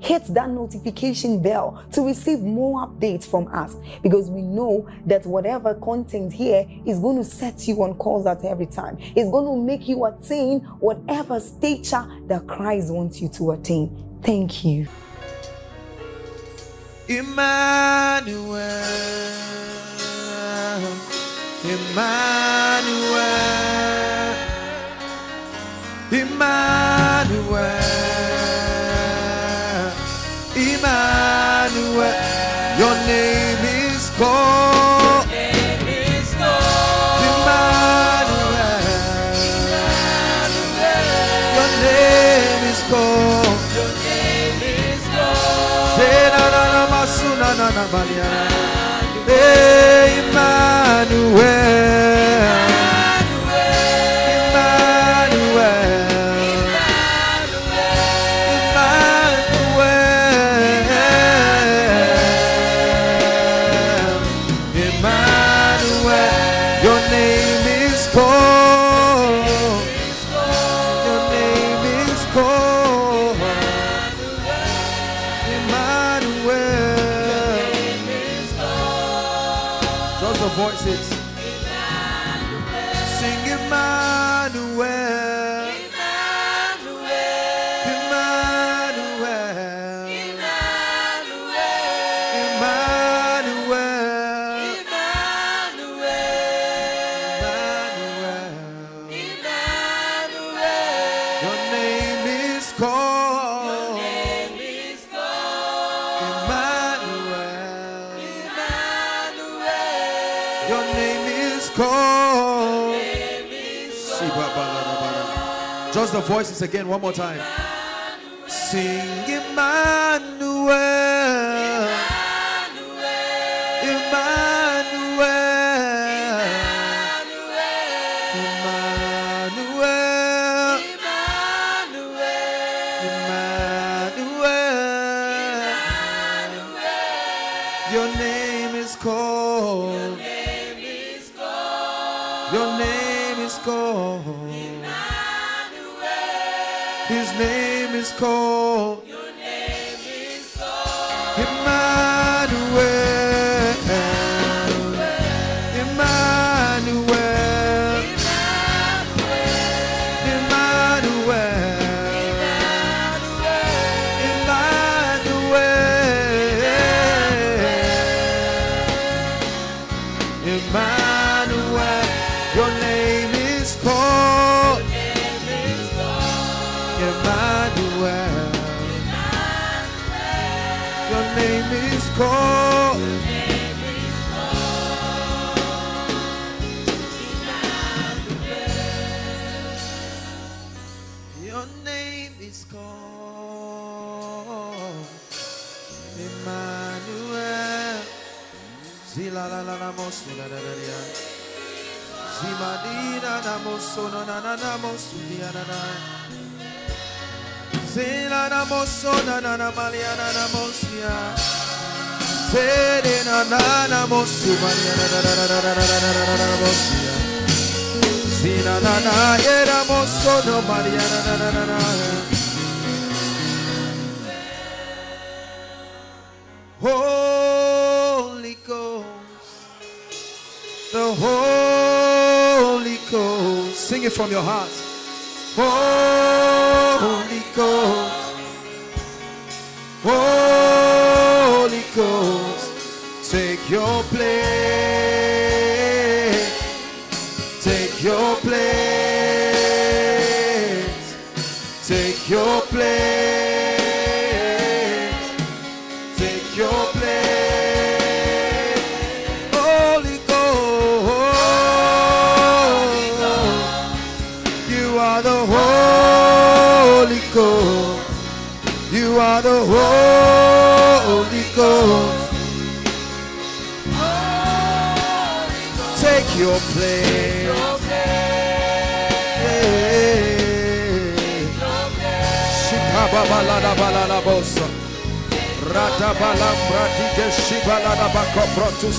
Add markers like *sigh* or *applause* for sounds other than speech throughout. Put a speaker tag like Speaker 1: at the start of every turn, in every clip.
Speaker 1: hit that notification bell to receive more updates from us because we know that whatever content here is going to set you on course at every time. It's going to make you attain whatever stature that Christ wants you to attain. Thank you.
Speaker 2: Emmanuel, Emmanuel, Emmanuel, Emmanuel. Your name is called Emmanuel. Your name is called. Say voices again, one more time. Sing Emmanuel. Zimadina na mosu no na na na mosu dia na na. Zila na mosu na na na malia na na mosu ya. Zere na na na mosu malia na na na na na na na na na na na mosu ya. Zina na na era mosu no malia na na na na na. From your heart. Holy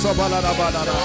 Speaker 2: shibaladabakobrotusobaladabalada. Call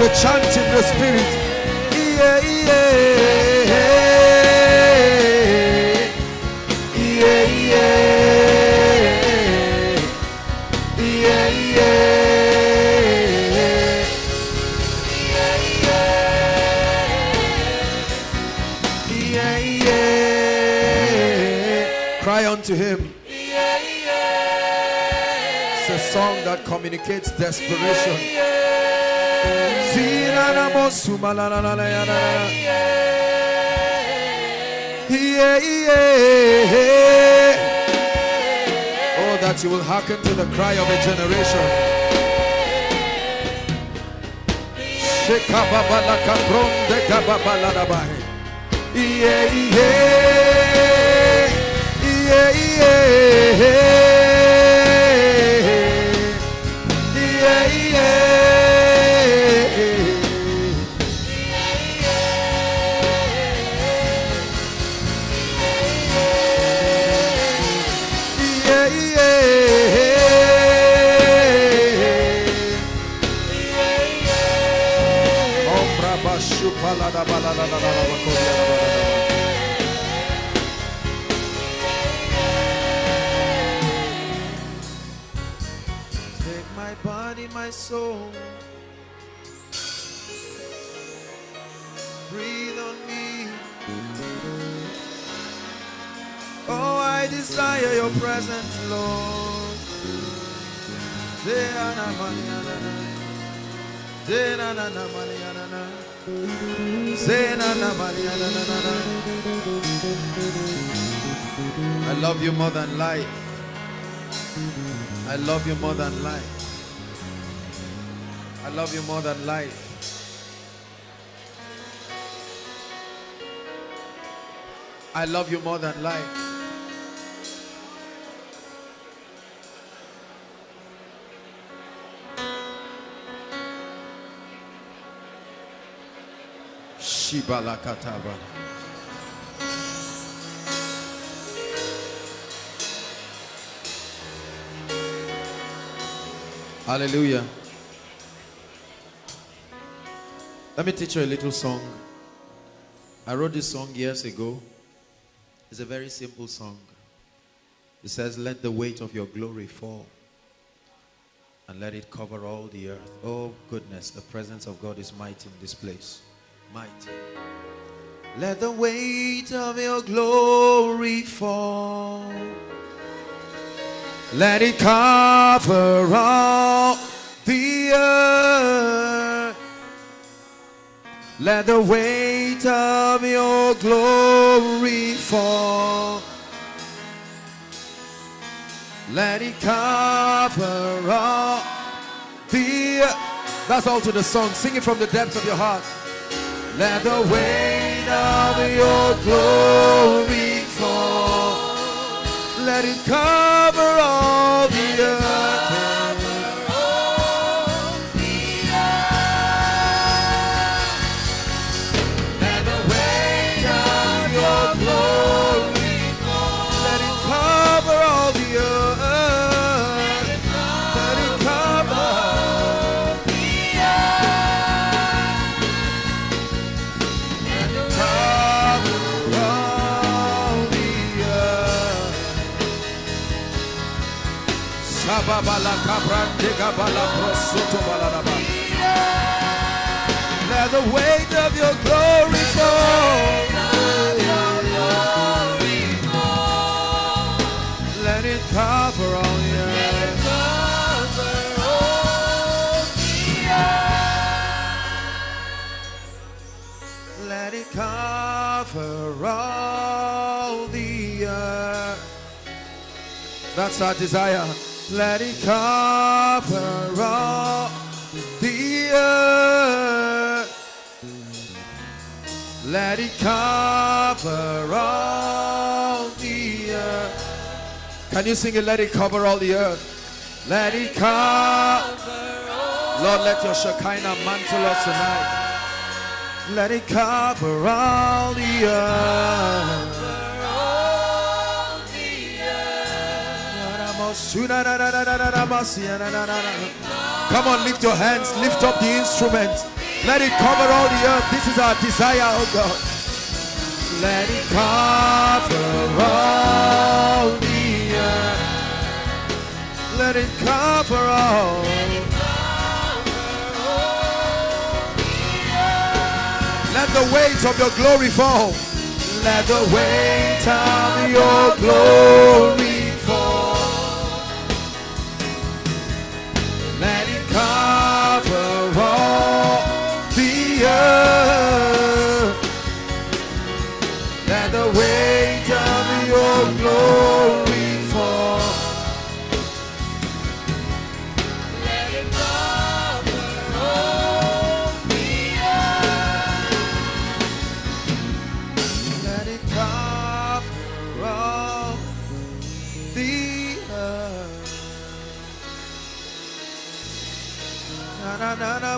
Speaker 2: So chant in the spirit. Yeah, yeah, yeah, yeah, yeah, yeah. Yeah, yeah. Cry unto him. It's a song that communicates desperation. Yeah, yeah. Oh, that you will hearken to the cry of a generation. Yeah, yeah, yeah, yeah, yeah. Take my body, my soul. Breathe on me. Oh, I desire your presence, Lord. I love you more than life. I love you more than life. I love you more than life. I love you more than life. Shibalakataba. Hallelujah. Let me teach you a little song. I wrote this song years ago. It's a very simple song. It says, Let the weight of your glory fall and let it cover all the earth. Oh, goodness, the presence of God is mighty in this place. Mighty. Let the weight of your glory fall. Let it cover all the earth. Let the weight of your glory fall. Let it cover all the earth. That's all to the song. Sing it from the depths of your heart. Let the weight of your glory fall. Let it cover all the earth. Sababala kabrande gabala prosoto baladaba. Let the weight of your glory fall. Let it cover all the earth. Let it cover all the earth. That's our desire. Let it cover all the earth. Let it cover all the earth. Can you sing it? Let it cover all the earth. Let it cover. Lord, let your Shekinah mantle us tonight. Let it cover all the earth. Come on, lift your hands, lift up the instrument. Let it cover all the earth. This is our desire, oh God. Let it cover all the earth. Let it cover all. Let the weight of your glory fall. Let the weight of your glory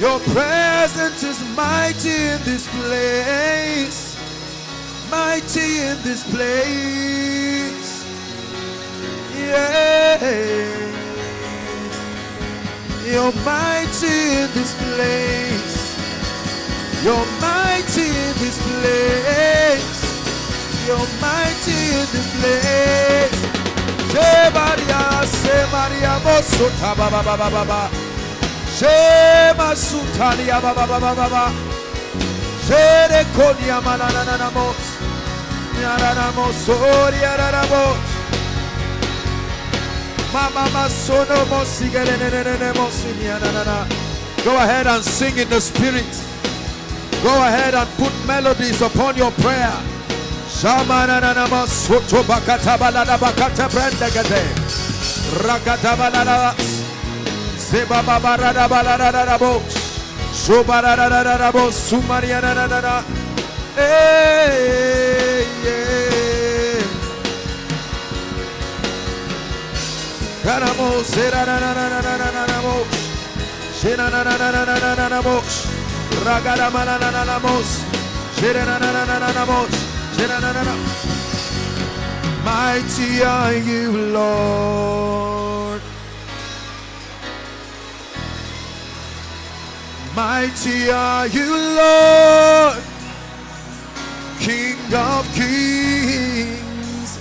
Speaker 2: Your presence is mighty in this place. Mighty in this place. Yeah. You're mighty in this place. You're mighty in this place. You're mighty in this place. She Maria, se Maria, Mosuta, ba ba ba ba ba Shema sutalia baba baba baba. Shere konia manana nana mos. Nyara namo sori arara mos. Mama masono mosigere ne ne ne ne mosinia nana. Go ahead and sing in the spirit. Go ahead and put melodies upon your prayer. Shamana nana masoto bakata balada bakata brandagate. Rakata balada. Seba babarada balada bo. Subarada bo sumariana na na na. Hey, yeah. Karamo sera na na na na na na na na Mighty are you, Lord. King of kings.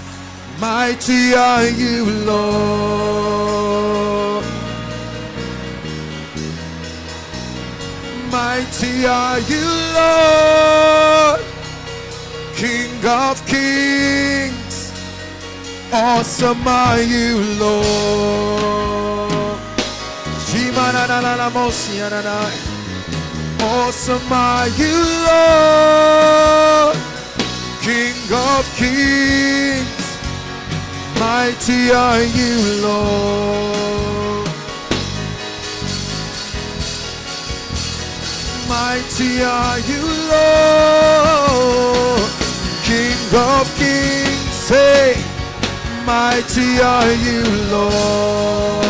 Speaker 2: Mighty are you, Lord. Mighty are you, Lord. King of kings. Awesome are you, Lord. Shimanananamosiananai. Awesome are you, Lord. King of kings. Mighty are you, Lord. Mighty are you, Lord. King of kings. Say, Mighty are you, Lord.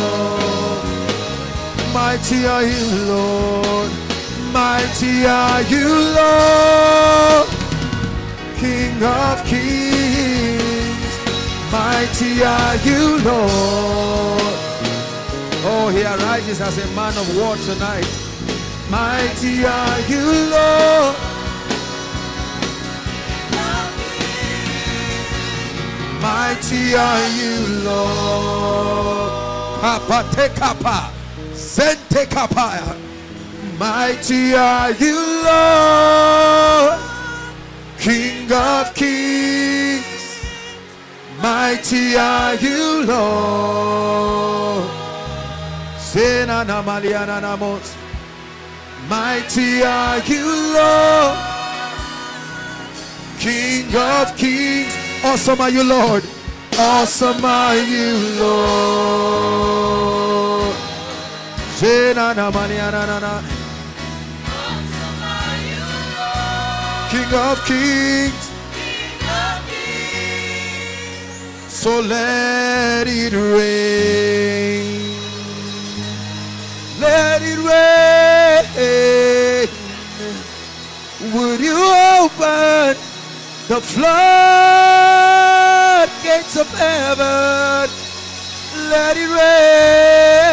Speaker 2: Mighty are you, Lord. Mighty are you, Lord. King of kings. Mighty are you, Lord. Oh, he arises as a man of war tonight. Mighty are you, Lord. Mighty are you, Lord. Kappa te kappa. Sente kapaya. Mighty are you, Lord. King of kings. Mighty are you, Lord. Mighty are you, Lord. King of kings. Awesome are you, Lord. Awesome are you, Lord. King of kings. So let it rain. Let it rain. Would you open the floodgates of heaven? Let it rain.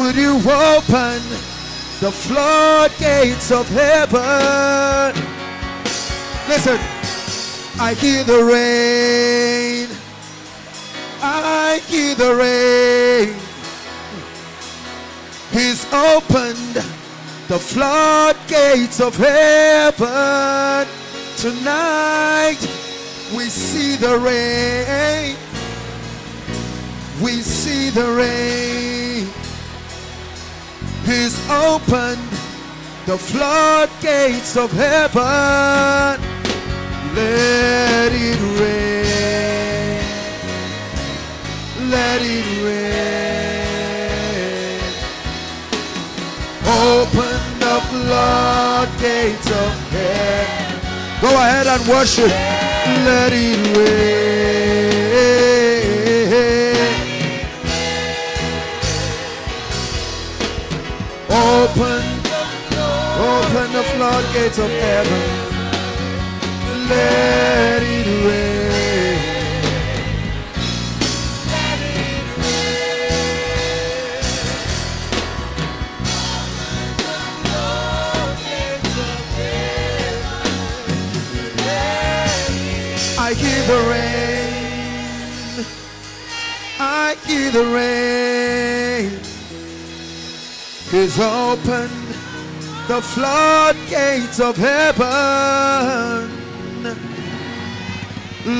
Speaker 2: Would you open the floodgates of heaven? Listen, I hear the rain. I hear the rain. He's opened the floodgates of heaven. Tonight we see the rain. We see the rain. He's opened the floodgates of heaven. Let it rain. Let it rain. Open the floodgates of heaven. Go ahead and worship. Let it rain. Open, open the floodgates of heaven. Let it rain. I hear the rain. I hear the rain. He's open the floodgates of heaven.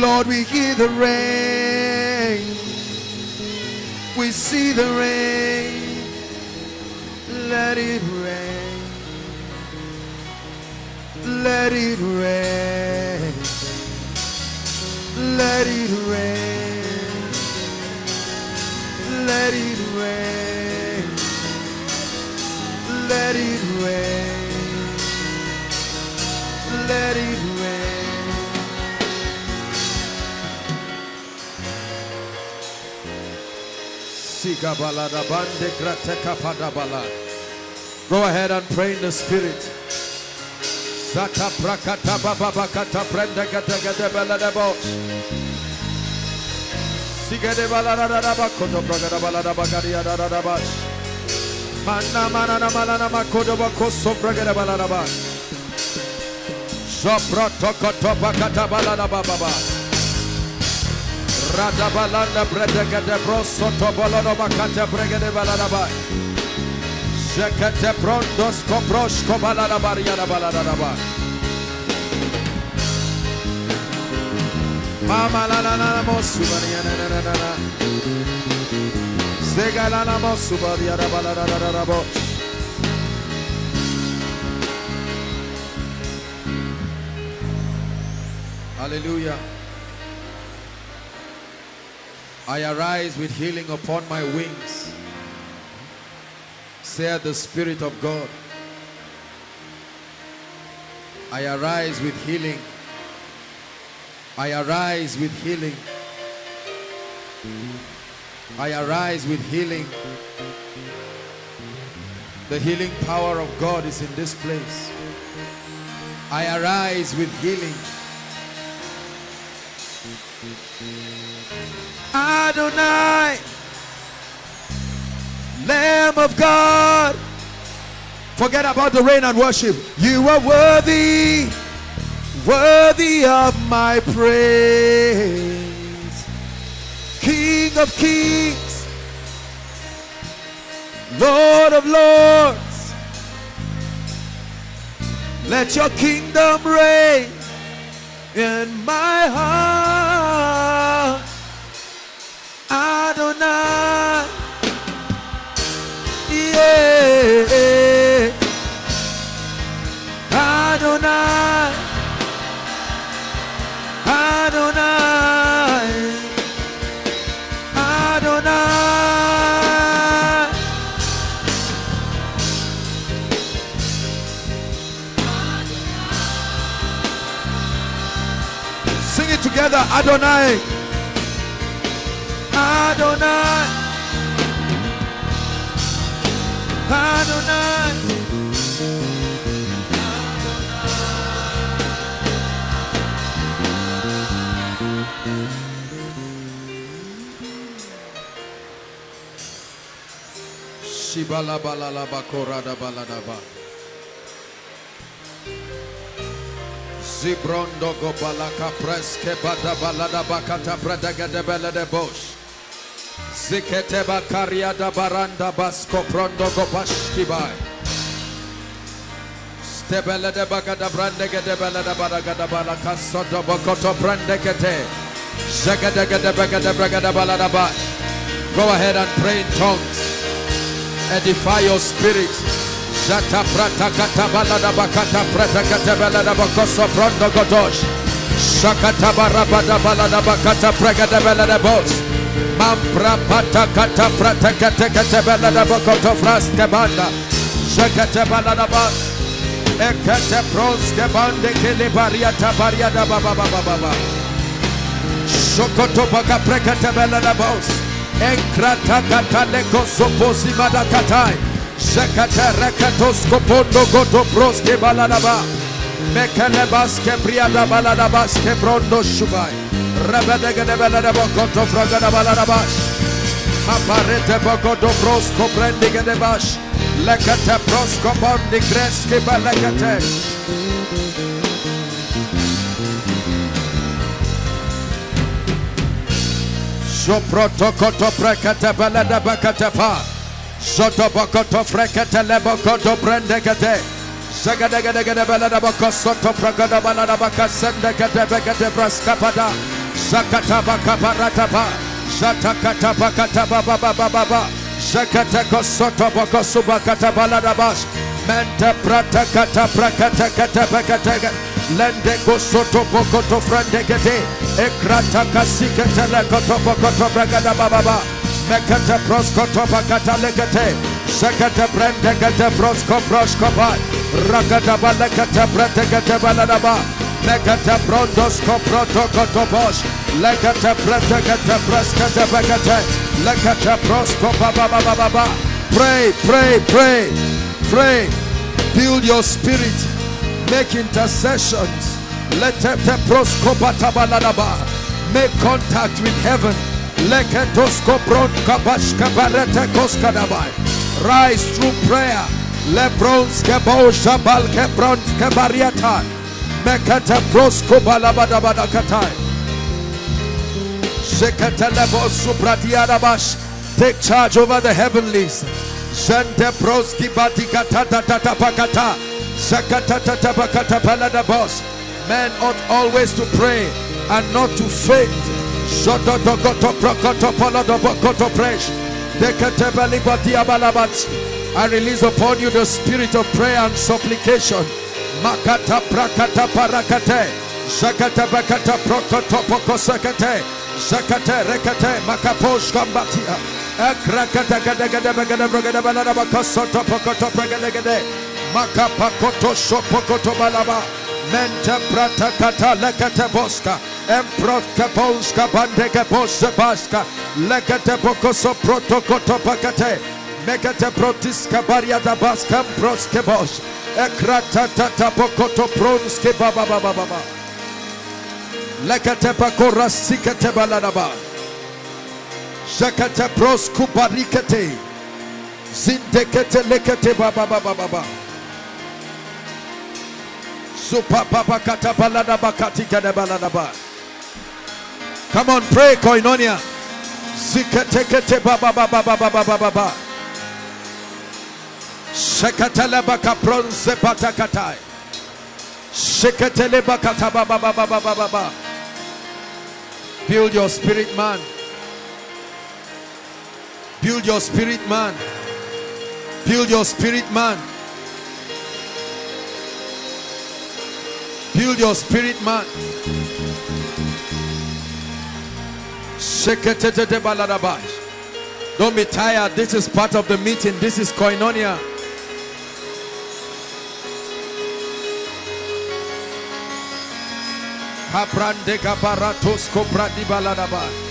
Speaker 2: Lord, we hear the rain. We see the rain. Let it rain. Let it rain. Let it rain. Let it rain. Let it rain. Let it rain. Go ahead and pray in the spirit. Zata prakata baba bakata prende gade gade bela de bosh. Sigede bala da da da ba koto pragada bala da bagari da da da bash. Na mana na ma kodo ba koso pragada ba. Sopra toko topa ba ba ba. Rada balanda brede gade broso to bala da ba kata bregade ba. Shekete prondos koprosh kobala da baria da bala da da ba. Mama la la la mosu baria na na na na Hallelujah. I arise with healing upon my wings saith the Spirit of God. I arise with healing. I arise with healing. I arise with healing. The healing power of God is in this place. I arise with healing. Adonai. Lamb of God. Forget about the rain and worship. You are worthy, worthy of my praise. King of kings, Lord of lords. Let your kingdom reign in my heart. Adonai. Yeah. Together, Adonai. Adonai. Adonai. Shibala balala bakorada baladaba. Zibrondo go balaka preske bada balada bakata predaga de bele de bosh. Zikete bakaria da baranda basko prondo go bashkibai. Stebele de bagada brande gede bele de baraga da balaka sodo bokoto brande gete. Zagada gede bagada bragada balada ba. Go ahead and pray in tongues. Edify your spirit. Zata prata kata balada bakata prata kata balada bakoso prondo godosh. Shakata barabada balada bakata pragada balada bosh. Mampra pata kata prata kata kata balada bakoto fraske banda. Shakata balada ba. Ekate proske bande kele bariata bariada baba baba baba. Shokoto baka prekata balada bosh. Enkrata kata leko soposi madakatai. Shekata rekatos kopondo goto proske baladaba. Mekele baske priada baladabas ke brondo shubai. Rebedege de baladaba koto fragada baladabash. Aparete bogodo prosko brendige de bash. Lekate prosko bondi greske balekate. Shoproto koto prekate balada bakate fa. Soto bokoto frekete lebokoto brendegete. Zagadagadaga balada bako soto pragada balada baka sendegete braskapada. Zakata baka barata ba. Zatakata bakata baba baba baba. Zakata kosoto bako subakata balada bash. Mente prata kata prakata kata bakata. Lende kosoto bokoto frendegete. Ekrata kasikete lekoto bokoto bragada baba baba. Mekete proskoto bakata legete. Sekete brende gete prosko proskopa. Ragada balekete brende gete baladaba. Lekete brondosko proto koto bosh. Lekete brende gete preskete bekete. Lekete prosko baba baba baba. Pray, pray, pray, pray. Build your spirit. Make intercessions. Let te proskopatabaladaba. Make contact with heaven. Leketoskopron kabashka barete koskadabai. Rise through prayer. Lebrons kebo shabal kebrons kebariata. Mekete prosko balabadabadakatai. Shekatelebo supradiadabash. Take charge over the heavenlies. Zente proski batikata tata pakata. Zakata tabakata palada boss. Men ought always to pray and not to faint. Shototokoto prokoto polodo bokoto presh. I release upon you the spirit of prayer and supplication. Makata prakata parakate. Zakata bakata prokoto poko sakate. Zakate rekate makaposh kambatia. Ekrakata gada gada bagada bagada balada bakasoto pokoto pragadegade. Makapakoto shopokoto balaba. Mente prata kata lekate boska. Emprot kapolska bandeke bose baska. Lekate bokoso protokoto pakate. Megate protiska bariada baska proske bos. Ekrata tata bokoto pronske baba baba baba. Lekate pakora sikate baladaba. Shakate prosku barikate. Zindekete lekate baba baba baba. Come on, pray, koinonia. Zikete kete baba baba baba baba baba. Shekatele baka bronze patakatai. Shekatele bakata baba baba baba baba. Build your spirit, man. Build your spirit, man. Build your spirit, man. Build your spirit, man. Don't be tired. This is part of the meeting. This is koinonia. Kabrande kabaratos kobradi baladaba.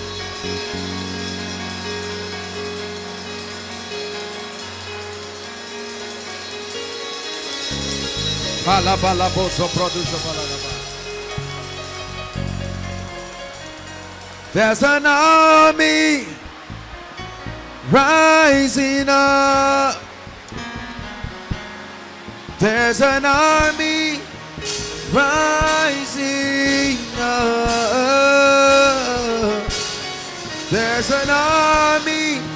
Speaker 2: There's an army rising up. There's an army rising up. There's an army.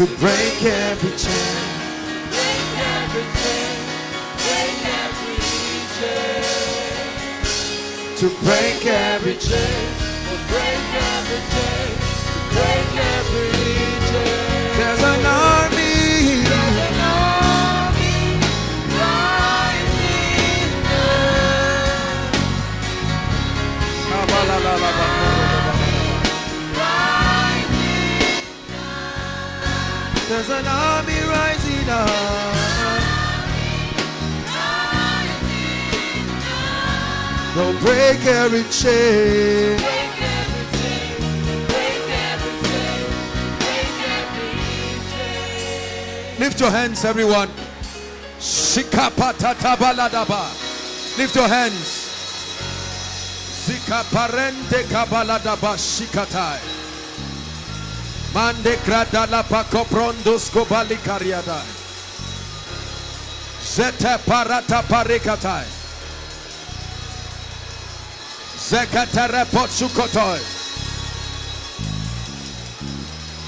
Speaker 2: To break every chain. Break every chain. Break every chain. To break every chain. There's An army rising up. They'll break every chain. Lift your hands, everyone. Lift your hands. Zikaparente kabaladaba shikatai. Mande gradala pakoprondos kobali kariada. Zete parata parikatai. Zekatere potsukotoi.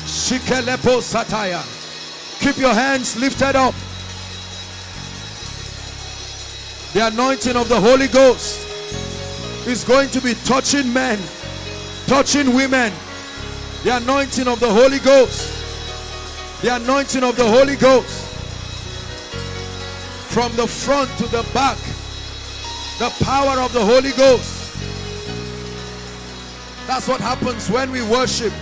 Speaker 2: Shikelepo sataya. Keep your hands lifted up. The anointing of the Holy Ghost is going to be touching men, touching women. The anointing of the Holy Ghost. The anointing of the Holy Ghost. From the front to the back. The power of the Holy Ghost. That's what happens when we worship.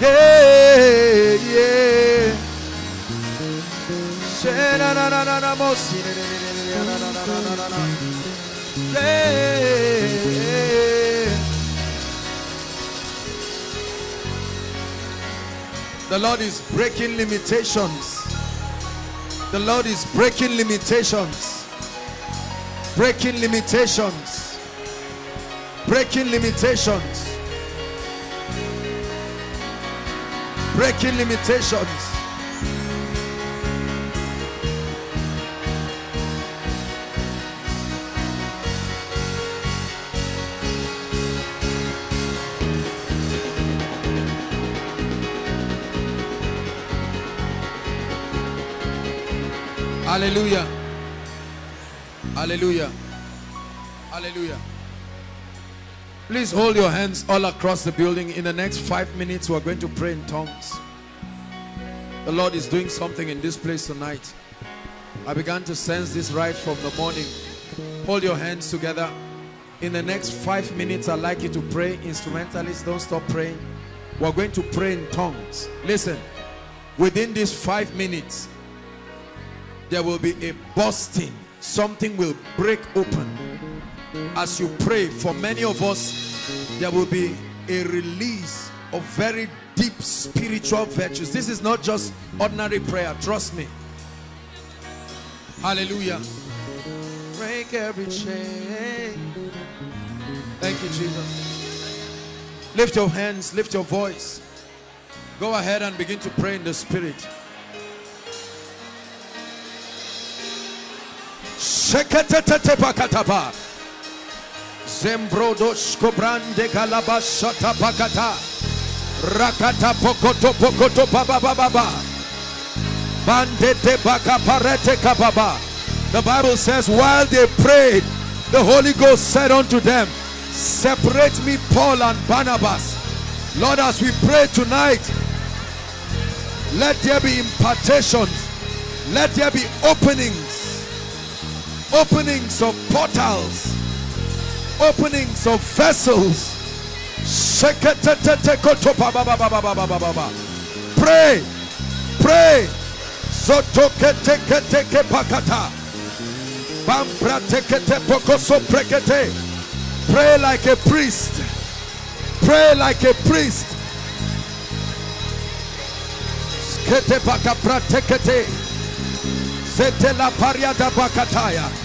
Speaker 2: Yeah, yeah. Yeah. The Lord is breaking limitations. The Lord is breaking limitations. Breaking limitations. Breaking limitations. Breaking limitations. Hallelujah. Hallelujah. Hallelujah. Please hold your hands all across the building. In the next five minutes, we're going to pray in tongues. The Lord is doing something in this place tonight. I began to sense this right from the morning. Hold your hands together. In the next five minutes, I'd like you to pray. Instrumentalists, don't stop praying. We're going to pray in tongues. Listen, within these five minutes, there will be a bursting Something will break open. As you pray, for many of us, there will be a release of very deep spiritual virtues. This is not just ordinary prayer, trust me. Hallelujah. Break every chain. Thank you, Jesus. Lift your hands, lift your voice. Go ahead and begin to pray in the spirit. Zembrodos. Rakata pokoto pokoto baba baba kababa. The Bible says while they prayed, the Holy Ghost said unto them, Separate me Paul and Barnabas. Lord, as we pray tonight, let there be impartations. Let there be openings openings of portals, openings of vessels. Pray, pray. Pray like a priest. Pray like a priest. Skete baka pratekete. Zetela pariada bakataya.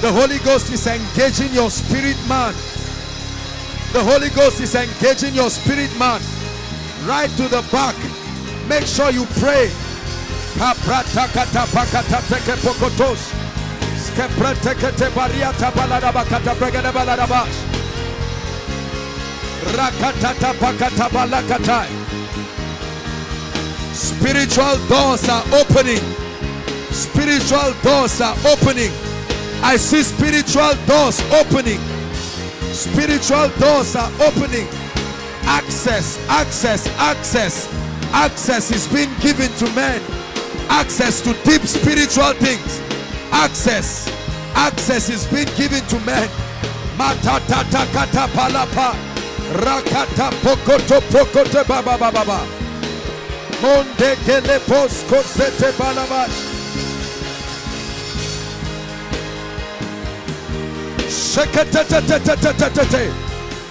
Speaker 2: The Holy Ghost is engaging your spirit man. The Holy Ghost is engaging your spirit man. Right to the back. Make sure you pray. Spiritual doors are opening. Spiritual doors are opening. I see spiritual doors opening. Spiritual doors are opening. Access, access, access. Access is being given to men. Access to deep spiritual things. Access, access is being given to men. Kata palapa. Rakata pokoto pokoto baba baba baba. Monde kele posko sete balabash.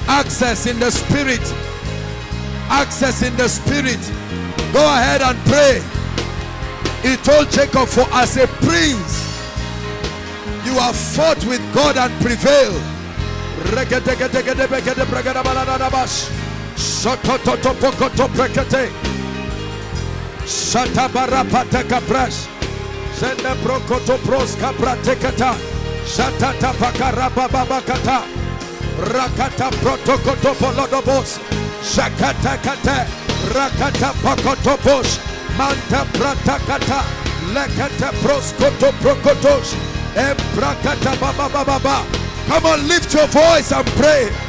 Speaker 2: Access in the spirit. Access in the spirit. Go ahead and pray. He told Jacob, For as a prince, you have fought with God and prevailed. Shatabarapata kaprash. Senda prokoto pros kapratekata. Shatata pakaraba babakata. Rakata protokoto polodobos. Shakata kata. Rakata pakotobos. Manta pratakata. Lekata proskoto prokotos. Emprakata baba baba. Come on, lift your voice and pray.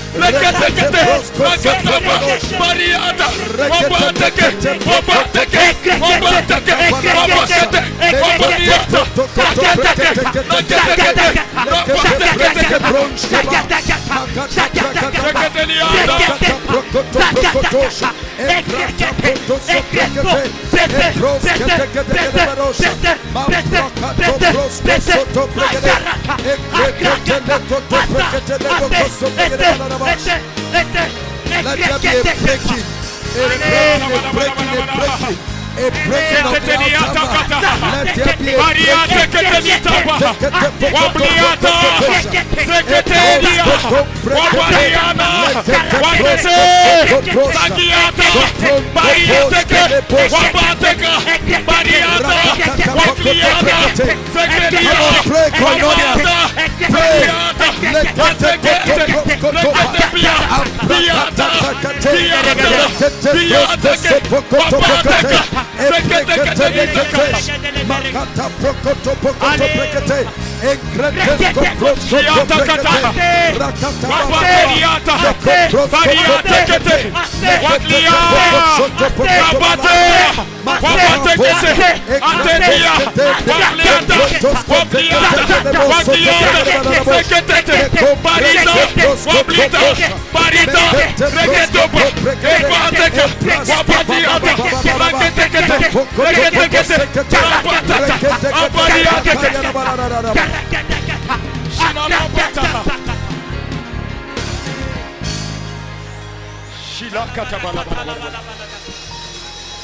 Speaker 2: Ete, ete, Wabateke, Wabateke, Wabariata, Rakateke, Let there be a breaking, a breaking, a breaking, a breaking, a breaking of the outer man. Let there be a
Speaker 3: Mariata Ketenitaba, Wabliata, Seketeria, Wabariana, Wabese,
Speaker 2: Makata prokoto prekete. Rakata.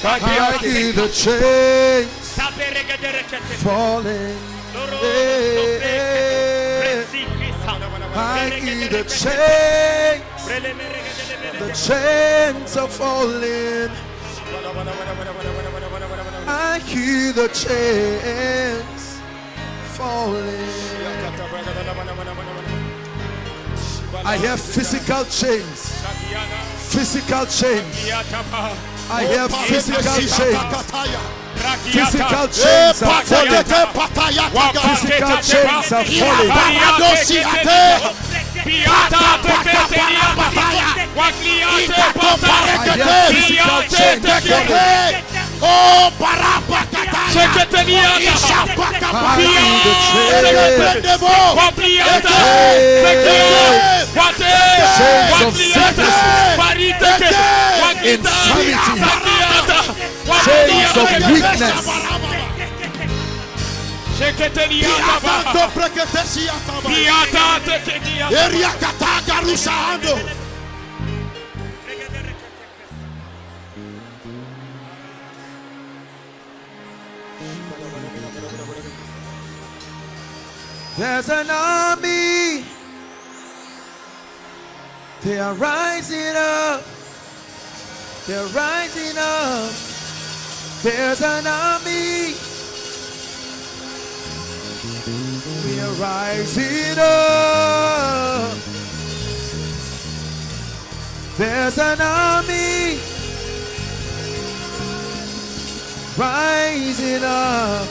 Speaker 2: I hear the chains falling. I hear the chains, the chains are falling. I hear the chains falling. I hear physical chains, physical chains. I hear physical chains. Physical chains are falling. Physical chains are falling. I hear physical chains falling.
Speaker 4: Oh, barapakata.
Speaker 2: I hear the chains. Chains of weakness.
Speaker 4: Piatanto preketesi ataba. Eria kataga rusahando.
Speaker 2: There's an army. They are rising up. They're rising up. There's an army. We are rising up. There's an army rising up.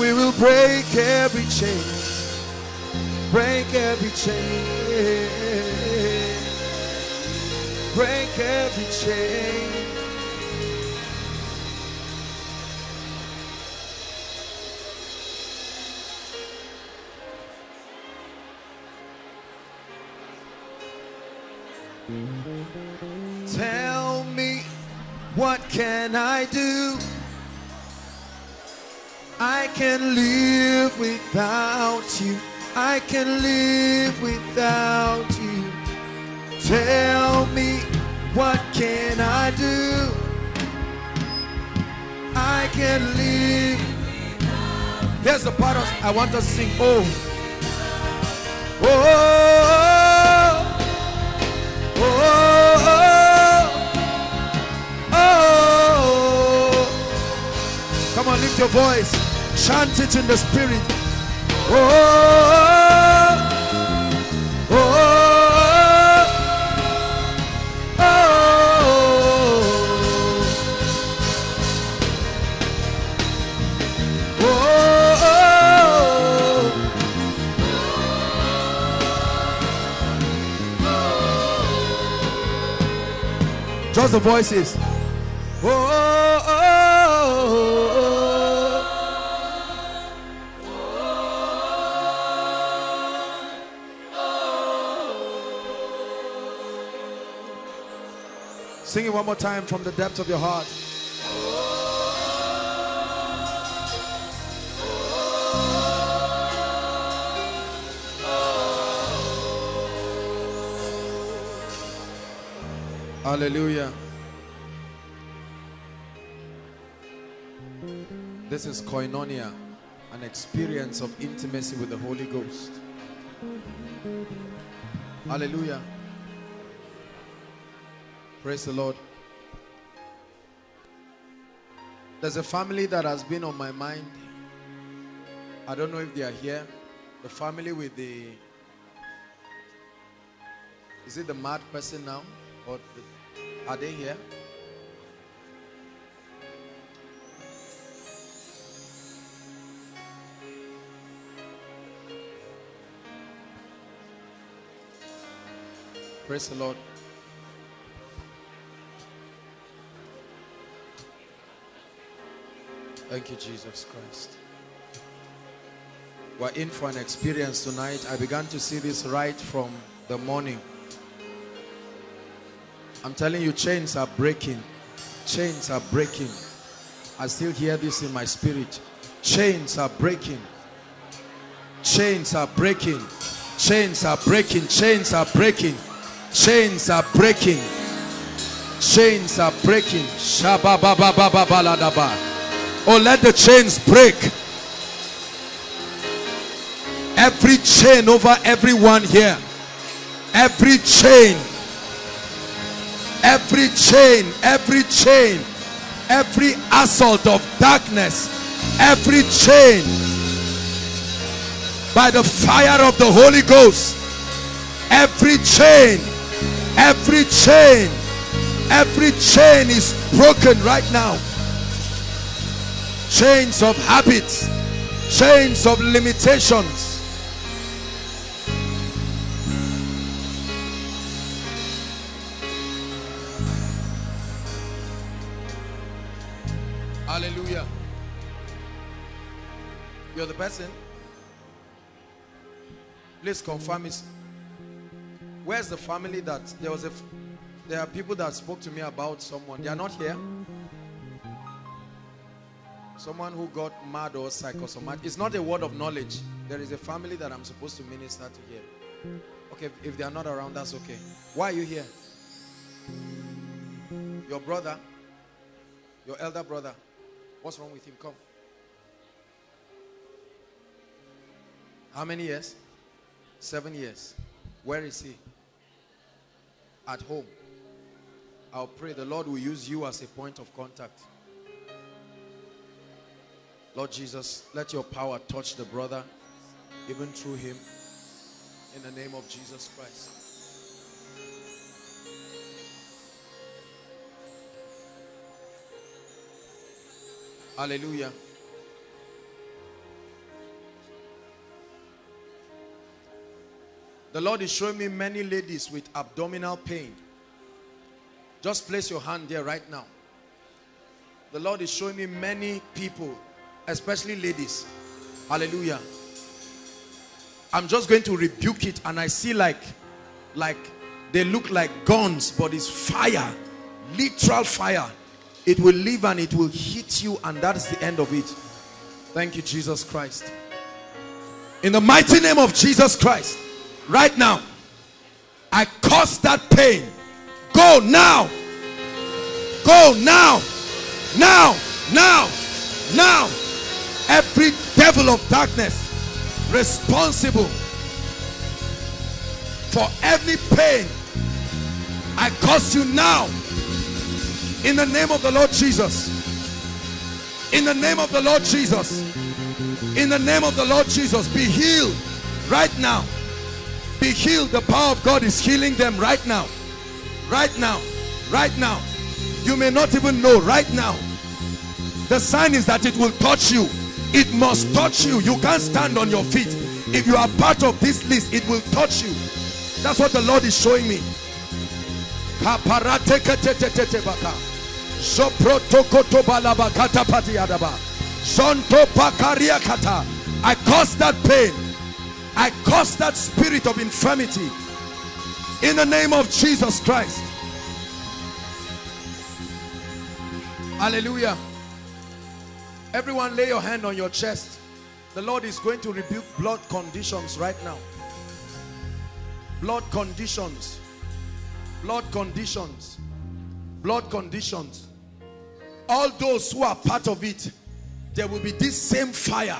Speaker 2: We will break every chain. Break every chain. Break every chain. Tell me, what can I do? I can live without you. I can live without you. Tell me, what can I do? I can live. Here's the part of I want to sing. Oh, oh, Oh oh oh, oh, oh, oh. Come on, lift your voice. Chant it in the spirit. Oh, oh, Just the voices. Oh, oh, oh, oh, oh. Sing it one more time from the depths of your heart. Hallelujah. This is koinonia, an experience of intimacy with the Holy Ghost. Hallelujah. Praise the Lord. There's a family that has been on my mind. I don't know if they are here. The family with the. Is it the mad person now? Or the, are they here? Praise the Lord. Thank you, Jesus Christ. We're in for an experience tonight. I began to see this right from the morning. I'm telling you, chains are breaking. Chains are breaking. I still hear this in my spirit. Chains are breaking. Chains are breaking. Chains are breaking. Chains are breaking. Chains are breaking. Chains are breaking. Oh, let the chains break. Every chain over everyone here. Every chain. Every chain. Every chain. Every assault of darkness. Every chain. By the fire of the Holy Ghost. Every chain. Every chain. Every chain is broken right now chains of habits, chains of limitations. You're the person. Please confirm it. Where's the family that there was a there are people that spoke to me about someone. They are not here. Someone who got mad or psychosomatic. It's not a word of knowledge. There is a family that I'm supposed to minister to here. Okay, if they are not around, that's okay. Why are you here? Your brother, your elder brother, what's wrong with him? Come. How many years? Seven years. Where is he? At home. I'll pray the Lord will use you as a point of contact. Lord Jesus, let your power touch the brother, even through him, in the name of Jesus Christ. Hallelujah. The Lord is showing me many ladies with abdominal pain. Just place your hand there right now. The Lord is showing me many people especially ladies. Hallelujah. I'm just going to rebuke it and i see like like they look like guns but it's fire literal fire. It will live and it will hit you and that is the end of it. Thank you jesus christ. In the mighty name of jesus christ right now. I cause that pain. Go now. Go now. Now. Now. Now. Every devil of darkness responsible for every pain I curse you now. In the name of the Lord Jesus. In the name of the Lord Jesus. In the name of the Lord Jesus. Be healed right now be healed the power of God is healing them right now. Right now. Right now. You may not even know right now. The sign is that it will touch you. It must touch you. You can't stand on your feet. If you are part of this list it will touch you. That's what the lord is showing me. I cause that pain. I cause that spirit of infirmity. In the name of Jesus Christ. Hallelujah. Everyone lay your hand on your chest. The Lord is going to rebuke blood conditions right now. Blood conditions. Blood conditions. Blood conditions. All those who are part of it, there will be this same fire.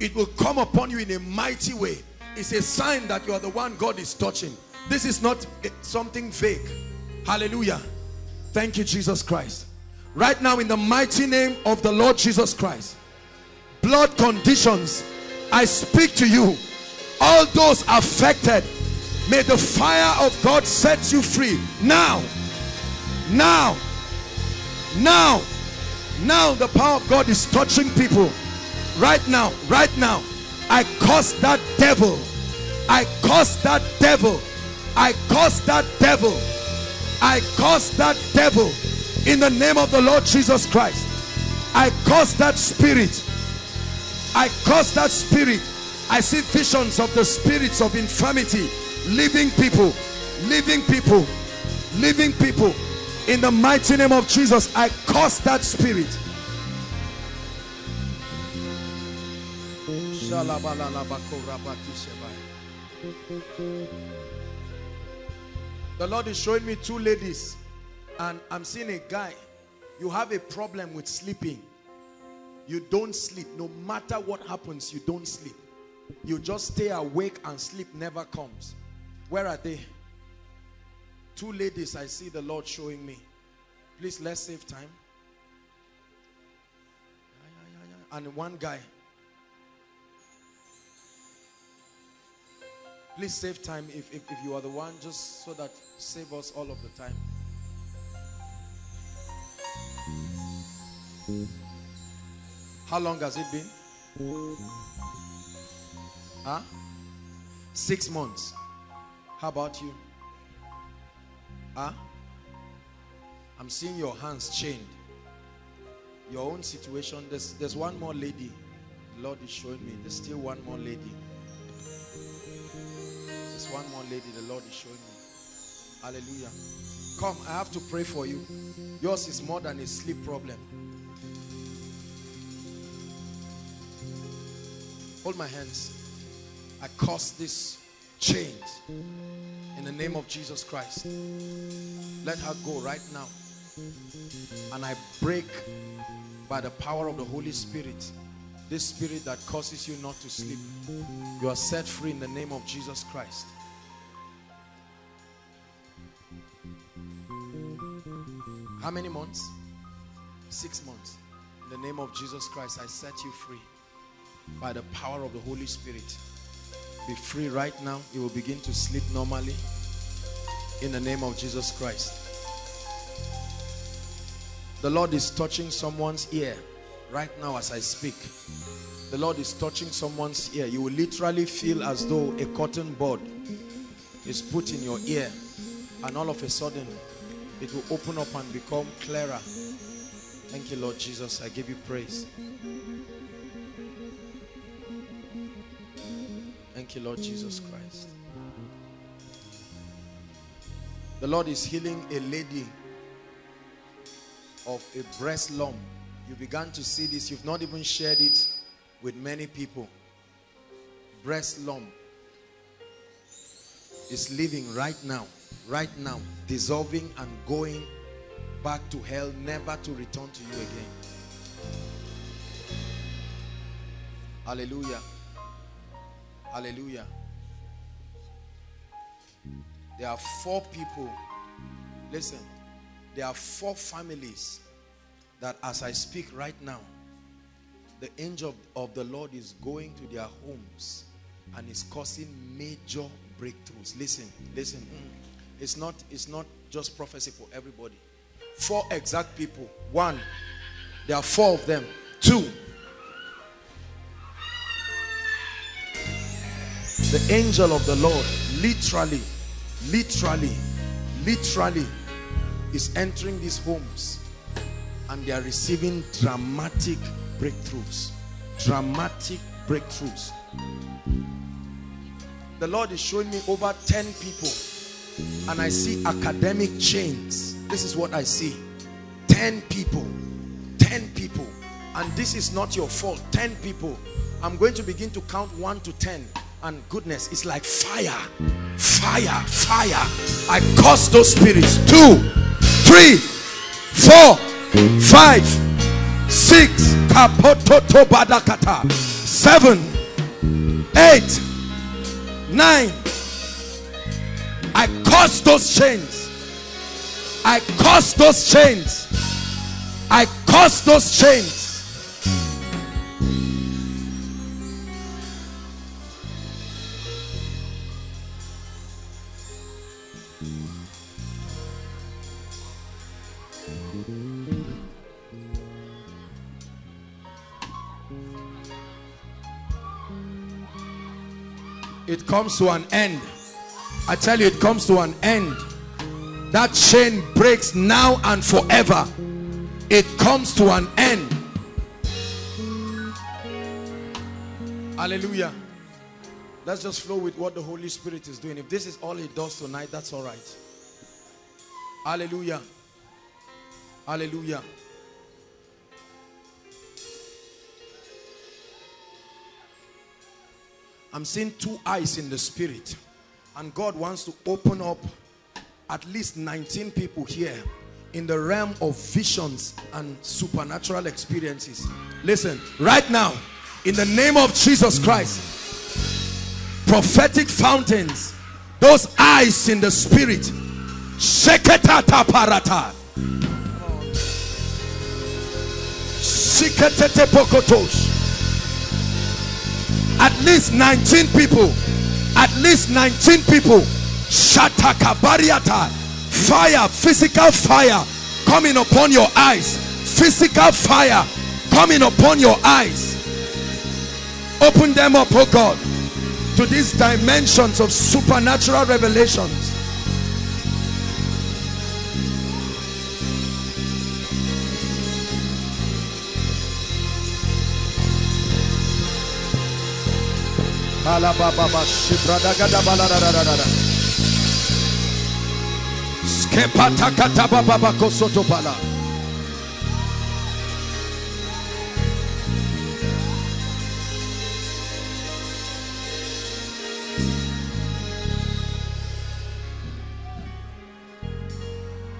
Speaker 2: It will come upon you in a mighty way. It's a sign that you are the one God is touching. This is not something vague. Hallelujah. Thank you, Jesus Christ. Right now, in the mighty name of the Lord Jesus Christ, blood conditions, I speak to you. All those affected, may the fire of God set you free. Now, now, now, now the power of God is touching people. Right now, right now, I curse that devil. I curse that devil. I curse that devil. I curse that devil in the name of the Lord Jesus Christ. I curse that spirit. I curse that spirit. I see visions of the spirits of infirmity living people, living people, living people. In the mighty name of Jesus, I curse that spirit. The Lord is showing me two ladies and I'm seeing a guy. You have a problem with sleeping. You don't sleep. No matter what happens, you don't sleep. You just stay awake and sleep never comes. Where are they? Two ladies I see the Lord showing me. Please, let's save time. And one guy. Please save time if, if, if you are the one, just so that save us all of the time. How long has it been? Huh? Six months. How about you? Huh? I'm seeing your hands chained. Your own situation. There's, there's one more lady. The Lord is showing me. There's still one more lady. One more lady the Lord is showing me. Hallelujah. Come, I have to pray for you. Yours is more than a sleep problem. Hold my hands. I curse this chains in the name of Jesus Christ. Let her go right now. And I break by the power of the Holy Spirit this spirit that causes you not to sleep. You are set free in the name of Jesus Christ. How many months? Six months. In the name of Jesus Christ, I set you free by the power of the Holy Spirit. Be free right now. You will begin to sleep normally in the name of Jesus Christ. The Lord is touching someone's ear right now as I speak. The Lord is touching someone's ear. You will literally feel as though a cotton bud is put in your ear and all of a sudden it will open up and become clearer. Thank you, Lord Jesus. I give you praise. Thank you, Lord Jesus Christ. The Lord is healing a lady of a breast lump. You began to see this. You've not even shared it with many people. Breast lump is living right now, right now, dissolving and going back to hell, never to return to you again. Hallelujah. Hallelujah. There are four people. Listen, there are four families that as I speak right now, the angel of the Lord is going to their homes and is causing major breakthroughs. Listen, listen. It's not, it's not just prophecy for everybody. Four exact people. One, there are four of them. Two, the angel of the Lord literally, literally, literally is entering these homes and they are receiving dramatic breakthroughs. Dramatic breakthroughs. The Lord is showing me over 10 people and I see academic chains. This is what I see. 10 people. 10 people. And this is not your fault. 10 people. I'm going to begin to count 1 to 10. And goodness, it's like fire. Fire. Fire. I curse those spirits. 2, 3, 4, 5, 6, 7, 8, 9, I curse those chains. I curse those chains. I curse those chains. It comes to an end. I tell you, it comes to an end. That chain breaks now and forever. It comes to an end. Hallelujah. Let's just flow with what the Holy Spirit is doing. If this is all he does tonight, that's all right. Hallelujah. Hallelujah. I'm seeing two eyes in the spirit. And God wants to open up at least 19 people here in the realm of visions and supernatural experiences. Listen, right now, in the name of Jesus Christ, prophetic fountains, those eyes in the spirit, sheketata parata, at least 19 people at least 19 people. Shatakabariata. Fire physical fire coming upon your eyes. Physical fire coming upon your eyes. Open them up oh god to these dimensions of supernatural revelations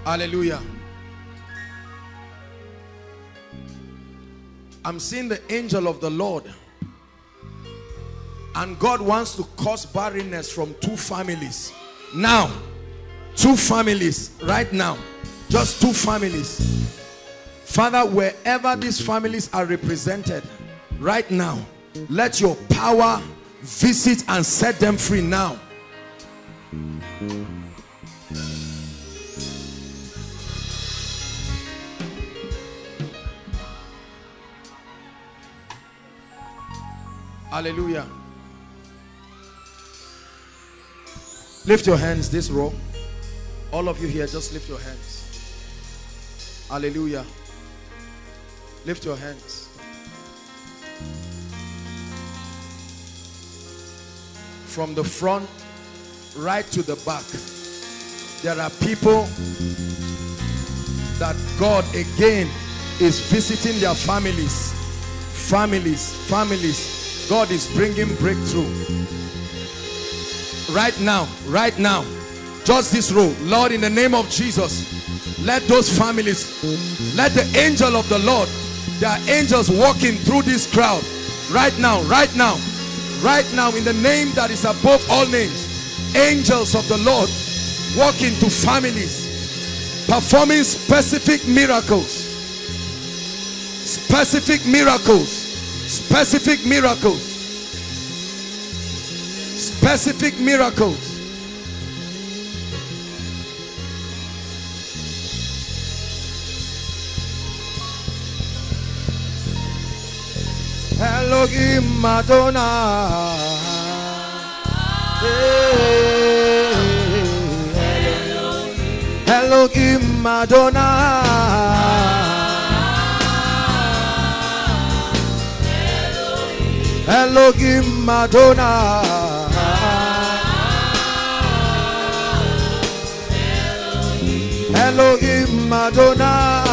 Speaker 2: Hallelujah. I'm seeing the angel of the Lord and God wants to cause barrenness from two families. Now two families right now just two families. Father wherever these families are represented right now let your power visit and set them free now. Hallelujah Lift your hands this row. All of you here, just lift your hands. Hallelujah. Lift your hands. From the front right to the back. There are people that God again is visiting their families. Families, families. God is bringing breakthrough right now right now. Just this row lord in the name of jesus let those families let the angel of the lord there are angels walking through this crowd right now right now right now in the name that is above all names. Angels of the lord walking to families performing specific miracles. Specific miracles. Specific miracles specific miracles. Elohim Adonai. Elohim Adonai. Elohim Adonai. Elohim Adonai.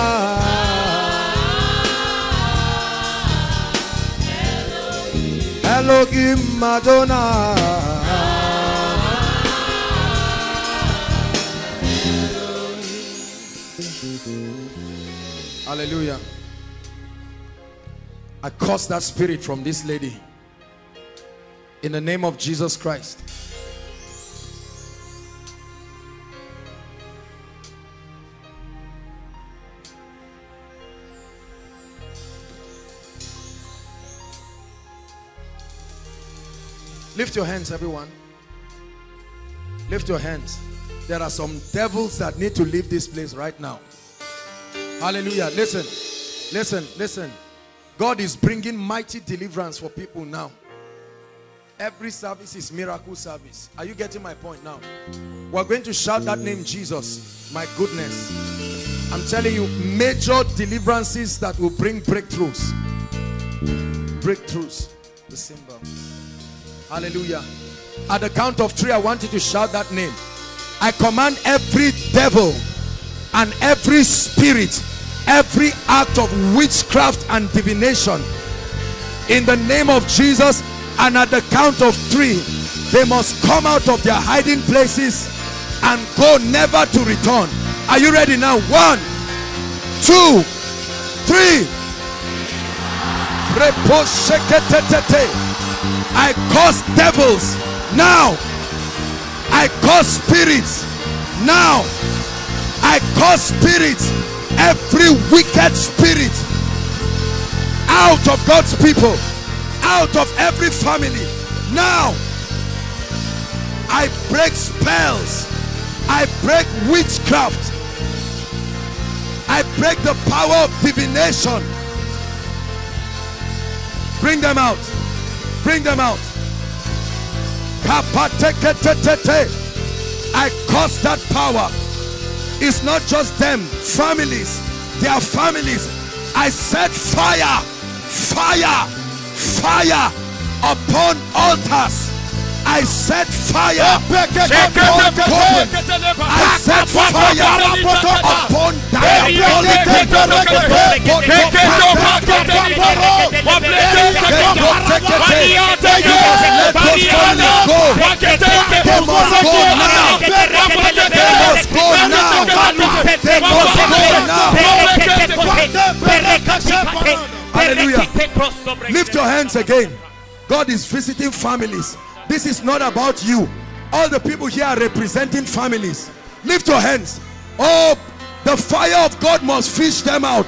Speaker 2: Elohim Adonai. Hallelujah. I curse that spirit from this lady. In the name of Jesus Christ. Lift your hands, everyone. Lift your hands. There are some devils that need to leave this place right now. Hallelujah. Listen, listen, listen. God is bringing mighty deliverance for people now. Every service is miracle service. Are you getting my point now? We're going to shout that name Jesus. My goodness. I'm telling you, major deliverances that will bring breakthroughs. Breakthroughs. The symbol. Hallelujah. At the count of three, I want you to shout that name. I command every devil and every spirit, every act of witchcraft and divination in the name of Jesus. And at the count of three they must come out of their hiding places and go never to return. Are you ready now? One two three I cause devils. Now I cause spirits. Now I cause spirits. Every wicked spirit. Out of God's people. Out of every family. Now I break spells. I break witchcraft. I break the power of divination. Bring them out bring them out. I cause that power. It's not just them families. Their families. I set fire fire fire upon altars I set fire. I set fire upon Hallelujah. Lift your hands again. God is visiting families. This is not about you. All the people here are representing families. Lift your hands. Oh, the fire of God must fish them out.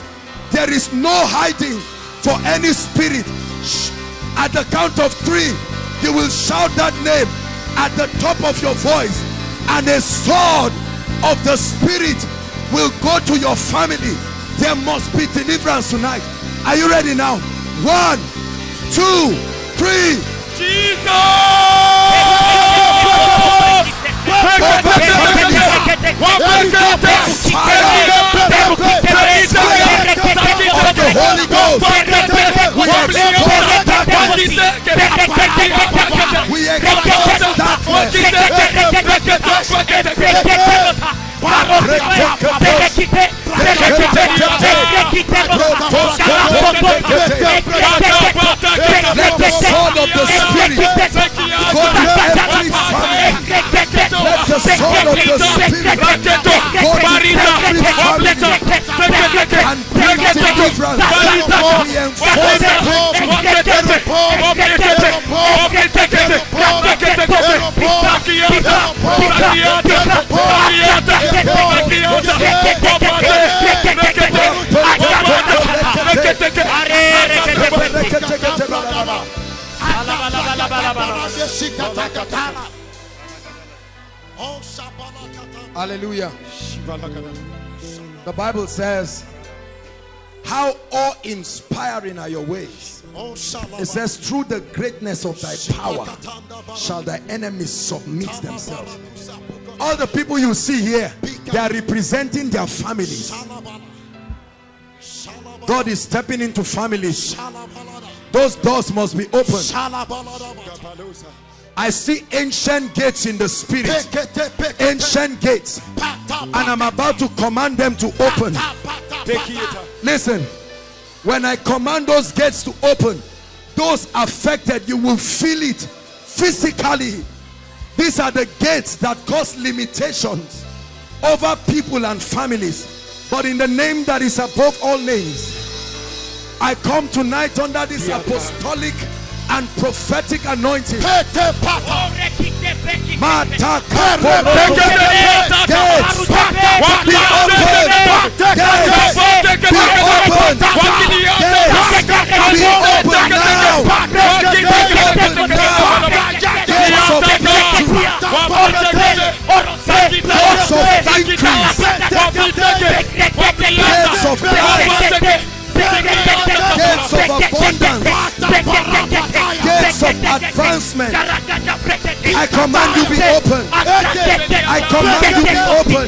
Speaker 2: There is no hiding for any spirit. Shh. At the count of three, you will shout that name at the top of your voice, and a sword of the spirit will go to your family. There must be deliverance tonight. Are you ready now? One, two, three. The Spirit go to every family. Let the of the Spirit go enforce Hallelujah. The Bible says, How awe inspiring are your ways. It says, Through the greatness of thy power shall thy enemies submit themselves. All the people you see here, They are representing their families. God is stepping into families. Those doors must be opened. I see ancient gates in the spirit. Ancient gates. And I'm about to command them to open. Listen. When I command those gates to open, those affected, you will feel it physically. These are the gates that cause limitations over people and families. But in the name that is above all names, I come tonight under this apostolic and prophetic anointing. Gates of life. Gates of abundance. Gates of advancement. I command you be open. I command you be open.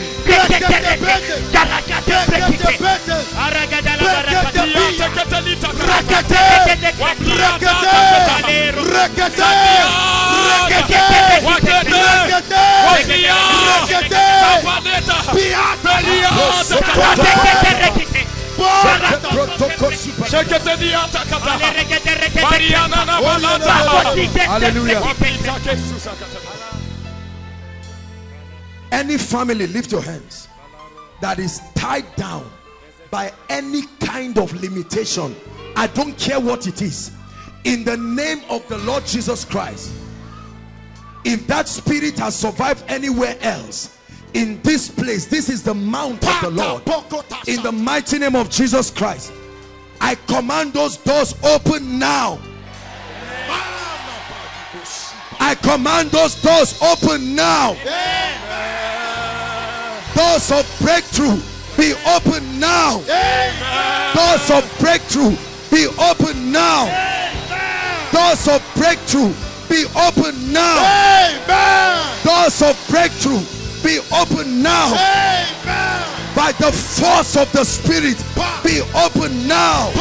Speaker 2: Hallelujah. Any family, lift your hands, that is tied down by any kind of limitation. I don't care what it is. In the name of the Lord Jesus Christ, if that spirit has survived anywhere else, in this place, this is the mount of the Lord. In the mighty name of Jesus Christ, I command those doors open now. I command those doors open now. Doors of breakthrough be open now. Doors of breakthrough be open now. Doors of breakthrough be open now. Doors of breakthrough be open now. By the force of the Spirit, be open now.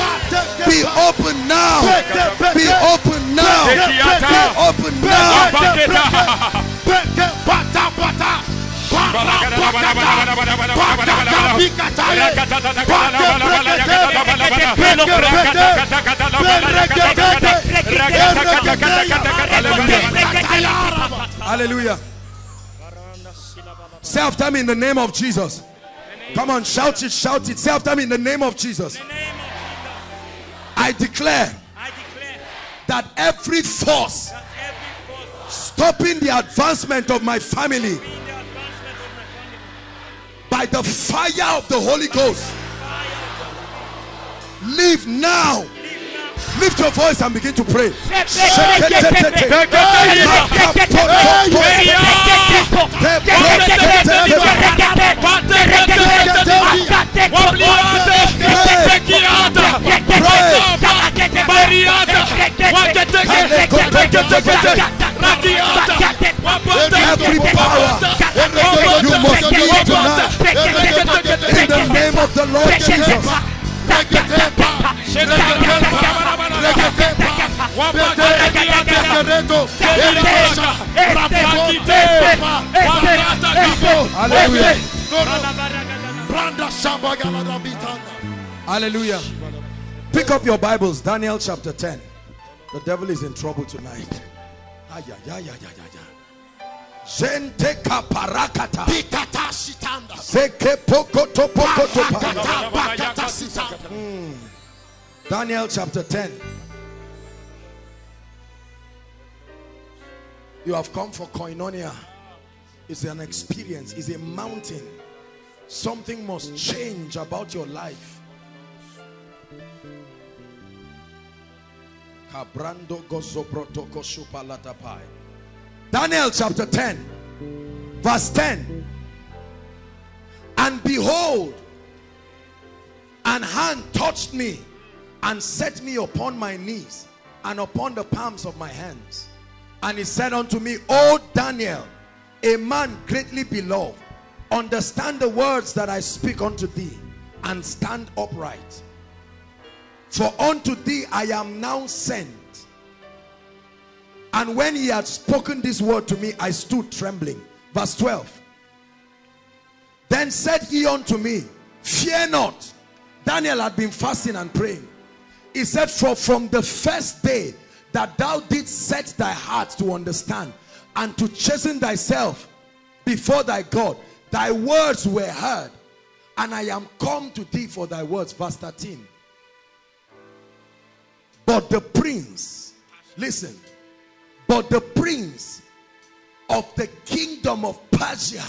Speaker 2: Be open now. Be open now. Be open now. Hallelujah. Say after me in the name of Jesus. Come on, shout it, shout it. Say after me in the name of Jesus. I declare
Speaker 5: I declare
Speaker 2: that every force
Speaker 5: that every force
Speaker 2: stopping the advancement of my family
Speaker 5: in the advancement of my family
Speaker 2: by the fire of the Holy Ghost. Live now. Lift your voice and begin to pray. Every power you must leave tonight in the name of the Lord Jesus. Hallelujah. Pick up your Bibles, Daniel chapter 10. The devil is in trouble tonight. Ay, ay, ay, ay, ay, ay, ay. Zente kaparakata. Zeke pokoto pokoto pa. Hmm. Daniel chapter 10. You have come for koinonia. It's an experience, it's a mountain. Something must change about your life. Kabrando gozobrotoko shupalatapai. Daniel chapter 10, verse 10. And behold, an hand touched me and set me upon my knees and upon the palms of my hands. And he said unto me, O Daniel, a man greatly beloved, Understand the words that I speak unto thee and stand upright. For unto thee I am now sent. And when he had spoken this word to me, I stood trembling. Verse 12. Then said he unto me, Fear not. Daniel had been fasting and praying. He said, For from the first day that thou didst set thy heart to understand and to chasten thyself before thy God, thy words were heard, and I am come to thee for thy words. Verse 13. But the prince, listen, but the prince of the kingdom of Persia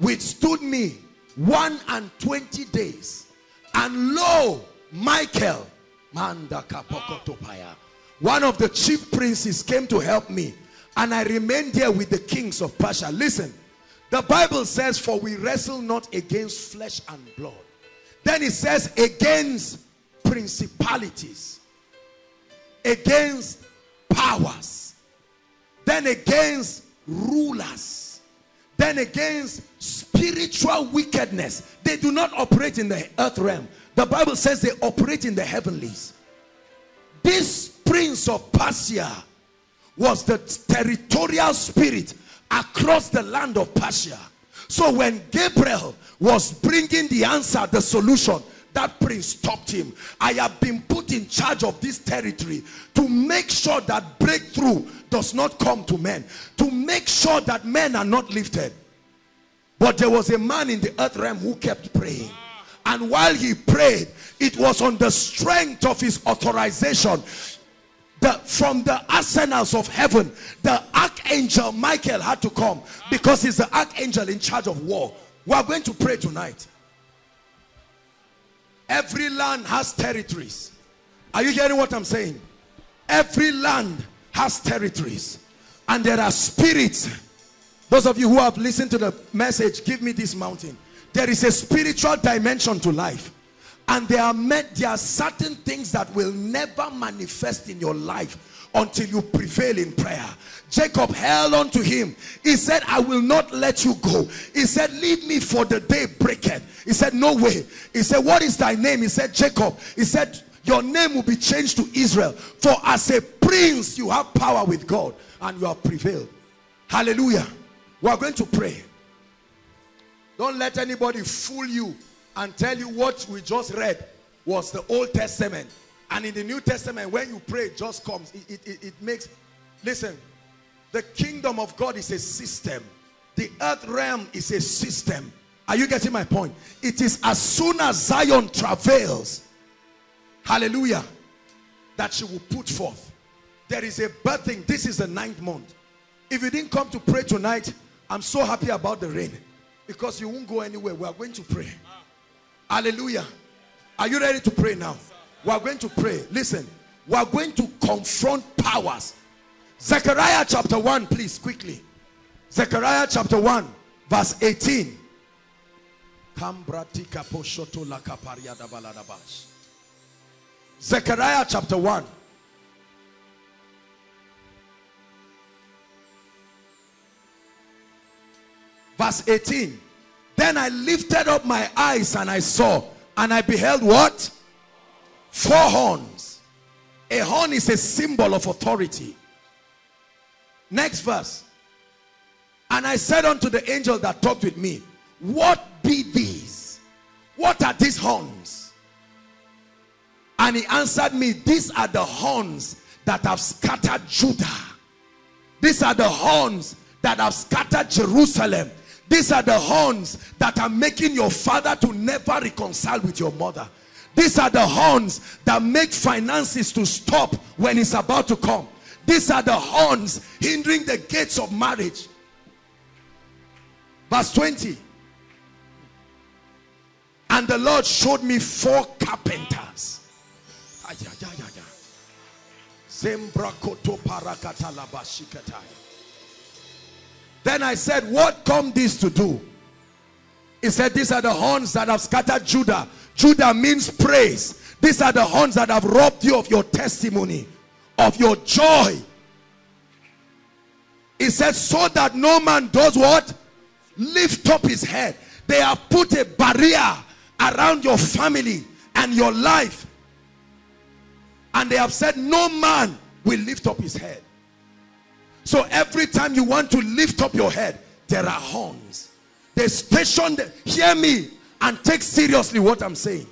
Speaker 2: withstood me one and twenty days. And lo, Michael, one of the chief princes came to help me. And I remained there with the kings of Persia. Listen, the Bible says, For we wrestle not against flesh and blood. Then it says, Against principalities, against powers, then against rulers, then against spiritual wickedness. They do not operate in the earth realm. The Bible says they operate in the heavenlies. This prince of Persia was the territorial spirit across the land of Persia. So when Gabriel was bringing the answer, the solution, that prince stopped him. I have been put in charge of this territory to make sure that breakthrough does not come to men, to make sure that men are not lifted. But there was a man in the earth realm who kept praying. And while he prayed, it was on the strength of his authorization the, from the arsenals of heaven, the archangel Michael had to come because he's the archangel in charge of war. We are going to pray tonight. Every land has territories. Are you hearing what I'm saying? Every land has territories. And there are spirits. Those of you who have listened to the message, give me this mountain. There is a spiritual dimension to life and there are met there are certain things that will never manifest in your life until you prevail in prayer. Jacob held on to him. He said i will not let you go. He said leave me for the day breaketh. He said no way. He said what is thy name? He said jacob. He said your name will be changed to israel for as a prince you have power with god and you have prevailed. Hallelujah. We are going to pray. Don't let anybody fool you and tell you what we just read was the Old Testament. And in the New Testament, when you pray, it just comes. It, it, it makes, listen, the kingdom of God is a system. The earth realm is a system. Are you getting my point? It is as soon as Zion travails, hallelujah, that she will put forth. There is a birthing. This is the ninth month. If you didn't come to pray tonight, I'm so happy about the rain because you won't go anywhere. We are going to pray. Hallelujah. Are you ready to pray now? We are going to pray. Listen, we are going to confront powers. Zechariah chapter 1, please, quickly. Zechariah chapter 1, verse 18. Zechariah chapter 1. Verse 18. Then I lifted up my eyes and I saw and I beheld what? Four horns. A horn is a symbol of authority. Next verse. And I said unto the angel that talked with me, What be these? What are these horns? And he answered me, These are the horns that have scattered Judah. These are the horns that have scattered Jerusalem. These are the horns that are making your father to never reconcile with your mother. These are the horns that make finances to stop when it's about to come. These are the horns hindering the gates of marriage. Verse 20. And the Lord showed me four carpenters. Then I said, what come this to do? He said, these are the horns that have scattered Judah. Judah means praise. These are the horns that have robbed you of your testimony, of your joy. He said, so that no man does what? lift up his head. They have put a barrier around your family and your life. And they have said, No man will lift up his head. So every time you want to lift up your head, there are horns. They stationed, hear me and take seriously what I'm saying.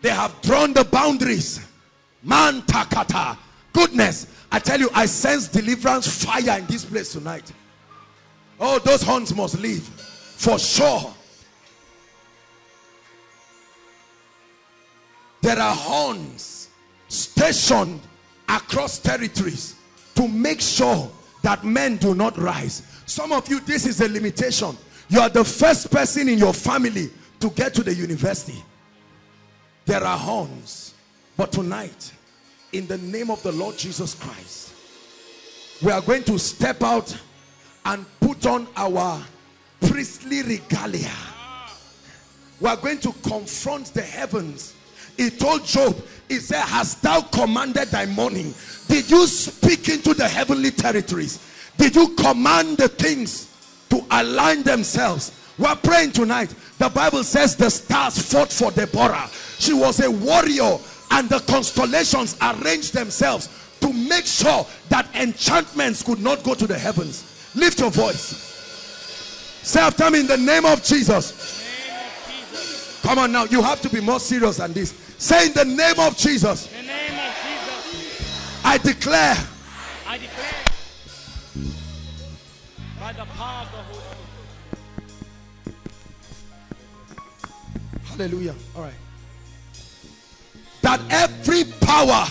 Speaker 2: They have drawn the boundaries. Man takata. Goodness. I tell you, I sense deliverance fire in this place tonight. Oh, those horns must leave. For sure. There are horns stationed across territories to make sure that men do not rise. Some of you, this is a limitation. You are the first person in your family to get to the university. There are horns. But tonight, in the name of the Lord Jesus Christ, we are going to step out and put on our priestly regalia. We are going to confront the heavens. He told Job, he said, Hast thou commanded thy morning? Did you speak into the heavenly territories? Did you command the things to align themselves? We're praying tonight. The Bible says the stars fought for Deborah. She was a warrior and the constellations arranged themselves to make sure that enchantments could not go to the heavens. Lift your voice. Say after me in the name of Jesus. Come on now. You have to be more serious than this. Say in the name of Jesus.
Speaker 5: In the name of Jesus,
Speaker 2: I declare
Speaker 5: by the power of the Holy Spirit.
Speaker 2: Hallelujah. All right. That every power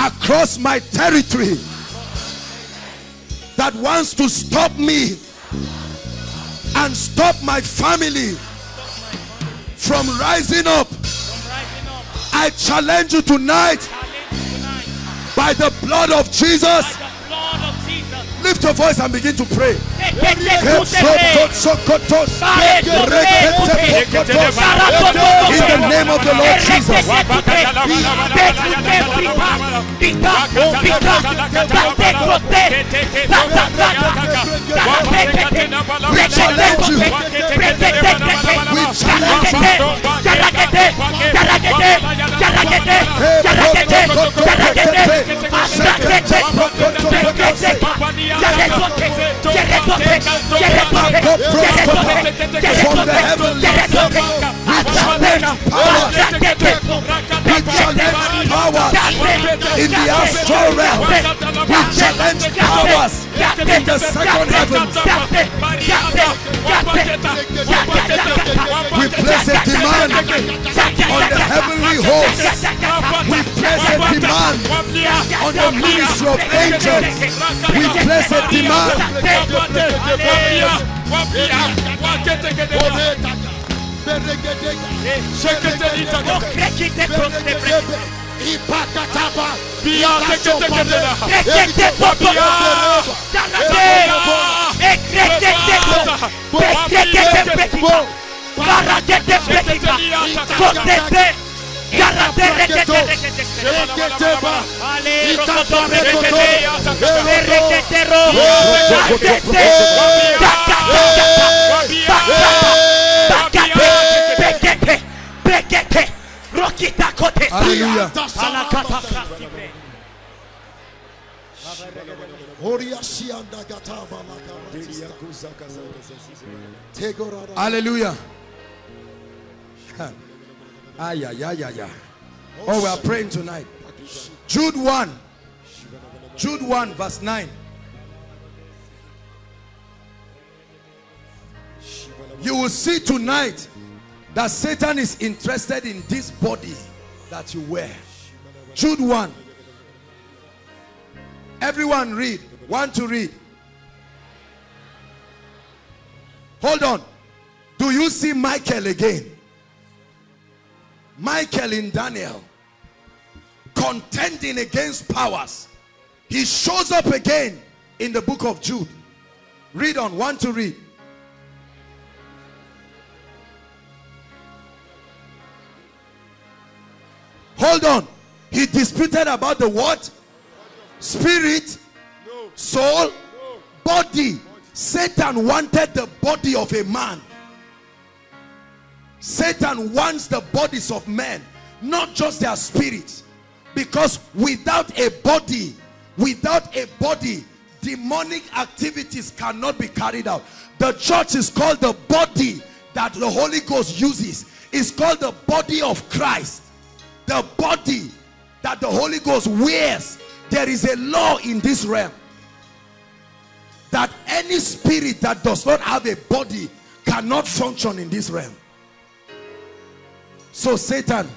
Speaker 2: across my territory that wants to stop me and stop my family from rising up, I challenge you tonight by the blood of Jesus. Lift your voice and begin to pray. In the name of the Lord Jesus. From the heavenly we challenge powers. We challenge powers in the astral realm. We challenge powers in the second heavens. We place a demand on the heavenly host. We place a demand on the ministry of angels. We place a demand.
Speaker 4: Ce que te dit ton crie
Speaker 5: qui te contre
Speaker 4: Ipakataba, Bianca,
Speaker 2: Hallelujah. Hallelujah. *laughs* Ah, yeah, yeah, yeah, yeah. Oh, we are praying tonight. Jude 1. Jude 1, verse 9. You will see tonight that Satan is interested in this body that you wear. Jude 1. Everyone read. One to read. Hold on. Do you see Michael again? Michael in Daniel contending against powers. He shows up again in the book of Jude. Read on. One to read. Hold on. He disputed about the what? Spirit, soul, body, Satan wanted the body of a man. Satan wants the bodies of men, not just their spirits. Because without a body, without a body, demonic activities cannot be carried out. The church is called the body that the Holy Ghost uses. It's called the body of Christ. The body that the Holy Ghost wears. There is a law in this realm that any spirit that does not have a body cannot function in this realm. So Satan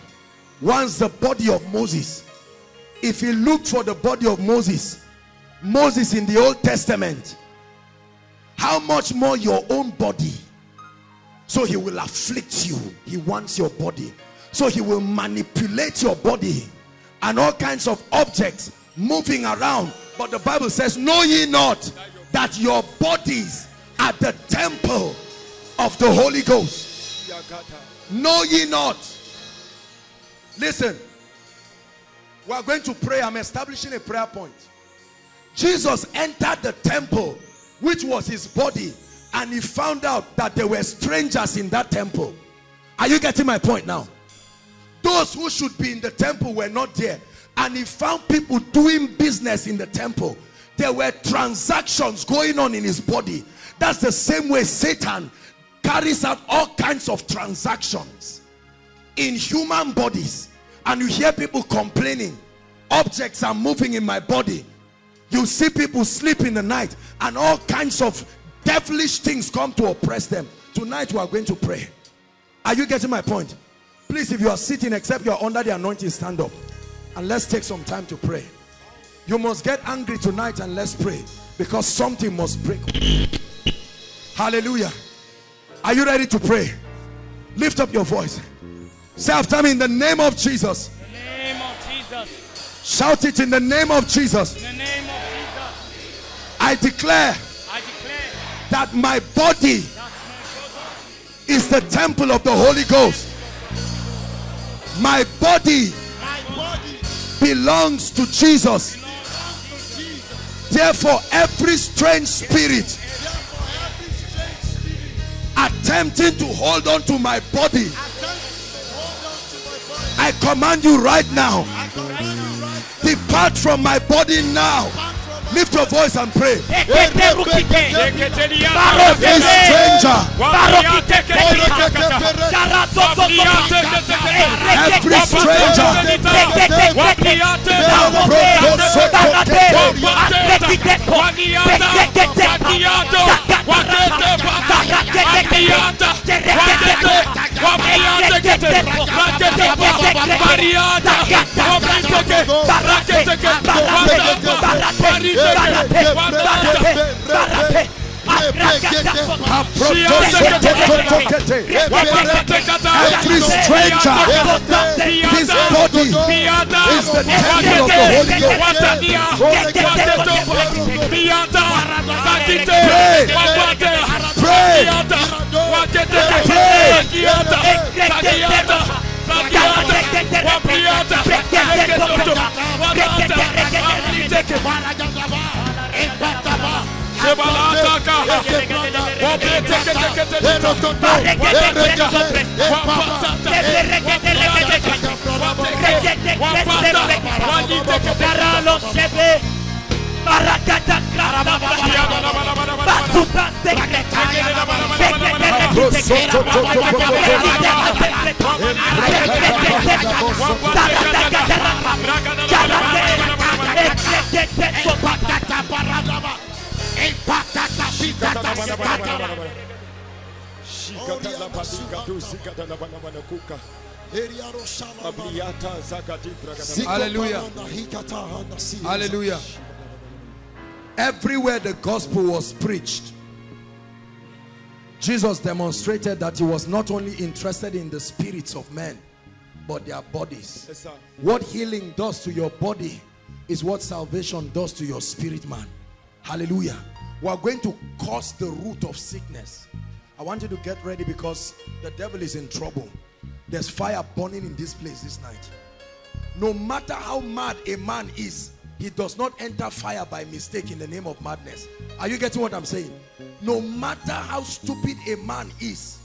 Speaker 2: wants the body of Moses. If he looked for the body of Moses, Moses in the Old Testament, how much more your own body? So he will afflict you. He wants your body. So he will manipulate your body and all kinds of objects moving around. But the Bible says, Know ye not that your bodies are the temple of the Holy Ghost? Know ye not? Listen, we are going to pray. I'm establishing a prayer point. Jesus entered the temple, which was his body, and he found out that there were strangers in that temple. Are you getting my point now? Those who should be in the temple were not there. And he found people doing business in the temple. There were transactions going on in his body. That's the same way Satan carries out all kinds of transactions in human bodies. And you hear people complaining, objects are moving in my body. You see people sleep in the night and all kinds of devilish things come to oppress them. Tonight we are going to pray. Are you getting my point? Please, if you are sitting, except you are under the anointing, stand up. And let's take some time to pray. You must get angry tonight and let's pray. Because something must break. Hallelujah. Are you ready to pray? Lift up your voice. Say after me in the name of Jesus.
Speaker 5: The name of Jesus.
Speaker 2: Shout it in the name of Jesus.
Speaker 5: In the name of Jesus.
Speaker 2: I declare
Speaker 5: I declare
Speaker 2: that my body
Speaker 5: that my body,
Speaker 2: is the temple of the Holy Ghost. My body
Speaker 3: My body
Speaker 2: belongs to Jesus. Therefore, every strange spirit attempting to hold on to my body,
Speaker 3: on to my body.
Speaker 2: I command you right now, depart from my body now.
Speaker 3: Back from my
Speaker 2: Lift your voice and pray.
Speaker 5: Ekete rukite.
Speaker 3: Ekete
Speaker 2: This stranger, every stranger, every stranger, his body is the temple of the Holy Ghost. Pray, Paralo se ve Hallelujah. Hallelujah. Everywhere the gospel was preached, Jesus demonstrated that he was not only interested in the spirits of men, but their bodies. What healing does to your body is what salvation does to your spirit man. Hallelujah. We are going to cause the root of sickness. I want you to get ready because the devil is in trouble. There's fire burning in this place this night. No matter how mad a man is, he does not enter fire by mistake in the name of madness. Are you getting what I'm saying? No matter how stupid a man is,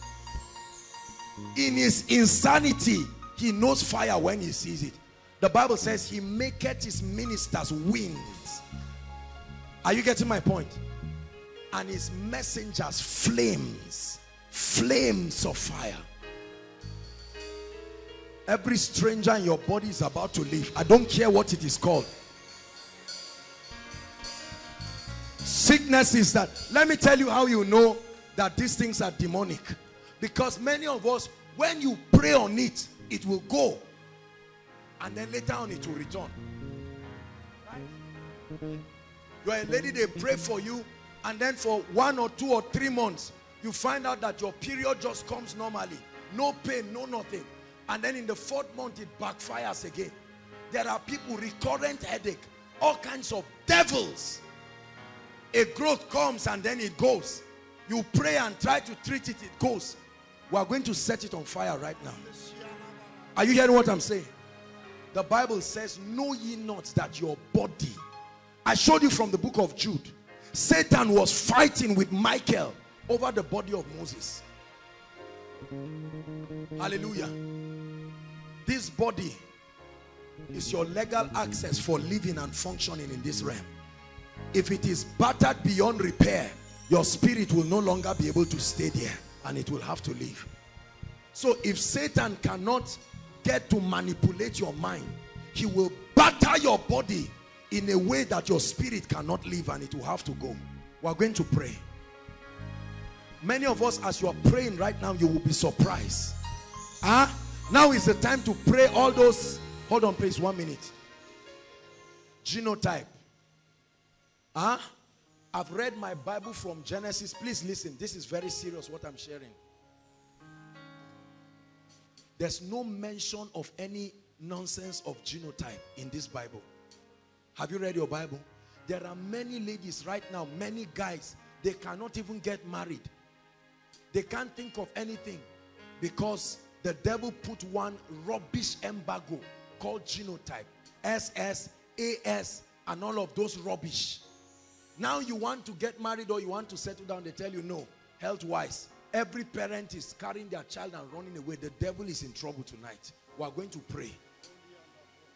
Speaker 2: in his insanity, he knows fire when he sees it. The Bible says he maketh his ministers winds. Are you getting my point? And his messengers flames, flames of fire. Every stranger in your body is about to leave. I don't care what it is called. Sickness is that. Let me tell you how you know that these things are demonic. Because many of us, when you pray on it, it will go. And then later on it will return. You're a lady, they pray for you. And then for one or two or three months, you find out that your period just comes normally. No pain, no nothing. And then in the fourth month, it backfires again. There are people, recurrent headache, all kinds of devils. A growth comes and then it goes. You pray and try to treat it, it goes. We are going to set it on fire right now. Are you hearing what I'm saying? The Bible says, Know ye not that your body. I showed you from the book of Jude. Satan was fighting with Michael over the body of Moses. Hallelujah. This body is your legal access for living and functioning in this realm. If it is battered beyond repair, your spirit will no longer be able to stay there and it will have to leave. So if Satan cannot get to manipulate your mind, he will batter your body in a way that your spirit cannot live and it will have to go. We are going to pray. Many of us, as you are praying right now, you will be surprised. Huh? Now is the time to pray all those. Hold on, please, one minute. Genotype. Huh? I've read my Bible from Genesis. Please listen. This is very serious what I'm sharing. There's no mention of any nonsense of genotype in this Bible. Have you read your Bible? There are many ladies right now, many guys, they cannot even get married. They can't think of anything because the devil put one rubbish embargo called genotype. SS, AS, and all of those rubbish. Now you want to get married or you want to settle down, they tell you no, health-wise. Every parent is carrying their child and running away. The devil is in trouble tonight. We are going to pray.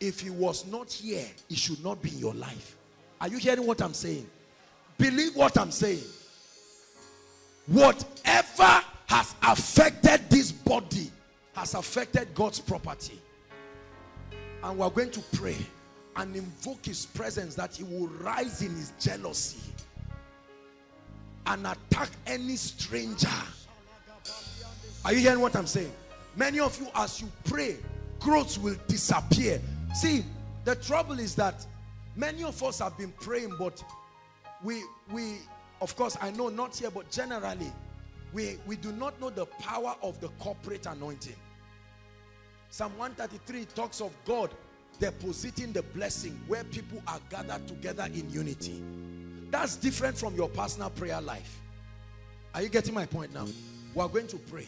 Speaker 2: If he was not here, he should not be in your life. Are you hearing what I'm saying? Believe what I'm saying. Whatever has affected this body has affected God's property. And we're going to pray and invoke his presence that he will rise in his jealousy and attack any stranger. Are you hearing what I'm saying? Many of you, as you pray, growth will disappear. See, the trouble is that many of us have been praying, but we, we, of course, I know not here, but generally, we, we do not know the power of the corporate anointing. Psalm 133 talks of God depositing the blessing where people are gathered together in unity. That's different from your personal prayer life. Are you getting my point now? We are going to pray.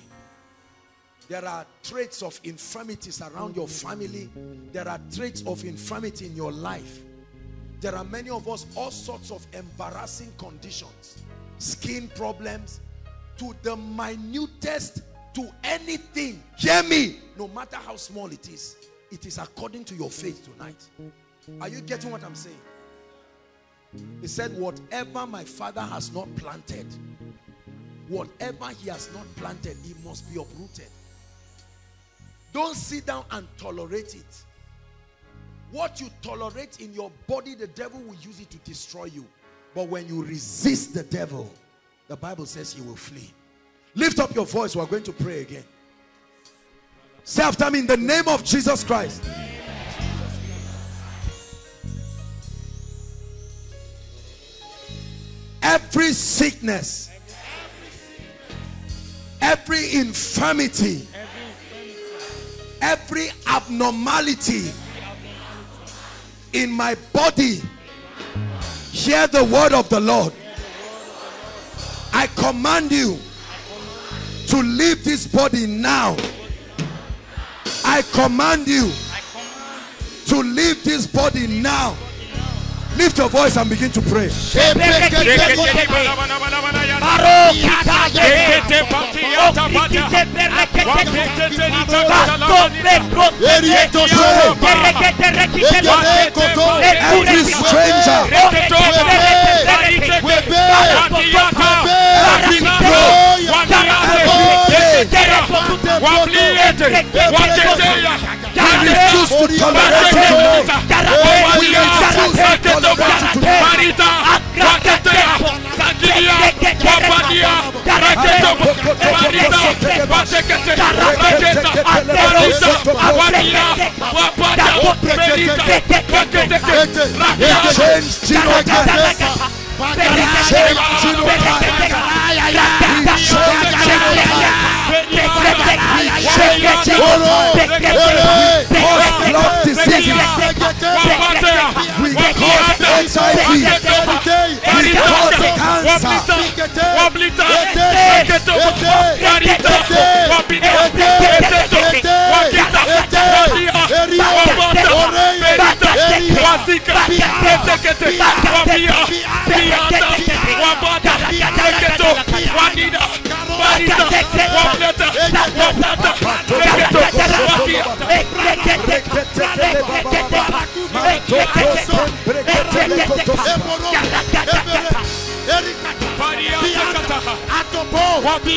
Speaker 2: There are traits of infirmities around your family. There are traits of infirmity in your life. There are many of us, all sorts of embarrassing conditions. Skin problems, to the minutest, to anything. Hear me, no matter how small it is. It is according to your faith tonight. Are you getting what I'm saying? He said, whatever my father has not planted, whatever he has not planted, he must be uprooted. Don't sit down and tolerate it. What you tolerate in your body, the devil will use it to destroy you. But when you resist the devil, the Bible says he will flee. Lift up your voice. We're going to pray again. Say after me in the name of Jesus Christ. Every sickness, every infirmity, every abnormality in my body, hear the word of the Lord. I command you to leave this body now. I command you to leave this body now. Lift your voice and begin to pray. Every stranger, we refuse to tolerate Yakate, Marita, Change
Speaker 4: Change Change be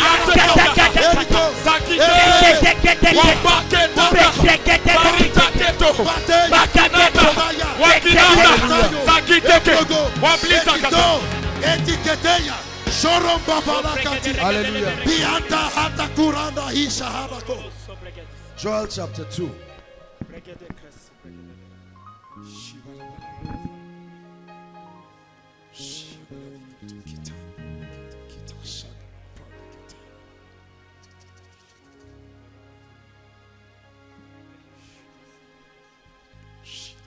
Speaker 2: Joel chapter 2.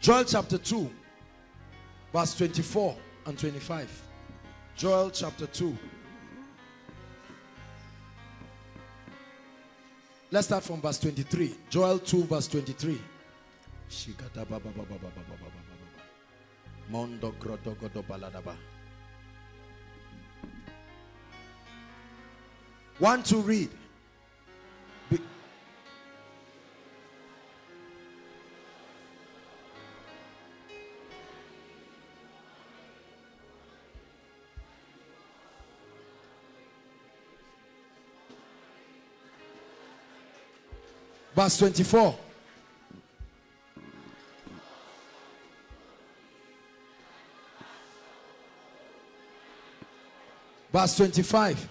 Speaker 2: Joel chapter 2, verse 24 and 25. Joel chapter 2. Let's start from verse 23. Joel 2, verse 23. One. Want to read? Verse 24. Verse 25.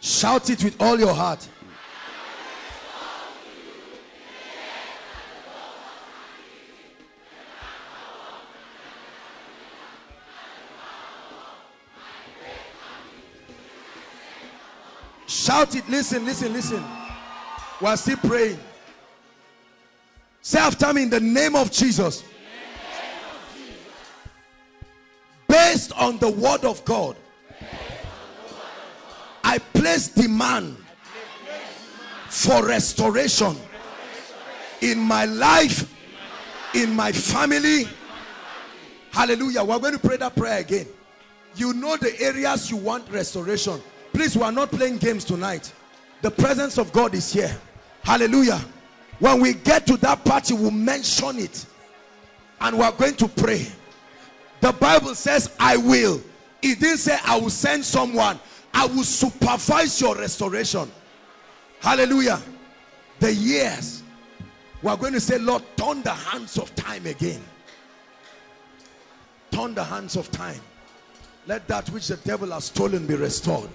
Speaker 2: Shout it with all your heart. Shout it. Listen, listen, listen. We're still praying. Say after me in the name of Jesus. Based on the word of God, I place demand for restoration in my life, in my family. Hallelujah. We're going to pray that prayer again. You know the areas you want restoration. Please, we are not playing games tonight. The presence of God is here. Hallelujah. When we get to that part, you will mention it. And we are going to pray. The Bible says, I will. It didn't say, I will send someone. I will supervise your restoration. Hallelujah. The years. We are going to say, Lord, turn the hands of time again. Turn the hands of time. Let that which the devil has stolen be restored.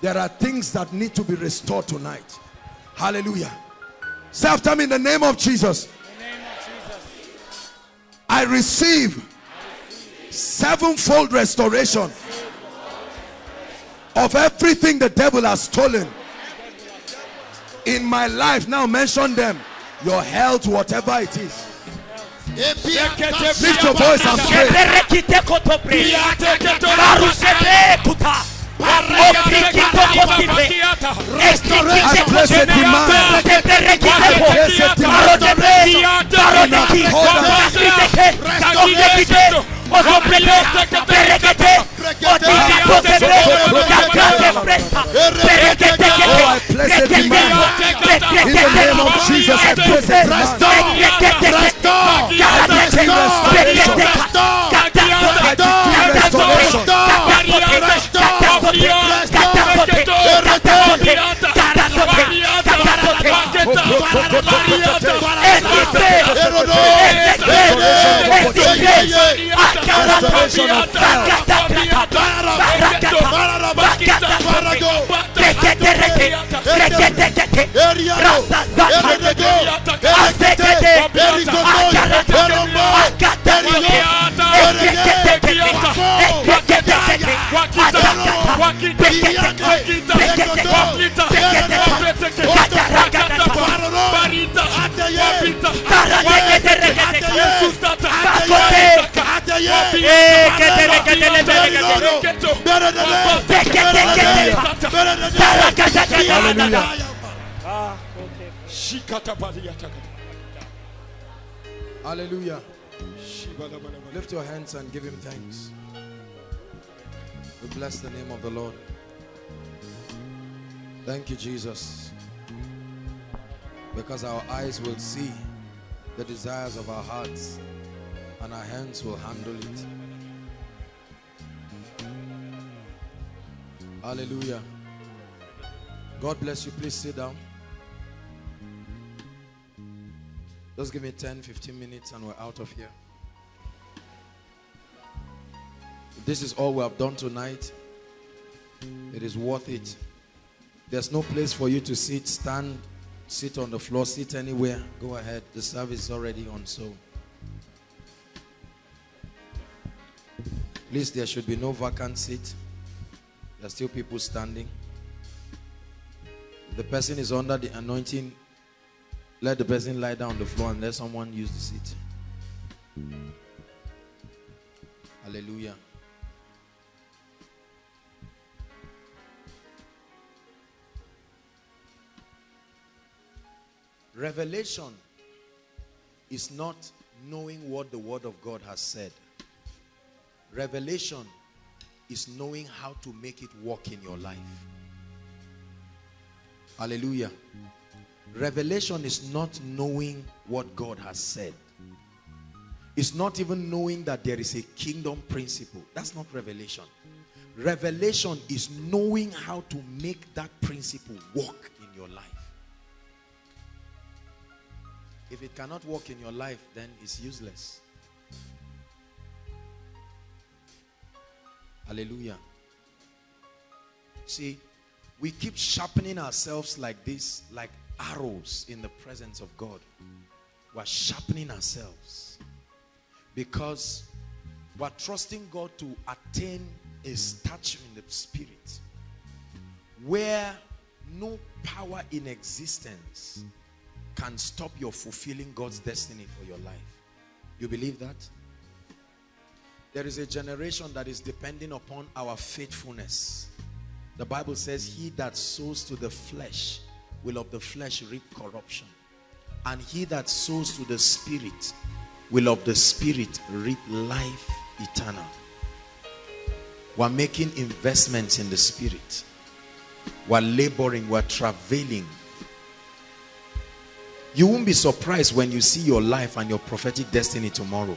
Speaker 2: There are things that need to be restored tonight. Hallelujah. Say after me in the name of Jesus. I receive sevenfold restoration of everything the devil has stolen in my life. Now mention them. Your health, whatever it is. Lift your voice and pray. Jesus, I place a demand. Hallelujah. Lift your hands and give him thanks. We bless the name of the Lord. Thank you, Jesus. Because our eyes will see the desires of our hearts and our hands will handle it. Hallelujah. God bless you. Please sit down. Just give me 10, 15 minutes and we're out of here. This is all we have done tonight. It is worth it. There's no place for you to sit, stand, sit on the floor, sit anywhere. Go ahead. The service is already on, so. Please, there should be no vacant seat. There are still people standing. The person is under the anointing. Let the person lie down on the floor and let someone use the seat. Hallelujah. Revelation is not knowing what the word of God has said. Revelation is knowing how to make it work in your life. Hallelujah. Revelation is not knowing what God has said. It's not even knowing that there is a kingdom principle. That's not revelation. Revelation is knowing how to make that principle work If it cannot work in your life, then it's useless. Hallelujah. See, we keep sharpening ourselves like this, like arrows in the presence of God. We're sharpening ourselves because we're trusting God to attain a stature in the spirit where no power in existence can stop your fulfilling God's destiny for your life. You believe that? There is a generation that is depending upon our faithfulness. The Bible says, He that sows to the flesh will of the flesh reap corruption. And he that sows to the spirit will of the spirit reap life eternal. We're making investments in the spirit. We're laboring, we're travailing. You won't be surprised when you see your life and your prophetic destiny tomorrow.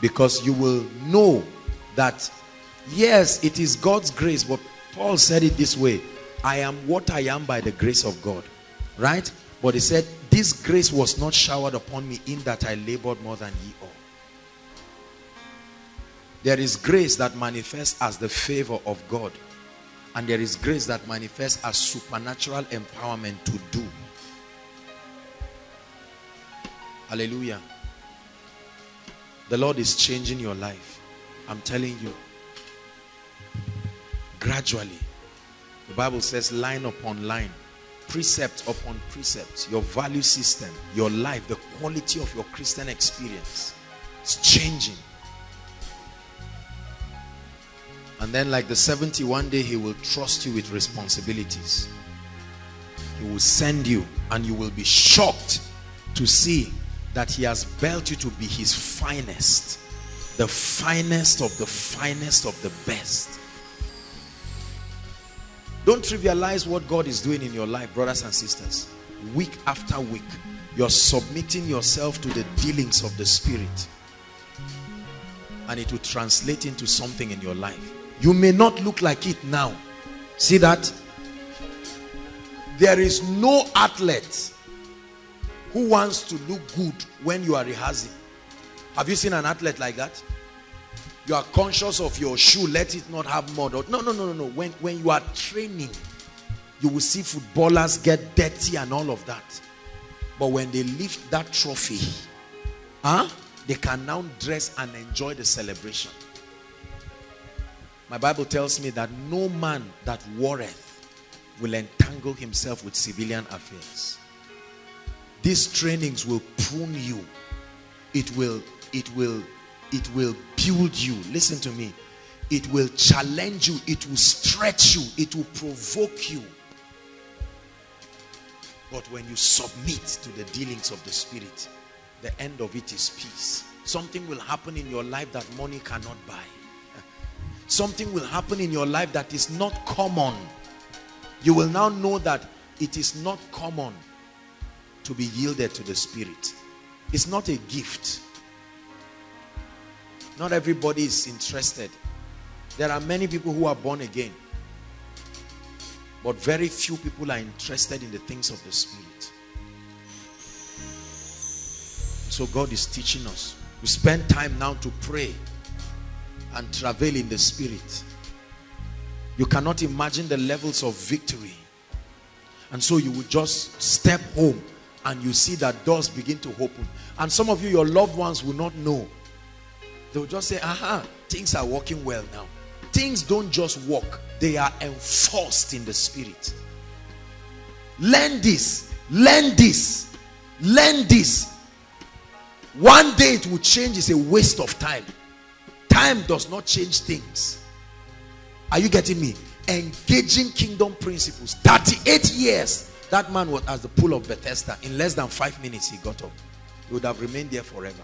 Speaker 2: Because you will know that, yes, it is God's grace, but Paul said it this way I am what I am by the grace of God. Right? But he said, This grace was not showered upon me in that I labored more than ye all. There is grace that manifests as the favor of God. And there is grace that manifests as supernatural empowerment to do. Hallelujah. The Lord is changing your life. I'm telling you. Gradually. The Bible says line upon line. Precept upon precept. Your value system. Your life. The quality of your Christian experience. It's changing. And then like the 71 day, he will trust you with responsibilities. He will send you and you will be shocked to see that he has built you to be his finest. The finest of the finest of the best. Don't trivialize what God is doing in your life, brothers and sisters. Week after week, you're submitting yourself to the dealings of the Spirit. And it will translate into something in your life. You may not look like it now. See that? There is no athlete who wants to look good when you are rehearsing. Have you seen an athlete like that? You are conscious of your shoe, let it not have mud. No, no, no, no, no. When, when you are training, you will see footballers get dirty and all of that. But when they lift that trophy, huh, they can now dress and enjoy the celebration. My Bible tells me that no man that warreth will entangle himself with civilian affairs. These trainings will prune you. It will, it will, it will build you. Listen to me. It will challenge you. It will stretch you. It will provoke you. But when you submit to the dealings of the Spirit, the end of it is peace. Something will happen in your life that money cannot buy. Something will happen in your life that is not common. You will now know that it is not common to be yielded to the Spirit. It's not a gift. Not everybody is interested. There are many people who are born again. But very few people are interested in the things of the Spirit. So God is teaching us. We spend time now to pray and travel in the Spirit. You cannot imagine the levels of victory. And so you will just step home and you see that doors begin to open. And some of you, your loved ones will not know. They will just say, aha, things are working well now. Things don't just work, they are enforced in the spirit. Learn this, learn this, learn this. One day it will change, it's a waste of time. Time does not change things. Are you getting me? Engaging kingdom principles. 38 years that man was at the pool of Bethesda. In less than five minutes, he got up. He would have remained there forever.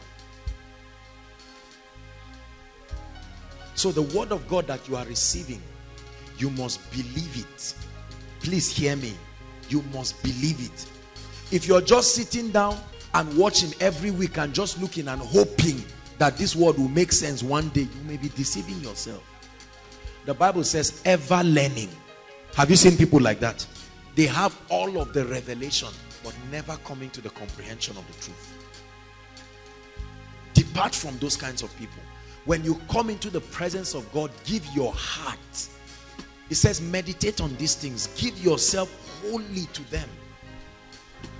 Speaker 2: So the word of God that you are receiving, you must believe it. Please hear me. You must believe it. If you're just sitting down and watching every week and just looking and hoping that this word will make sense one day, you may be deceiving yourself. The Bible says ever learning. Have you seen people like that? They have all of the revelation, but never coming to the comprehension of the truth. Depart from those kinds of people. When you come into the presence of God, give your heart. It says, meditate on these things. Give yourself wholly to them.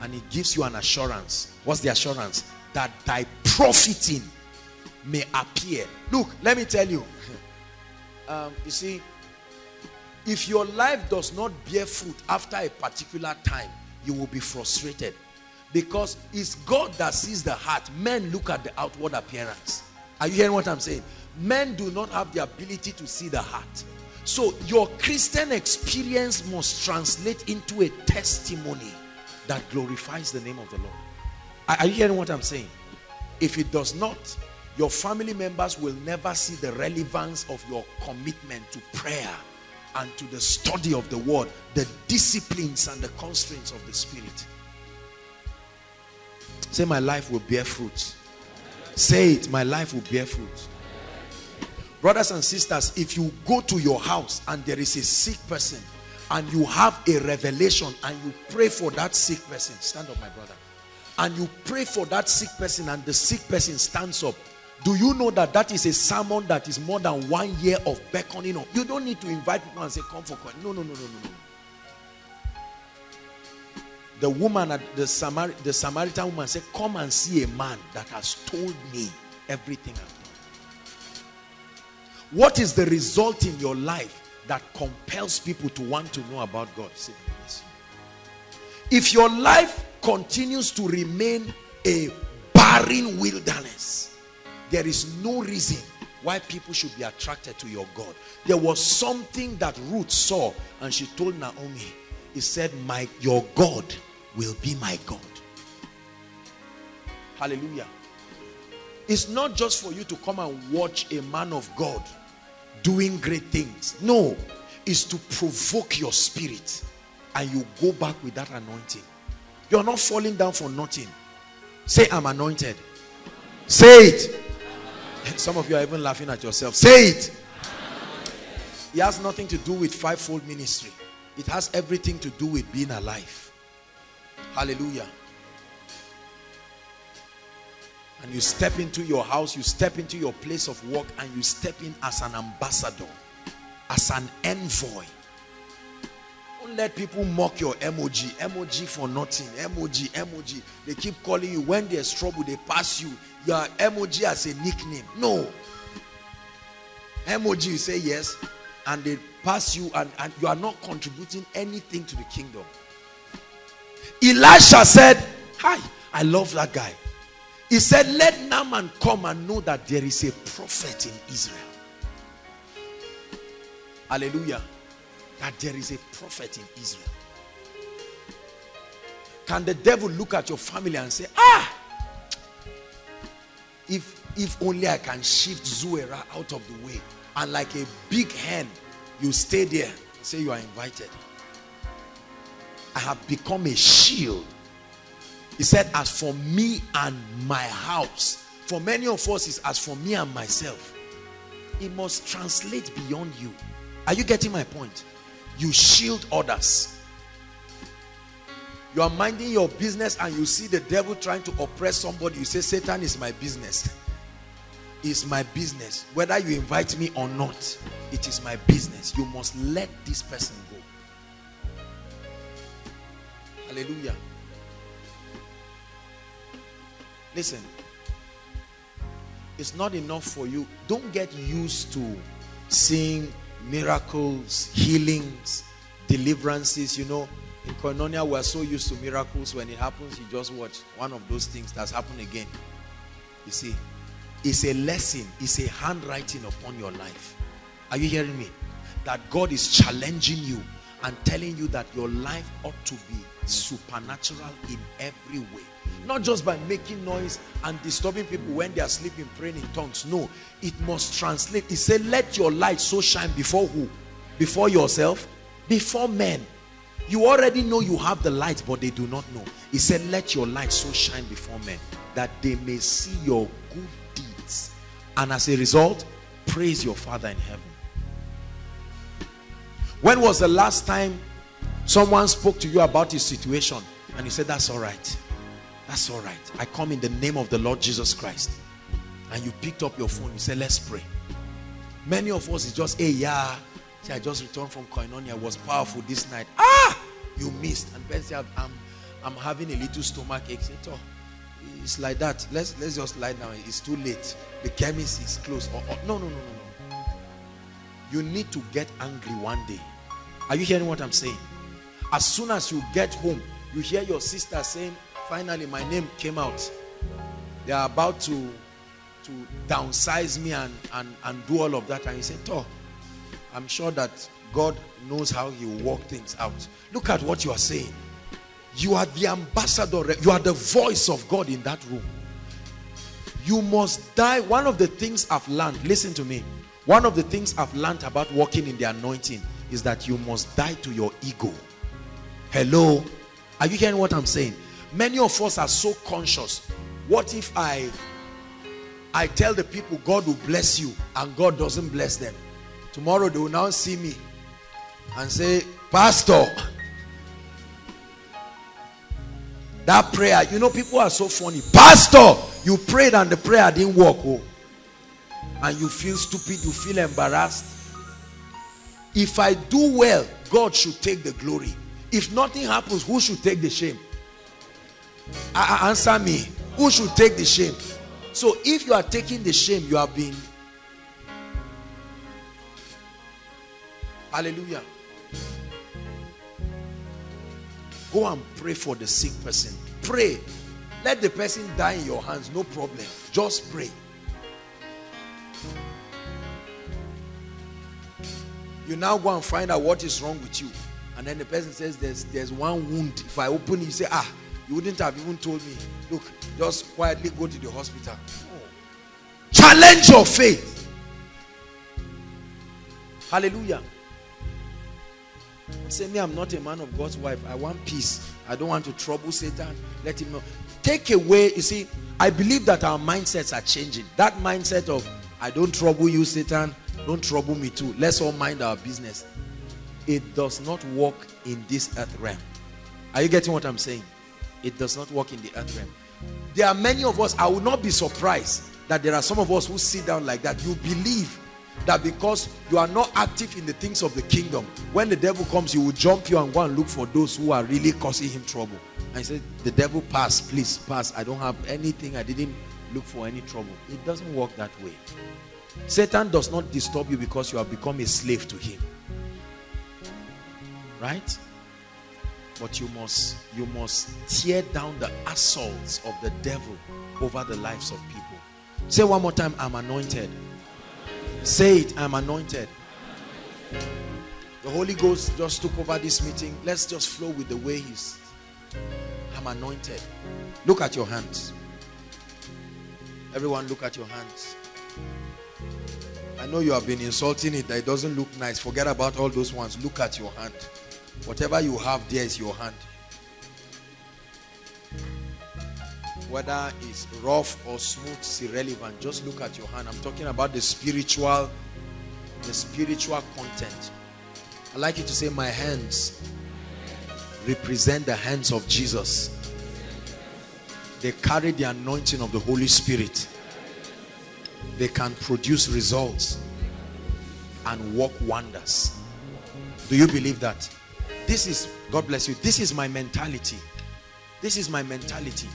Speaker 2: And it gives you an assurance. What's the assurance? That thy profiting may appear. Look, let me tell you. *laughs* Um, you see, if your life does not bear fruit after a particular time, you will be frustrated. Because it's God that sees the heart. Men look at the outward appearance. Are you hearing what I'm saying? Men do not have the ability to see the heart. So your Christian experience must translate into a testimony that glorifies the name of the Lord. Are you hearing what I'm saying? If it does not, your family members will never see the relevance of your commitment to prayer and to the study of the word, the disciplines and the constraints of the spirit. Say, my life will bear fruit. Say it, my life will bear fruit. Brothers and sisters, if you go to your house and there is a sick person and you have a revelation and you pray for that sick person, stand up, my brother, and you pray for that sick person and the sick person stands up, do you know that that is a sermon that is more than one year of beckoning? You don't need to invite people and say, come for God. No, no, no, no, no. The woman at the, Samar the Samaritan woman said, come and see a man that has told me everything I've done. What is the result in your life that compels people to want to know about God? If your life continues to remain a barren wilderness, there is no reason why people should be attracted to your God. There was something that Ruth saw and she told Naomi, he said, my, your God will be my God. Hallelujah. It's not just for you to come and watch a man of God doing great things. No, it's to provoke your spirit and you go back with that anointing. You're not falling down for nothing. Say, I'm anointed. Say it. Some of you are even laughing at yourself. Say it. It has nothing to do with fivefold ministry. It has everything to do with being alive. Hallelujah. And you step into your house, you step into your place of work, and you step in as an ambassador, as an envoy. Don't let people mock your emoji. Emoji for nothing. Emoji, emoji. They keep calling you. When there's trouble, they pass you. Your emoji as a nickname. No. Emoji, you say yes, and they pass you, and, and you are not contributing anything to the kingdom. Elisha said, Hi, I love that guy. He said, Let Naaman come and know that there is a prophet in Israel. Hallelujah. That there is a prophet in Israel. Can the devil look at your family and say, Ah, if if only I can shift Zuera out of the way and like a big hen, you stay there, say you are invited. I have become a shield. He said, As for me and my house, for many of us, is as for me and myself. It must translate beyond you. Are you getting my point? You shield others. You are minding your business and you see the devil trying to oppress somebody. You say, Satan is my business. Is my business. Whether you invite me or not, it is my business. You must let this person go. Hallelujah. Listen, it's not enough for you. Don't get used to seeing miracles, healings, deliverances. You know, in Koinonia, we're so used to miracles. When it happens, you just watch one of those things that's happened again. You see, it's a lesson, it's a handwriting upon your life. Are you hearing me? That God is challenging you and telling you that your life ought to be supernatural in every way. Not just by making noise and disturbing people when they are sleeping, praying in tongues. No, it must translate. He said, Let your light so shine before who? Before yourself, before men. You already know you have the light, but they do not know. He said, Let your light so shine before men that they may see your good deeds. And as a result, praise your Father in heaven. When was the last time someone spoke to you about his situation and you said, That's all right? That's all right. I come in the name of the Lord Jesus Christ. And you picked up your phone, you said, Let's pray. Many of us is just, Hey, yeah. See, I just returned from Koinonia. It was powerful this night. Ah, you missed. And Ben said, I'm, I'm having a little stomach ache. Say, oh, it's like that. Let's let's just lie down. It's too late. The chemist is closed. No, no, no, no, no. You need to get angry one day. Are you hearing what I'm saying? As soon as you get home, you hear your sister saying, finally my name came out. They are about to to downsize me and, and, and do all of that. And you say, oh, I'm sure that God knows how he will work things out. Look at what you are saying. You are the ambassador. You are the voice of God in that room. You must die. One of the things I've learned, listen to me. One of the things I've learned about walking in the anointing is that you must die to your ego. Hello? Are you hearing what I'm saying? Many of us are so conscious. What if I I tell the people God will bless you and God doesn't bless them? Tomorrow they will now see me and say, Pastor, that prayer, you know, people are so funny. Pastor, you prayed and the prayer didn't work. Oh. And you feel stupid, you feel embarrassed. If I do well, God should take the glory. If nothing happens, who should take the shame? Uh, answer me. Who should take the shame? So if you are taking the shame, you have been. Hallelujah. Go and pray for the sick person. Pray. Let the person die in your hands. No problem. Just pray. You now go and find out what is wrong with you. And then the person says, There's there's one wound. If I open it, you say, Ah, you wouldn't have even told me. Look, just quietly go to the hospital. Challenge your faith. Hallelujah. Say me, I'm not a man of God's wife. I want peace. I don't want to trouble Satan. Let him know. Take away, you see, I believe that our mindsets are changing. That mindset of I don't trouble you, Satan. Don't trouble me too. Let's all mind our business. It does not work in this earth realm. Are you getting what I'm saying? It does not work in the earth realm. There are many of us, I will not be surprised that there are some of us who sit down like that. You believe that because you are not active in the things of the kingdom, when the devil comes, he will jump you and go and look for those who are really causing him trouble. And he said, The devil pass, please pass. I don't have anything, I didn't look for any trouble. It doesn't work that way. Satan does not disturb you because you have become a slave to him. Right? But you must you must tear down the assaults of the devil over the lives of people. Say one more time, I'm anointed. Say it, I'm anointed. The Holy Ghost just took over this meeting. Let's just flow with the way He's. I'm anointed. Look at your hands. Everyone, look at your hands. I know you have been insulting it, that it doesn't look nice. Forget about all those ones. Look at your hand. Whatever you have there is your hand. Whether it's rough or smooth, it's irrelevant. Just look at your hand. I'm talking about the spiritual, the spiritual content. I like you to say, my hands represent the hands of Jesus. They carry the anointing of the Holy Spirit. They can produce results and work wonders. Do you believe that? This is, God bless you, this is my mentality. This is my mentality.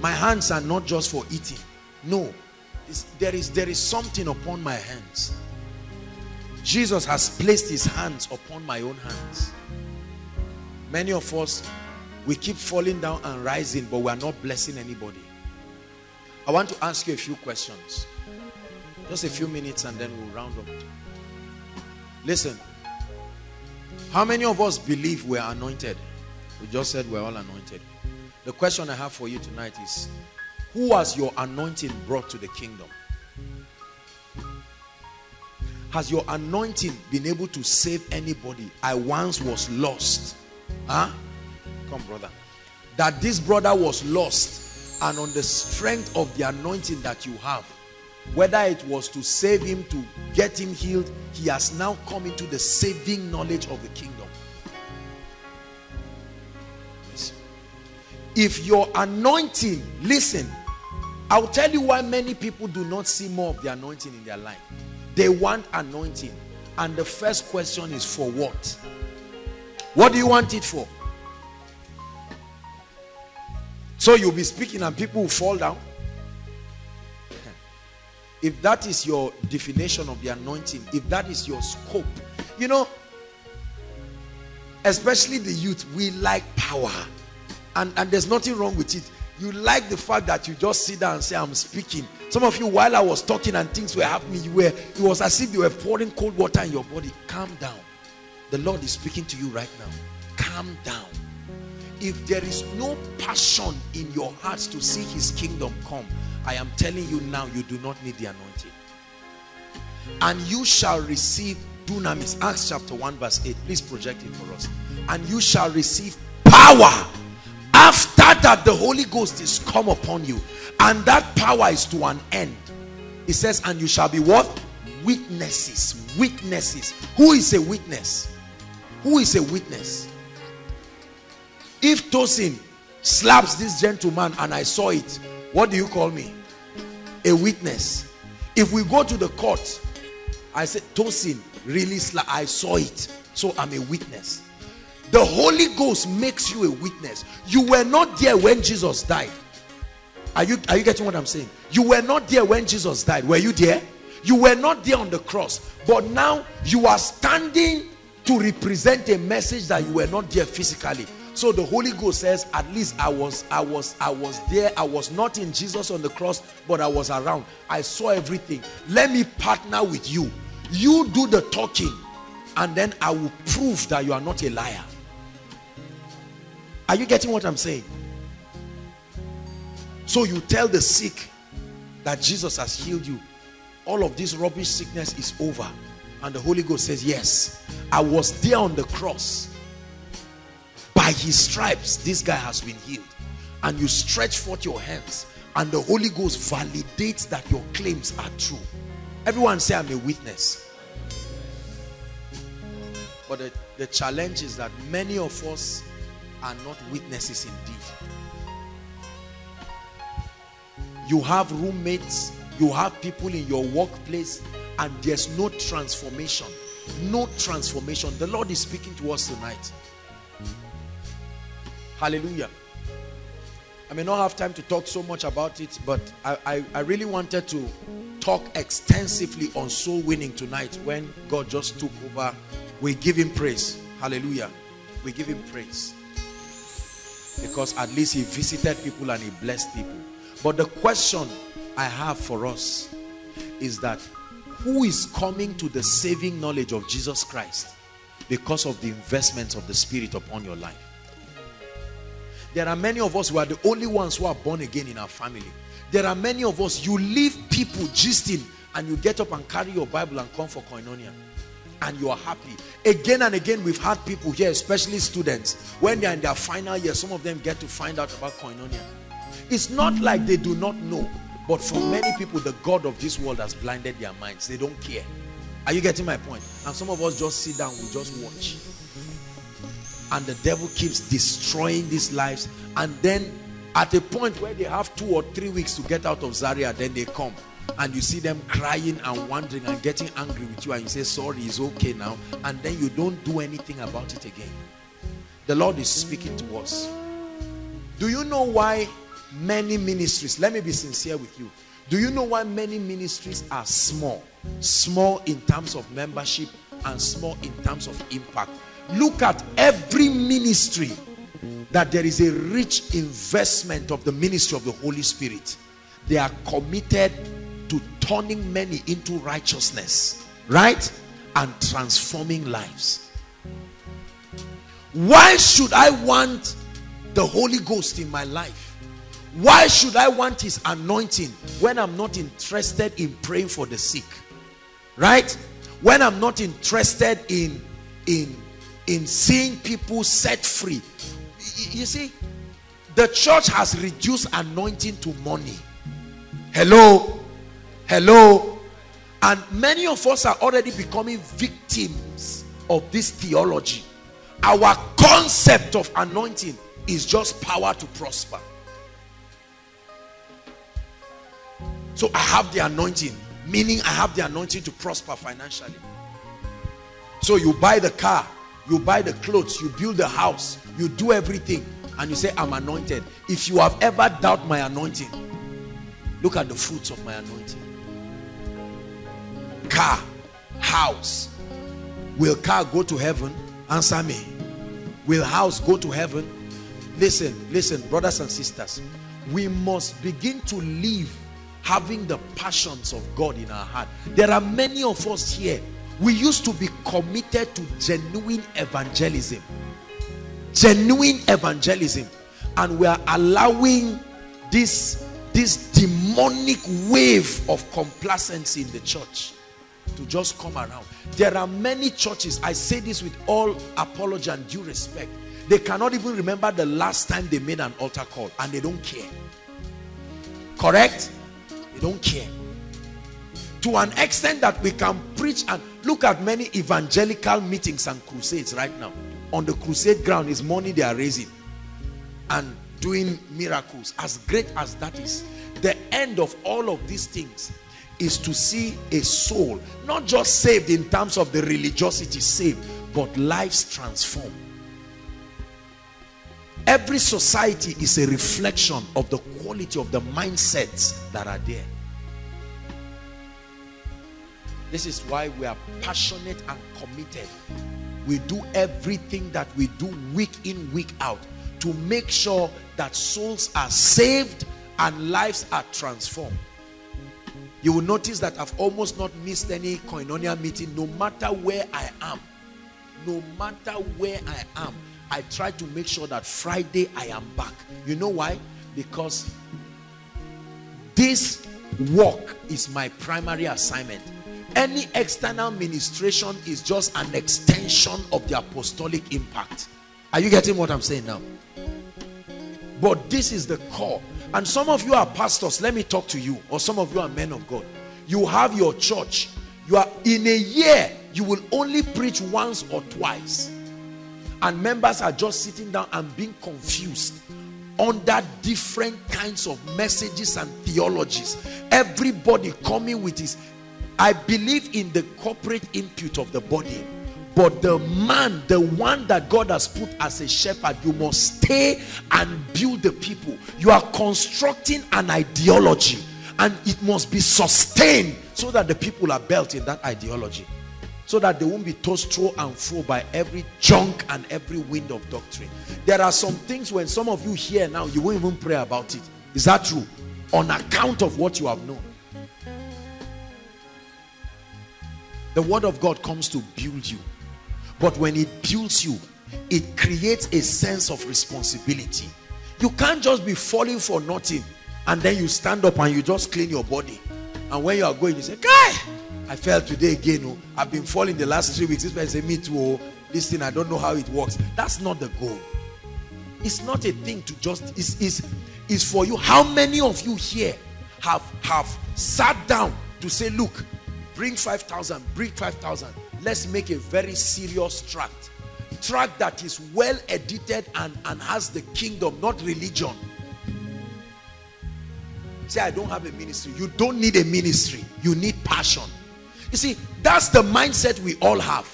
Speaker 2: My hands are not just for eating. No. There, is, there is something upon my hands. Jesus has placed his hands upon my own hands. Many of us, we keep falling down and rising, but we are not blessing anybody. I want to ask you a few questions. Just a few minutes and then we'll round up. Listen. How many of us believe we're anointed? We just said we're all anointed. The question I have for you tonight is, who has your anointing brought to the kingdom? Has your anointing been able to save anybody? I once was lost. Huh? Come, brother. That this brother was lost, and on the strength of the anointing that you have, whether it was to save him, to get him healed, he has now come into the saving knowledge of the kingdom. If your anointing, listen, I'll tell you why many people do not see more of the anointing in their life. They want anointing. And the first question is for what? What do you want it for? So you'll be speaking and people will fall down. If that is your definition of the anointing, if that is your scope, you know, especially the youth, we like power. And, and there's nothing wrong with it. You like the fact that you just sit down and say, I'm speaking. Some of you, while I was talking and things were happening, you were, it was as if you were pouring cold water in your body. Calm down. The Lord is speaking to you right now. Calm down. If there is no passion in your heart to see his kingdom come, I am telling you now, you do not need the anointing. And you shall receive dunamis. Acts chapter 1 verse 8. Please project it for us. And you shall receive power after that the Holy Ghost is come upon you. And that power is to an end. It says, and you shall be what? Witnesses. Witnesses. Who is a witness? Who is a witness? If Tosin slaps this gentleman and I saw it, what do you call me? A witness. If we go to the court, I said Tosin really I saw it. So I'm a witness. The Holy Ghost makes you a witness. You were not there when Jesus died. Are you, are you getting what I'm saying? You were not there when Jesus died. Were you there? You were not there on the cross. But now you are standing to represent a message that you were not there physically. So the Holy Ghost says, at least I was, I was, I was there. I was not in Jesus on the cross, but I was around. I saw everything. Let me partner with you. You do the talking, and then I will prove that you are not a liar. Are you getting what I'm saying? So you tell the sick that Jesus has healed you. all of this rubbish sickness is over. And the Holy Ghost says, Yes, I was there on the cross. By his stripes, this guy has been healed. And you stretch forth your hands, and the Holy Ghost validates that your claims are true. Everyone say, I'm a witness. But the, the challenge is that many of us are not witnesses indeed. You have roommates, you have people in your workplace, and there's no transformation. No transformation. The Lord is speaking to us tonight. Hallelujah. I may not have time to talk so much about it, but I, I, I, really wanted to talk extensively on soul winning tonight when God just took over. We give him praise. Hallelujah. We give him praise. Because at least he visited people and he blessed people. But the question I have for us is that who is coming to the saving knowledge of Jesus Christ because of the investments of the Spirit upon your life? There are many of us who are the only ones who are born again in our family. There are many of us, you leave people gisting and you get up and carry your Bible and come for koinonia and you are happy. Again and again, we've had people here, especially students, when they're in their final year, some of them get to find out about koinonia. It's not like they do not know, but for many people, the God of this world has blinded their minds. They don't care. Are you getting my point? And some of us just sit down, we just watch. And the devil keeps destroying these lives. And then at a point where they have two or three weeks to get out of Zaria, then they come. And you see them crying and wondering and getting angry with you. And you say, sorry, it's okay now. And then you don't do anything about it again. The Lord is speaking to us. Do you know why many ministries, let me be sincere with you. Do you know why many ministries are small? Small in terms of membership and small in terms of impact. Look at every ministry that there is a rich investment of the ministry of the Holy Spirit. They are committed to turning many into righteousness, right? And transforming lives. Why should I want the Holy Ghost in my life? Why should I want his anointing when I'm not interested in praying for the sick? Right? When I'm not interested in in in seeing people set free. You see, the church has reduced anointing to money. Hello? Hello? And many of us are already becoming victims of this theology. Our concept of anointing is just power to prosper. So I have the anointing, meaning I have the anointing to prosper financially. So you buy the car, you buy the clothes, you build the house, you do everything, and you say, I'm anointed. If you have ever doubted my anointing, look at the fruits of my anointing. Car, house. Will car go to heaven? Answer me. Will house go to heaven? Listen, listen, brothers and sisters. We must begin to live having the passions of God in our heart. There are many of us here. We used to be committed to genuine evangelism. Genuine evangelism. And we are allowing this, this demonic wave of complacency in the church to just come around. There are many churches, I say this with all apology and due respect. They cannot even remember the last time they made an altar call and they don't care. Correct? They don't care. To an extent that we can preach and look at many evangelical meetings and crusades right now. On the crusade ground is money they are raising and doing miracles. As great as that is, the end of all of these things is to see a soul not just saved in terms of the religiosity saved, but lives transformed. Every society is a reflection of the quality of the mindsets that are there. This is why we are passionate and committed. We do everything that we do week in, week out to make sure that souls are saved and lives are transformed. You will notice that I've almost not missed any koinonia meeting no matter where I am. No matter where I am, I try to make sure that Friday I am back. You know why? Because this work is my primary assignment. Any external ministration is just an extension of the apostolic impact. Are you getting what I'm saying now? But this is the core. And some of you are pastors. Let me talk to you. Or some of you are men of God. You have your church. You are in a year, you will only preach once or twice. And members are just sitting down and being confused under different kinds of messages and theologies. Everybody coming with his. I believe in the corporate input of the body. But the man, the one that God has put as a shepherd, you must stay and build the people. You are constructing an ideology and it must be sustained so that the people are built in that ideology so that they won't be tossed through and fro by every junk and every wind of doctrine. There are some things when some of you hear now you won't even pray about it. Is that true? On account of what you have known. The word of God comes to build you but when it builds you it creates a sense of responsibility. You can't just be falling for nothing and then you stand up and you just clean your body. And when you are going you say guy i fell today again oh. I've been falling the last three weeks. This person say me too oh. This thing i don't know how it works. That's not the goal. It's not a thing to just it's is is for you. How many of you here have have sat down to say look bring 5000 bring 5000 let's make a very serious tract. Tract that is well edited and and has the kingdom not religion. Say i don't have a ministry. You don't need a ministry. You need passion. You see that's the mindset we all have.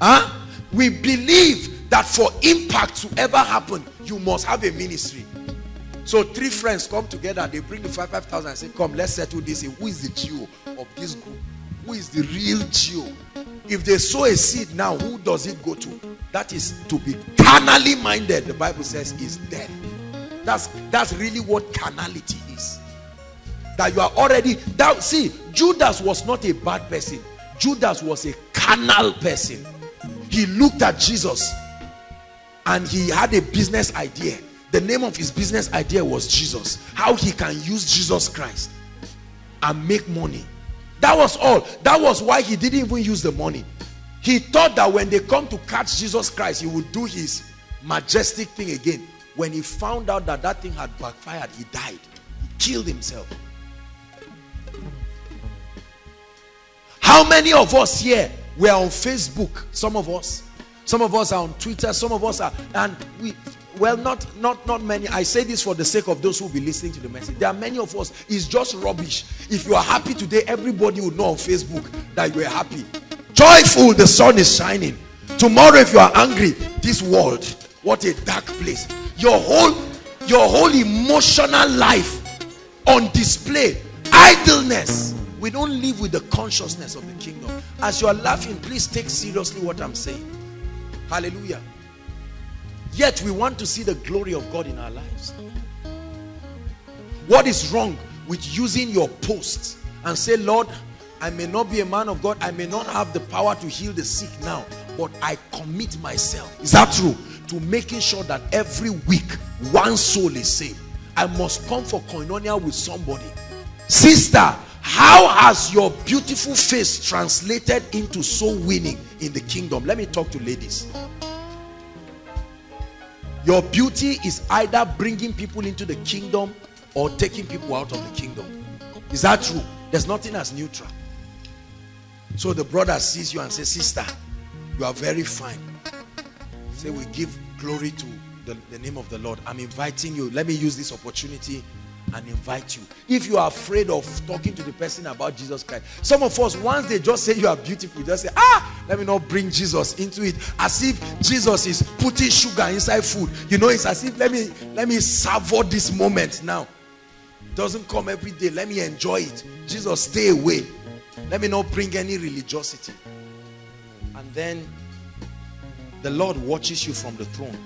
Speaker 2: Huh? We believe that for impact to ever happen you must have a ministry. So three friends come together. They bring the five five thousand and say come let's settle this. Who is the CEO of this group? Who is the real CEO if they sow a seed now who does it go to? That is to be carnally minded the bible says is death. That's that's really what carnality is. That you are already that see judas was not a bad person. Judas was a carnal person. He looked at jesus and he had a business idea. The name of his business idea was jesus. How he can use jesus christ and make money that was all. That was why he didn't even use the money. He thought that when they come to catch jesus christ he would do his majestic thing again. When he found out that that thing had backfired he died. He killed himself. How many of us here were on facebook? Some of us. Some of us are on twitter. Some of us are and we well not not not many. I say this for the sake of those who will be listening to the message. There are many of us. It's just rubbish. If you are happy today everybody would know on facebook that you are happy. Joyful the sun is shining. Tomorrow if you are angry this world what a dark place. Your whole your whole emotional life on display. Idleness. We don't live with the consciousness of the kingdom. As you are laughing please take seriously what i'm saying. Hallelujah yet we want to see the glory of god in our lives. What is wrong with using your post and say lord i may not be a man of god. I may not have the power to heal the sick now but i commit myself. Is that true? To making sure that every week one soul is saved. I must come for koinonia with somebody. Sister how has your beautiful face translated into soul winning in the kingdom? Let me talk to ladies your beauty is either bringing people into the kingdom or taking people out of the kingdom. Is that true? There's nothing as neutral. So the brother sees you and says sister you are very fine. Say we give glory to the, the name of the lord. I'm inviting you. Let me use this opportunity and invite you. If you are afraid of talking to the person about jesus christ some of us once they just say you are beautiful just say ah let me not bring jesus into it. As if jesus is putting sugar inside food. You know it's as if let me let me savor this moment now. It doesn't come every day. Let me enjoy it. Jesus stay away. Let me not bring any religiosity. And then the lord watches you from the throne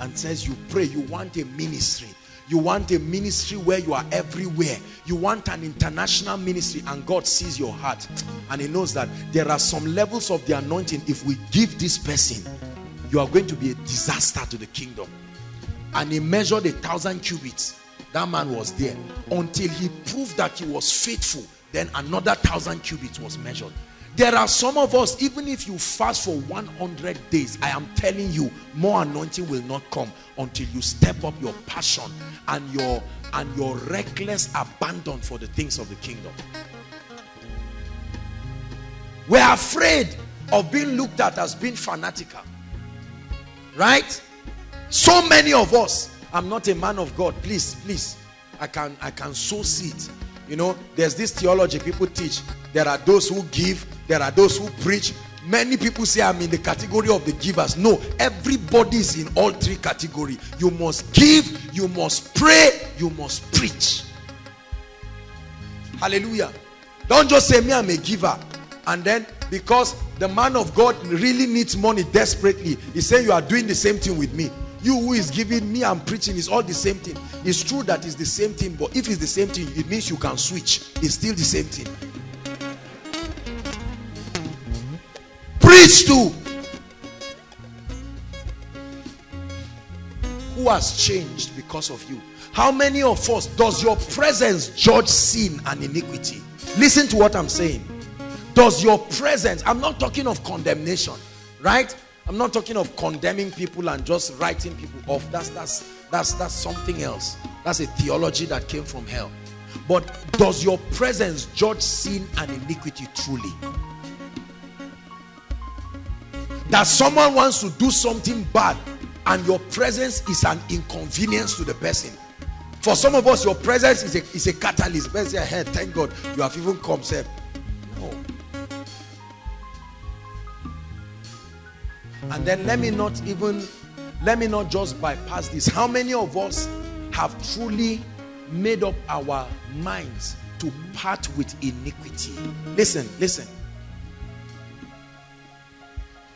Speaker 2: and says you pray. You want a ministry you want a ministry where you are everywhere you want an international ministry and God sees your heart and he knows that there are some levels of the anointing if we give this person you are going to be a disaster to the kingdom and he measured a thousand cubits That man was there until he proved that he was faithful. Then another thousand cubits was measured. There are some of us, even if you fast for 100 days, I am telling you, more anointing will not come until you step up your passion and your and your reckless abandon for the things of the kingdom. We're afraid of being looked at as being fanatical. Right? So many of us. I'm not a man of God. Please, please. I can I can sow seeds. You know, there's this theology people teach. There are those who give, there are those who preach. Many people say I'm in the category of the givers. No, everybody is in all three categories. You must give, you must pray, you must preach. Hallelujah. Don't just say me I'm a giver. And then because the man of God really needs money desperately, he say you are doing the same thing with me. You who is giving me and preaching is all the same thing. It's true that it's the same thing, but if it's the same thing, it means you can switch. It's still the same thing. Preach to who has changed because of you. How many of us does your presence judge sin and iniquity? Listen to what I'm saying. Does your presence, I'm not talking of condemnation, right? I'm not talking of condemning people and just writing people off. That's that's that's that's something else. That's a theology that came from hell. But does your presence judge sin and iniquity truly? That someone wants to do something bad and your presence is an inconvenience to the person. For some of us, your presence is a, is a catalyst. Let's say, hey, thank God you have even come. Say, no. And then let me not even, let me not just bypass this. How many of us have truly made up our minds to part with iniquity? Listen, listen.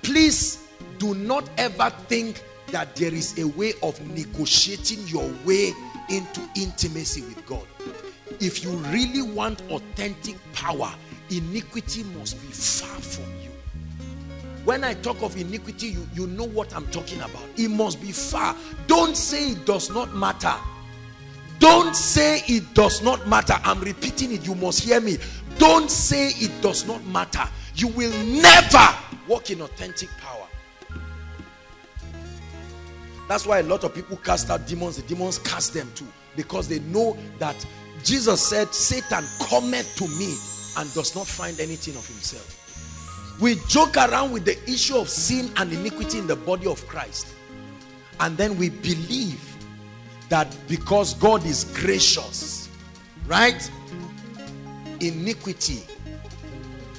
Speaker 2: Please do not ever think that there is a way of negotiating your way into intimacy with God. If you really want authentic power, iniquity must be far from you. When I talk of iniquity, you, you know what I'm talking about. It must be far. Don't say it does not matter. Don't say it does not matter. I'm repeating it. You must hear me. Don't say it does not matter. You will never walk in authentic power. That's why a lot of people cast out demons. The demons cast them too. Because they know that Jesus said, Satan cometh to me and does not find anything of himself. We joke around with the issue of sin and iniquity in the body of Christ. And then we believe that because God is gracious, right? Iniquity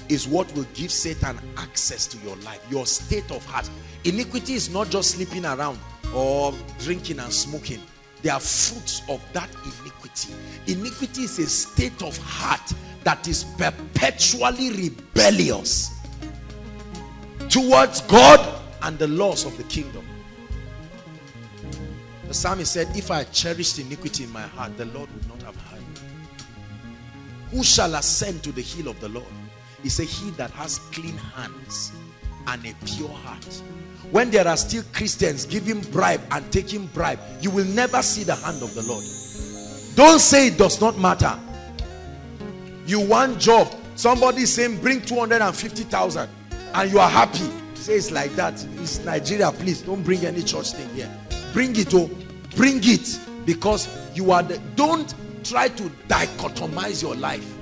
Speaker 2: is what will give Satan access to your life, your state of heart. Iniquity is not just sleeping around or drinking and smoking. They are fruits of that iniquity. Iniquity is a state of heart that is perpetually rebellious towards God and the laws of the kingdom. The psalmist said, If I cherished iniquity in my heart, the Lord would not have heard me. Who shall ascend to the hill of the Lord? He said, He that has clean hands and a pure heart. When there are still Christians giving bribe and taking bribe, you will never see the hand of the Lord. Don't say it does not matter. You want job, somebody saying bring 250,000 and you are happy. Say it's like that. It's Nigeria, please don't bring any church thing here. Bring it, oh, bring it because you are the. Don't try to dichotomize your life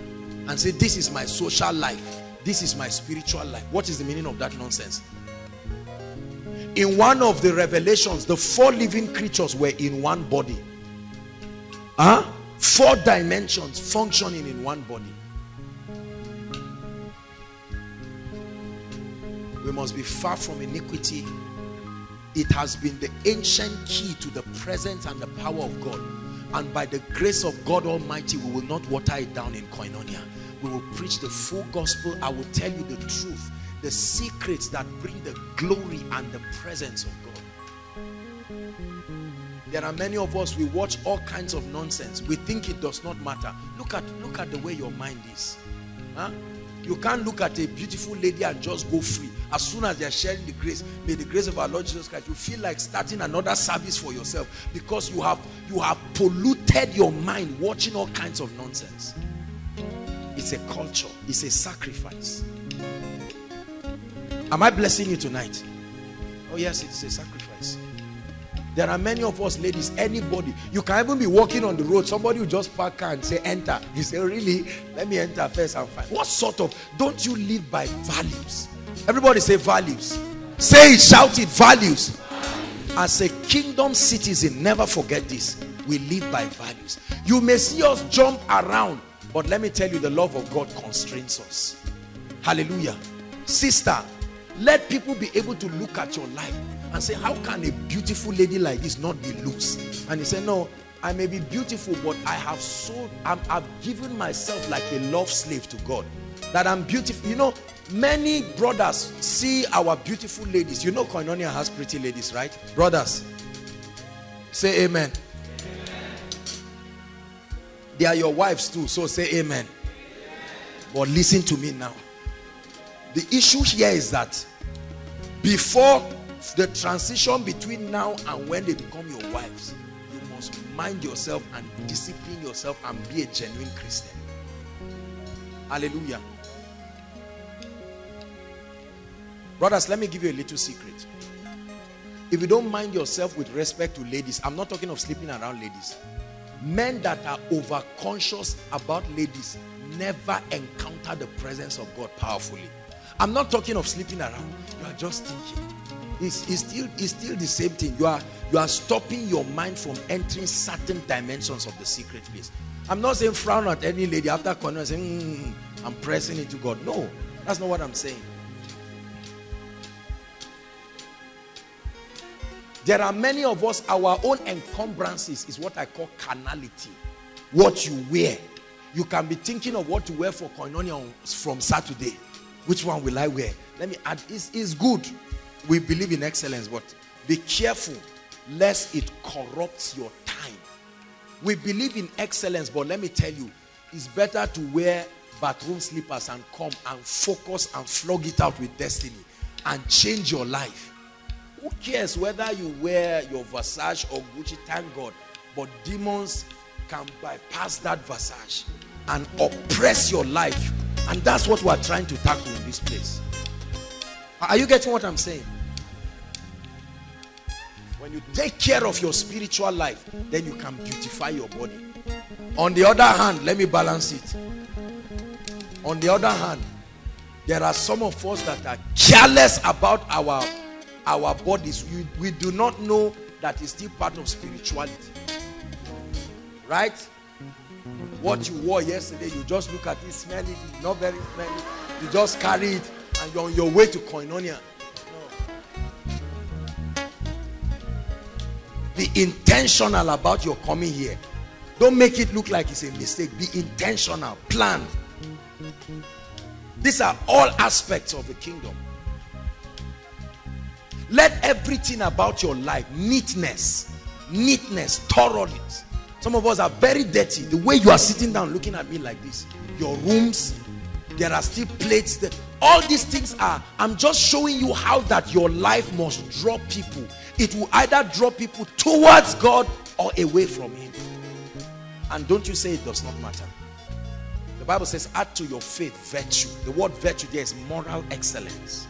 Speaker 2: and say this is my social life, this is my spiritual life. What is the meaning of that nonsense? In one of the revelations, the four living creatures were in one body. Huh? Four dimensions functioning in one body. We must be far from iniquity. It has been the ancient key to the presence and the power of God. And by the grace of God Almighty, we will not water it down in koinonia. We will preach the full gospel. I will tell you the truth, the secrets that bring the glory and the presence of God. There are many of us, we watch all kinds of nonsense. We think it does not matter. Look at, look at the way your mind is. Huh? You can't look at a beautiful lady and just go free. As soon as they're sharing the grace, may the grace of our Lord Jesus Christ, you feel like starting another service for yourself because you have you have polluted your mind watching all kinds of nonsense. It's a culture, it's a sacrifice. Am I blessing you tonight? Oh, yes, it's a sacrifice. There are many of us ladies, anybody, you can even be walking on the road, somebody will just park and say, enter. You say, really? Let me enter first and find. What sort of, don't you live by values? Everybody say values. Say it, shout it, values. As a kingdom citizen, never forget this. We live by values. You may see us jump around, but let me tell you, the love of God constrains us. Hallelujah. Sister, let people be able to look at your life and say, how can a beautiful lady like this not be loose? And he said, no, I may be beautiful, but I have so, i have given myself like a love slave to God. That I'm beautiful. You know, many brothers see our beautiful ladies. You know Koinonia has pretty ladies, right? Brothers, say amen. amen. They are your wives too, so say amen. amen. But listen to me now. The issue here is that before the transition between now and when they become your wives, you must mind yourself and discipline yourself and be a genuine Christian. Hallelujah. Brothers, let me give you a little secret. If you don't mind yourself with respect to ladies, I'm not talking of sleeping around ladies. Men that are over conscious about ladies never encounter the presence of God powerfully. I'm not talking of sleeping around. You are just thinking. It's, it's, still, it's still the same thing. You are, you are stopping your mind from entering certain dimensions of the secret place. I'm not saying frown at any lady after corner saying, mm, I'm pressing into God. No, that's not what I'm saying. There are many of us, our own encumbrances is what I call carnality. What you wear. You can be thinking of what to wear for koinonia from Saturday. Which one will I wear? Let me add, it's, it's good. We believe in excellence, but be careful lest it corrupts your time. We believe in excellence, but let me tell you, it's better to wear bathroom slippers and come and focus and flog it out with destiny and change your life who cares whether you wear your Versace or Gucci? Thank God. But demons can bypass that Versace and oppress your life. And that's what we're trying to tackle in this place. Are you getting what I'm saying? When you take care of your spiritual life, then you can beautify your body. On the other hand, let me balance it. On the other hand, there are some of us that are careless about our our bodies. We, we do not know that is still part of spirituality. Right? What you wore yesterday you just look at it smell it it's not very smelly you just carry it and you're on your way to koinonia be intentional about your coming here don't make it look like it's a mistake be intentional plan these are all aspects of the kingdom let everything about your life, neatness, neatness, thoroughness. Some of us are very dirty. The way you are sitting down looking at me like this, your rooms, there are still plates. All these things are, I'm just showing you how that your life must draw people. It will either draw people towards God or away from Him. And don't you say it does not matter. The Bible says, add to your faith virtue. The word virtue there is moral excellence.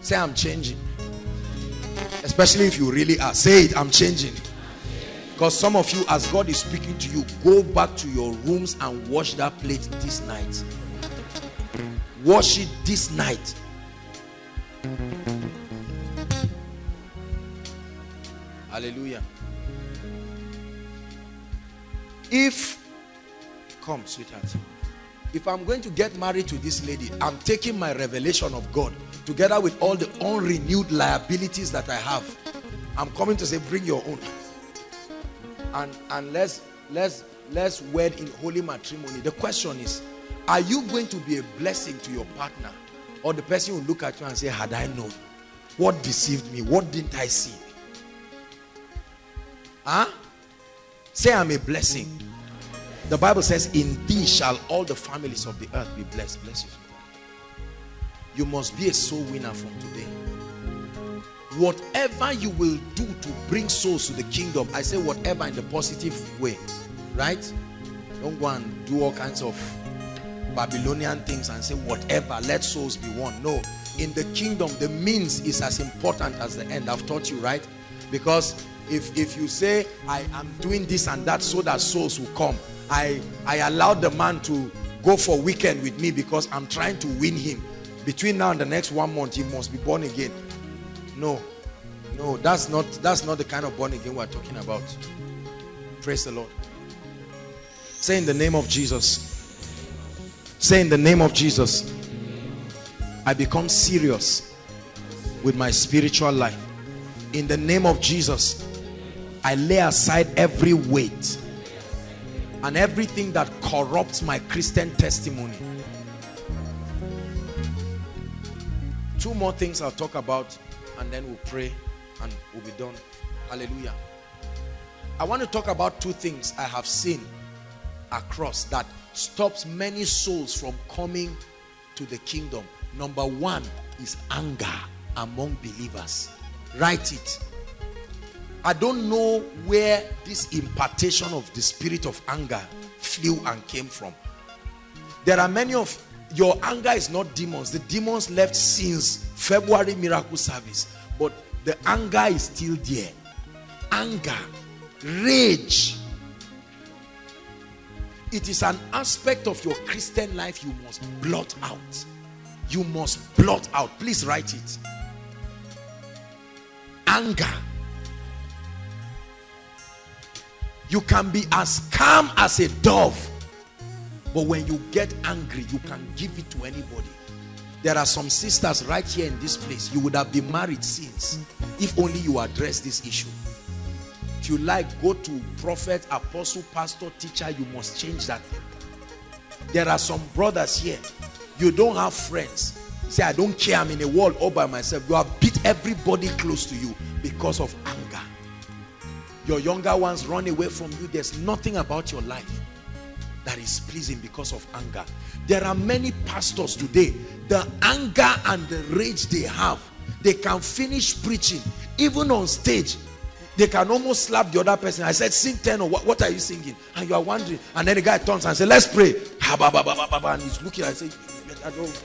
Speaker 2: Say, I'm changing. Especially if you really are. Say it, I'm changing. Because some of you, as God is speaking to you, go back to your rooms and wash that plate this night. Wash it this night. Hallelujah. If, come, sweetheart. If I'm going to get married to this lady, I'm taking my revelation of God together with all the unrenewed liabilities that I have, I'm coming to say, bring your own. And, and let's, let's, let's wed in holy matrimony. The question is, are you going to be a blessing to your partner? Or the person will look at you and say, had I known? What deceived me? What didn't I see? Huh? Say I'm a blessing. The Bible says, In thee shall all the families of the earth be blessed. Bless you. You must be a soul winner from today. Whatever you will do to bring souls to the kingdom, I say whatever in the positive way, right? Don't go and do all kinds of Babylonian things and say whatever, let souls be won. No, in the kingdom, the means is as important as the end. I've taught you, right? Because if, if you say, I am doing this and that so that souls will come, I, I allowed the man to go for weekend with me because I'm trying to win him. Between now and the next one month, he must be born again. No, no, that's not that's not the kind of born again we're talking about. Praise the Lord. Say in the name of Jesus. Say in the name of Jesus. I become serious with my spiritual life. In the name of Jesus, I lay aside every weight and everything that corrupts my Christian testimony. Two more things I'll talk about and then we'll pray and we'll be done. Hallelujah. I want to talk about two things I have seen across that stops many souls from coming to the kingdom. Number one is anger among believers. Write it. I don't know where this impartation of the spirit of anger flew and came from. There are many of your anger is not demons. The demons left since February miracle service. But the anger is still there. Anger, rage. It is an aspect of your Christian life you must blot out. You must blot out. Please write it. Anger. You can be as calm as a dove but when you get angry, you can give it to anybody. There are some sisters right here in this place. You would have been married since. If only you address this issue. If you like, go to prophet, apostle, pastor, teacher. You must change that. There are some brothers here. You don't have friends. Say, I don't care. I'm in a world all by myself. You have beat everybody close to you because of anger. Your younger ones run away from you. There's nothing about your life that is pleasing because of anger. There are many pastors today, the anger and the rage they have, they can finish preaching, even on stage. They can almost slap the other person. I said, sing 10 or what, what are you singing? And you are wondering. And then the guy turns and says, let's pray. And he's looking and say, I don't.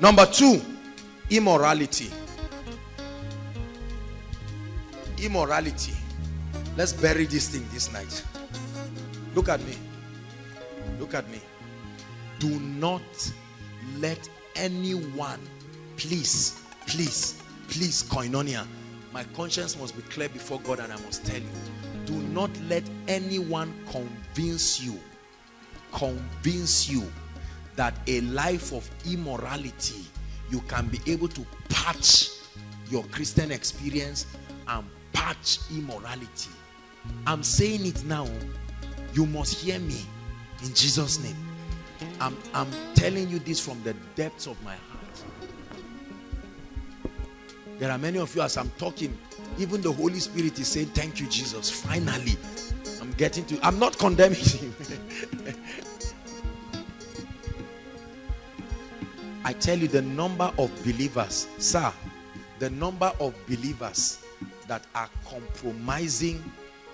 Speaker 2: Number two, immorality immorality let's bury this thing this night look at me look at me do not let anyone please please please koinonia my conscience must be clear before God and I must tell you do not let anyone convince you convince you that a life of immorality you can be able to patch your Christian experience and patch immorality. I'm saying it now. You must hear me in Jesus' name. I'm, I'm telling you this from the depths of my heart. There are many of you as I'm talking, even the Holy Spirit is saying, Thank you, Jesus. Finally, I'm getting to, I'm not condemning *laughs* you. I tell you, the number of believers, sir, the number of believers that are compromising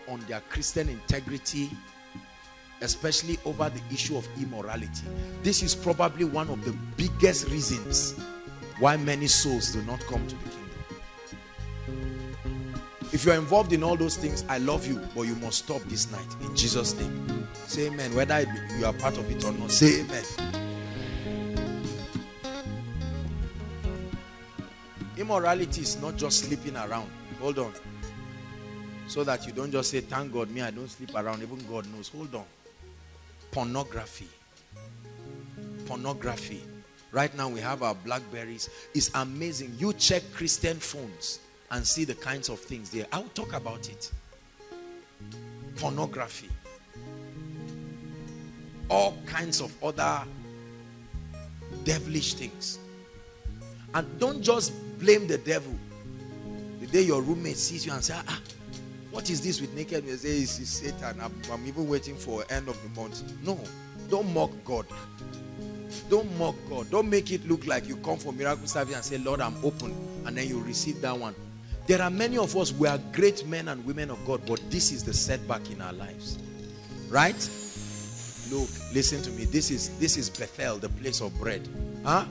Speaker 2: on their Christian integrity especially over the issue of immorality this is probably one of the biggest reasons why many souls do not come to the kingdom if you're involved in all those things I love you but you must stop this night in Jesus name say amen whether you are part of it or not say amen immorality is not just sleeping around Hold on. So that you don't just say, thank God, me, I don't sleep around. Even God knows. Hold on. Pornography. Pornography. Right now we have our Blackberries. It's amazing. You check Christian phones and see the kinds of things there. I'll talk about it. Pornography. All kinds of other devilish things. And don't just blame the devil The day your roommate sees you and say, ah, what is this with naked? You say, it's, it's Satan. I'm, I'm even waiting for end of the month. No, don't mock God. Don't mock God. Don't make it look like you come for miracle service and say, Lord, I'm open. And then you receive that one. There are many of us, we are great men and women of God, but this is the setback in our lives. Right? Look, listen to me. This is this is Bethel, the place of bread. Huh?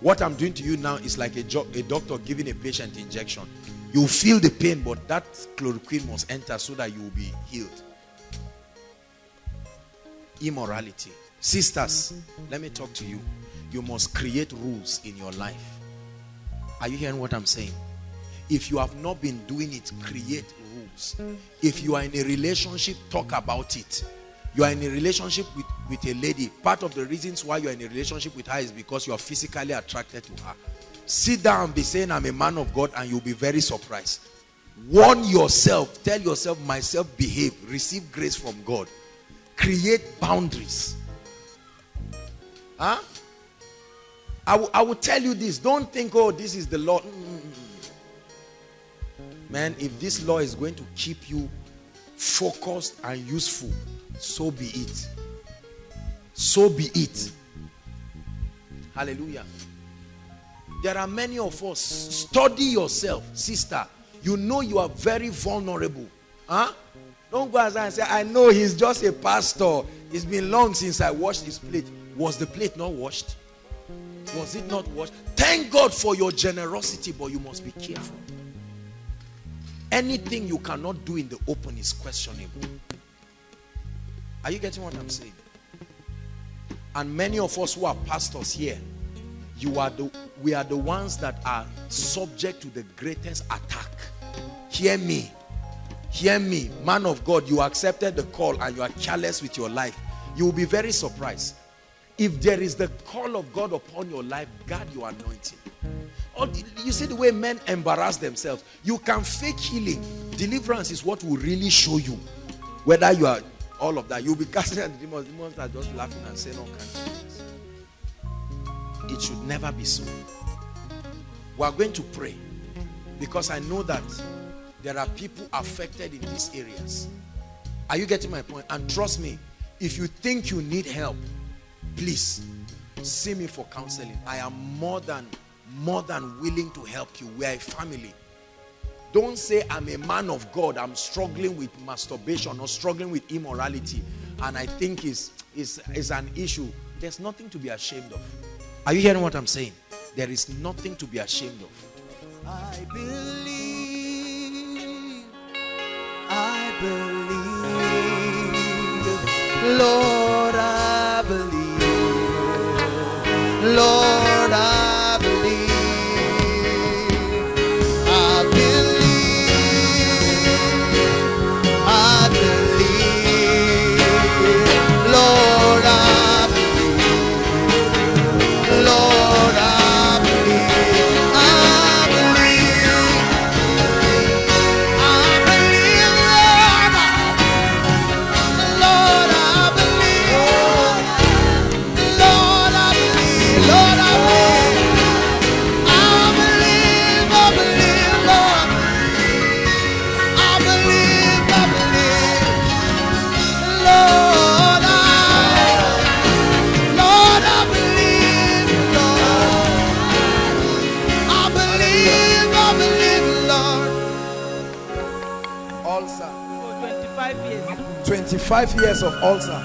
Speaker 2: What I'm doing to you now is like a, a doctor giving a patient injection. You feel the pain, but that chloroquine must enter so that you will be healed. Immorality. Sisters, let me talk to you. You must create rules in your life. Are you hearing what I'm saying? If you have not been doing it, create rules. If you are in a relationship, talk about it. You are in a relationship with, with a lady. Part of the reasons why you are in a relationship with her is because you are physically attracted to her. Sit down and be saying, I'm a man of God, and you'll be very surprised. Warn yourself. Tell yourself, myself, behave. Receive grace from God. Create boundaries. Huh? I, I will tell you this. Don't think, oh, this is the law. Mm, mm, mm, man, if this law is going to keep you focused and useful, so be it. So be it. Hallelujah. There are many of us. Study yourself, sister. You know you are very vulnerable. Huh? Don't go outside and say, I know he's just a pastor. It's been long since I washed his plate. Was the plate not washed? Was it not washed? Thank God for your generosity, but you must be careful. Anything you cannot do in the open is questionable. Are you getting what I'm saying? And many of us who are pastors here, you are the we are the ones that are subject to the greatest attack. Hear me. Hear me. Man of God, you accepted the call and you are careless with your life. You will be very surprised. If there is the call of God upon your life, guard your anointing. Or you see the way men embarrass themselves. You can fake healing. Deliverance is what will really show you whether you are all of that. You'll be casting out the demons. Demons are just laughing and saying all kinds of things. It should never be so. We are going to pray because I know that there are people affected in these areas. Are you getting my point? And trust me, if you think you need help, please see me for counseling. I am more than more than willing to help you. We are a family. Don't say I'm a man of God. I'm struggling with masturbation or struggling with immorality. And I think is is is an issue. There's nothing to be ashamed of. Are you hearing what I'm saying? There is nothing to be ashamed of.
Speaker 6: I believe, I believe, Lord, I believe, Lord, I
Speaker 7: 25 years
Speaker 2: of ulcer.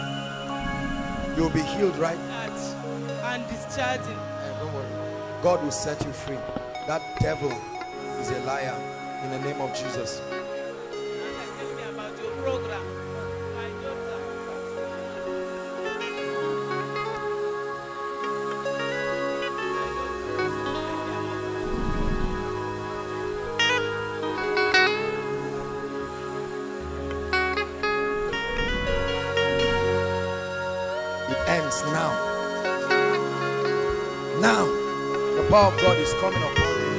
Speaker 2: You'll be healed, right?
Speaker 7: and discharging.
Speaker 2: Eh, don't worry. God will set you free. That devil is a liar in the name of Jesus.
Speaker 7: Tell me about your program.
Speaker 2: It now. Now, the power of God is coming upon you.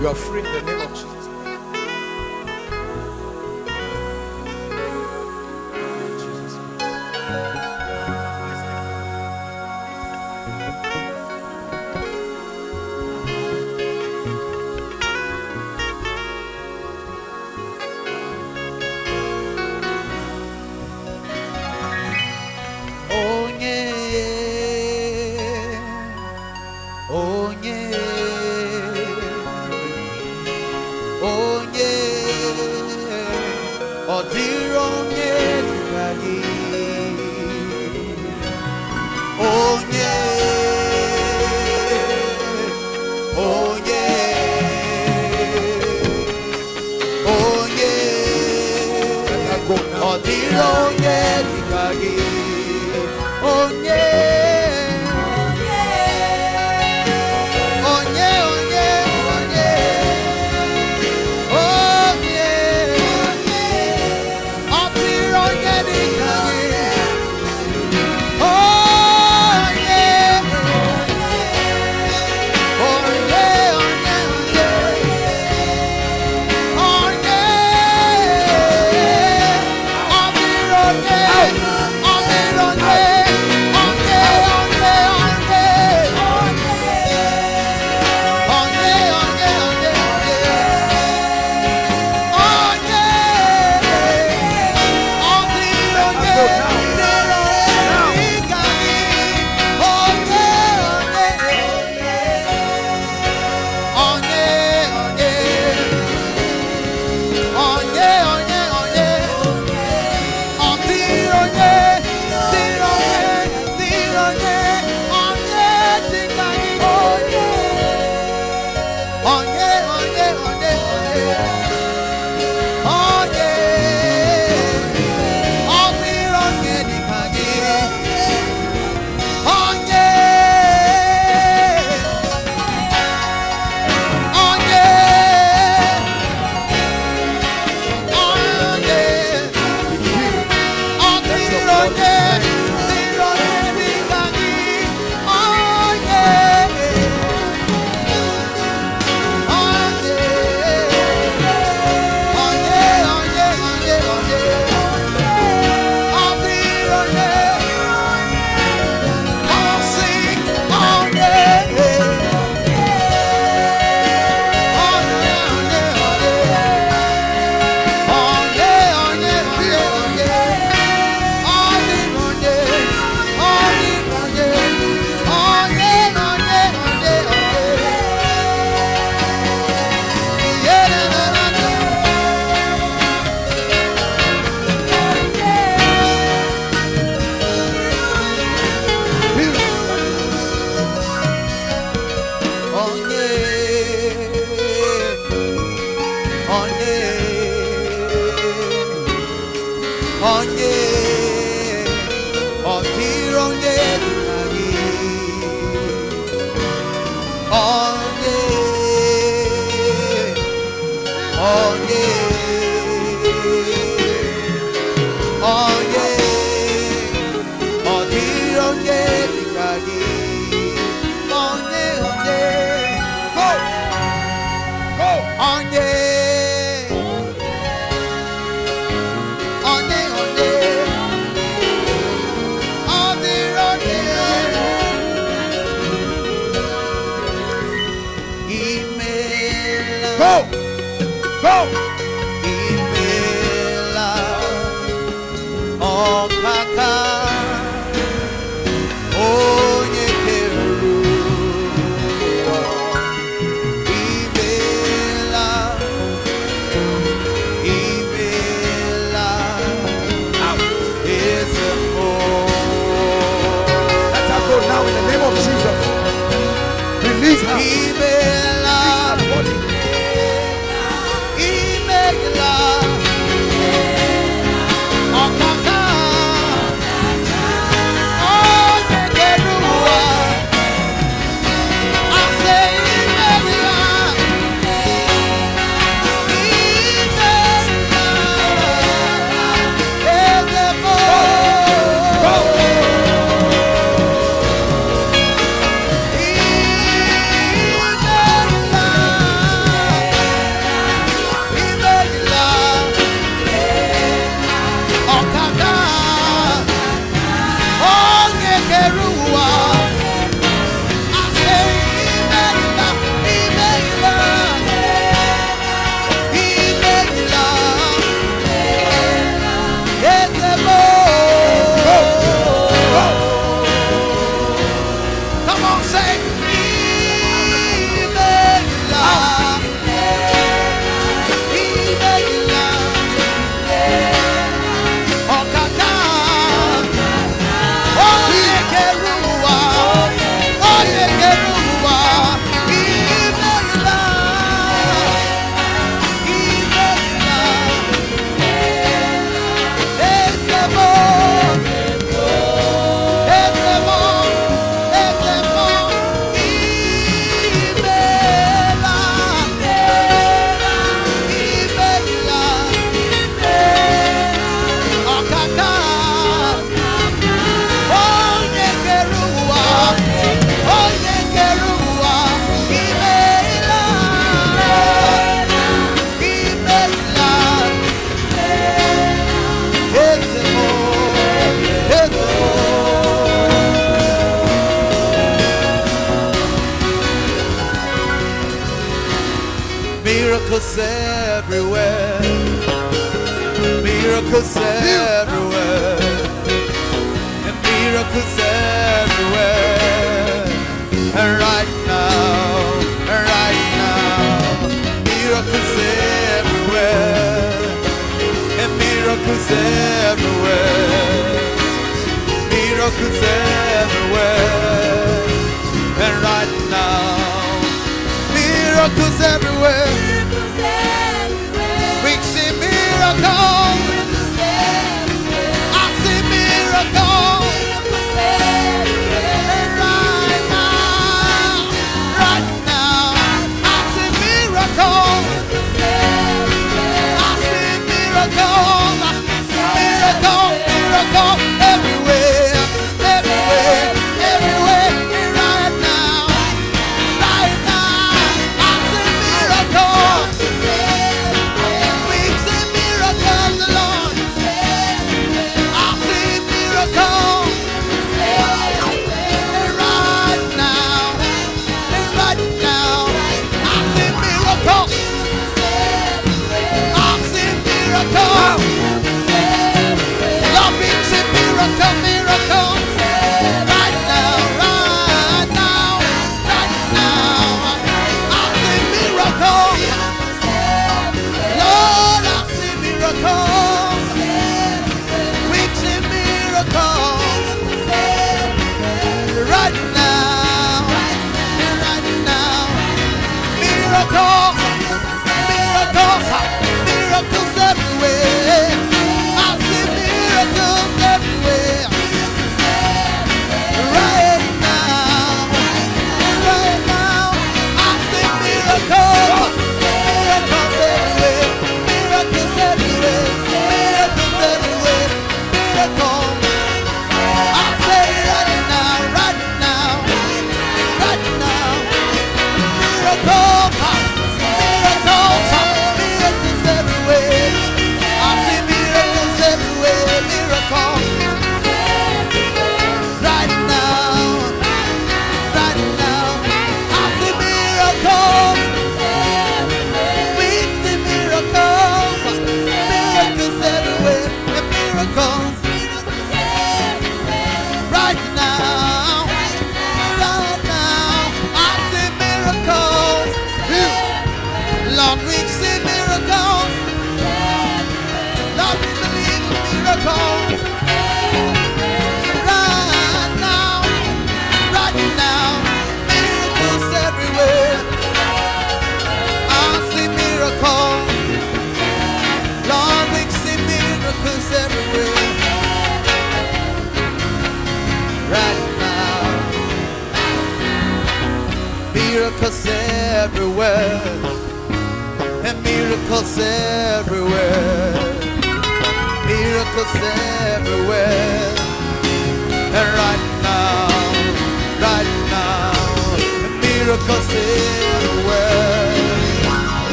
Speaker 7: You are free in the name of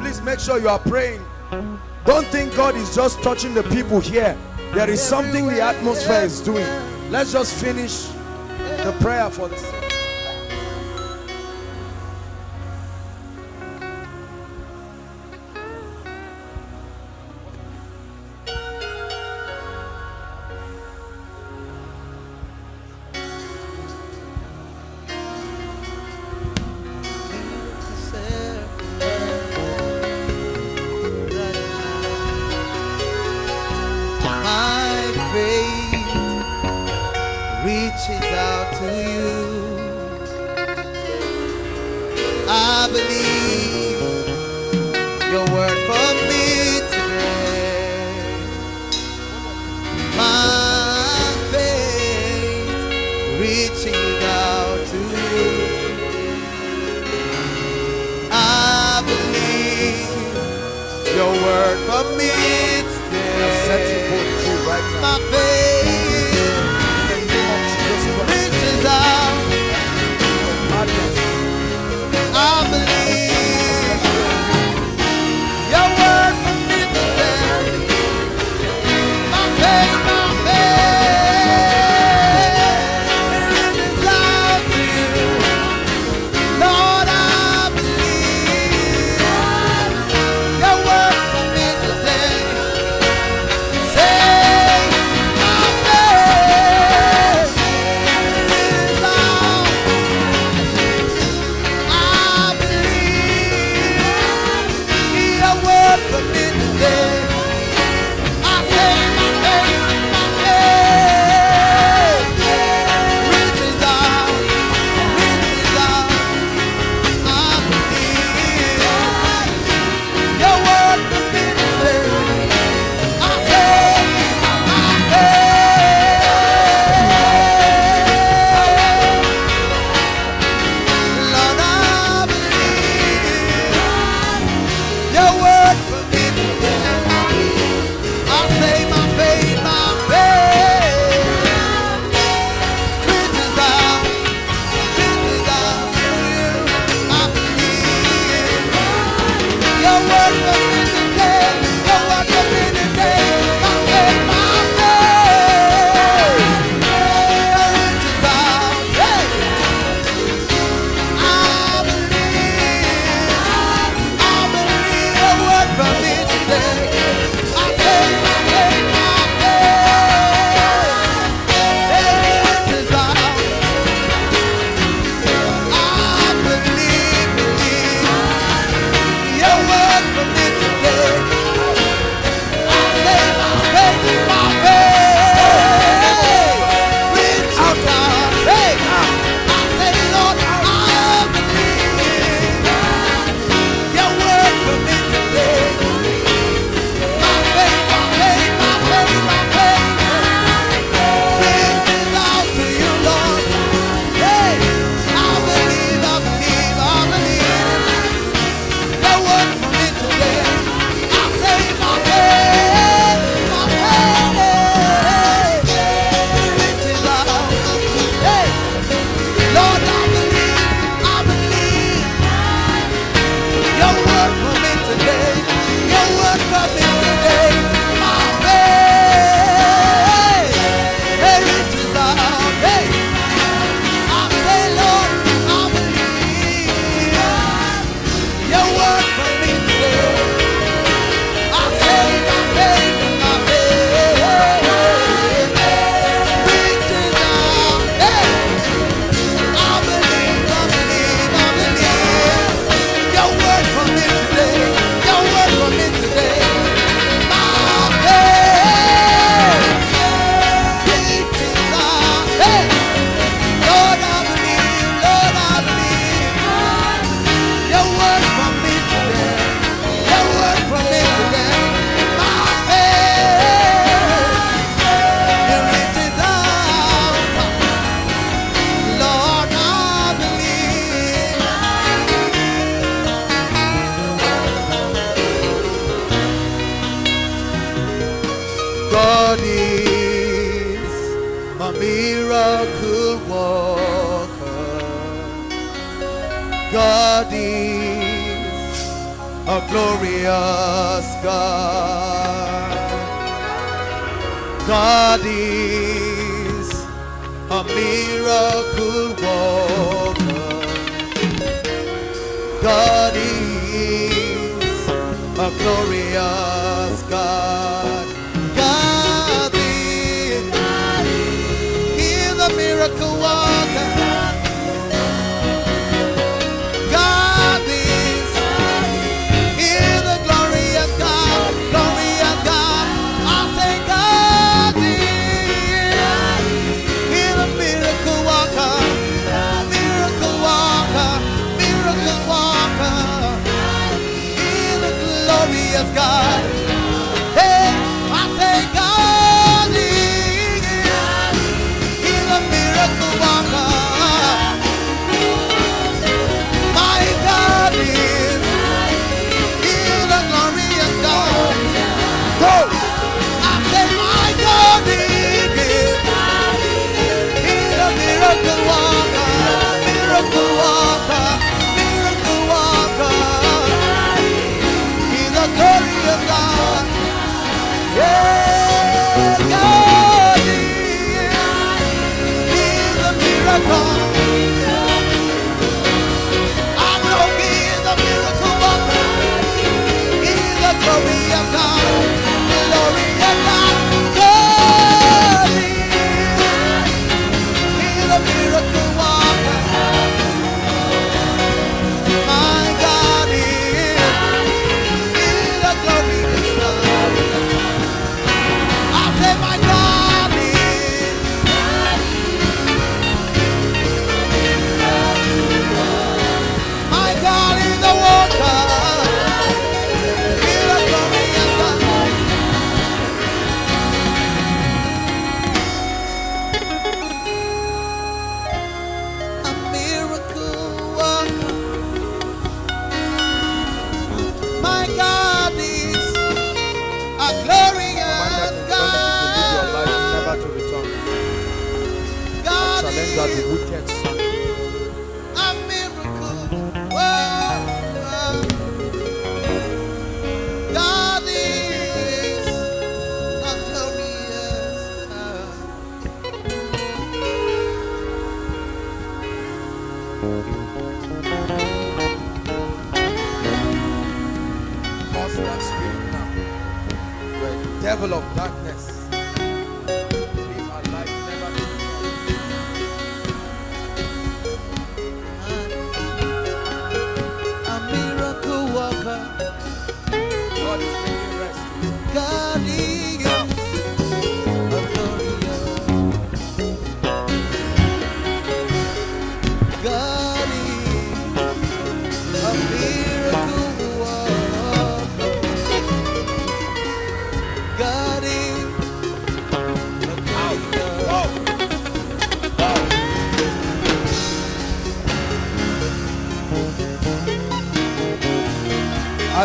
Speaker 7: Please make sure you are praying. Don't think God is just touching the people here. There is something the atmosphere is doing. Let's just finish the prayer for this.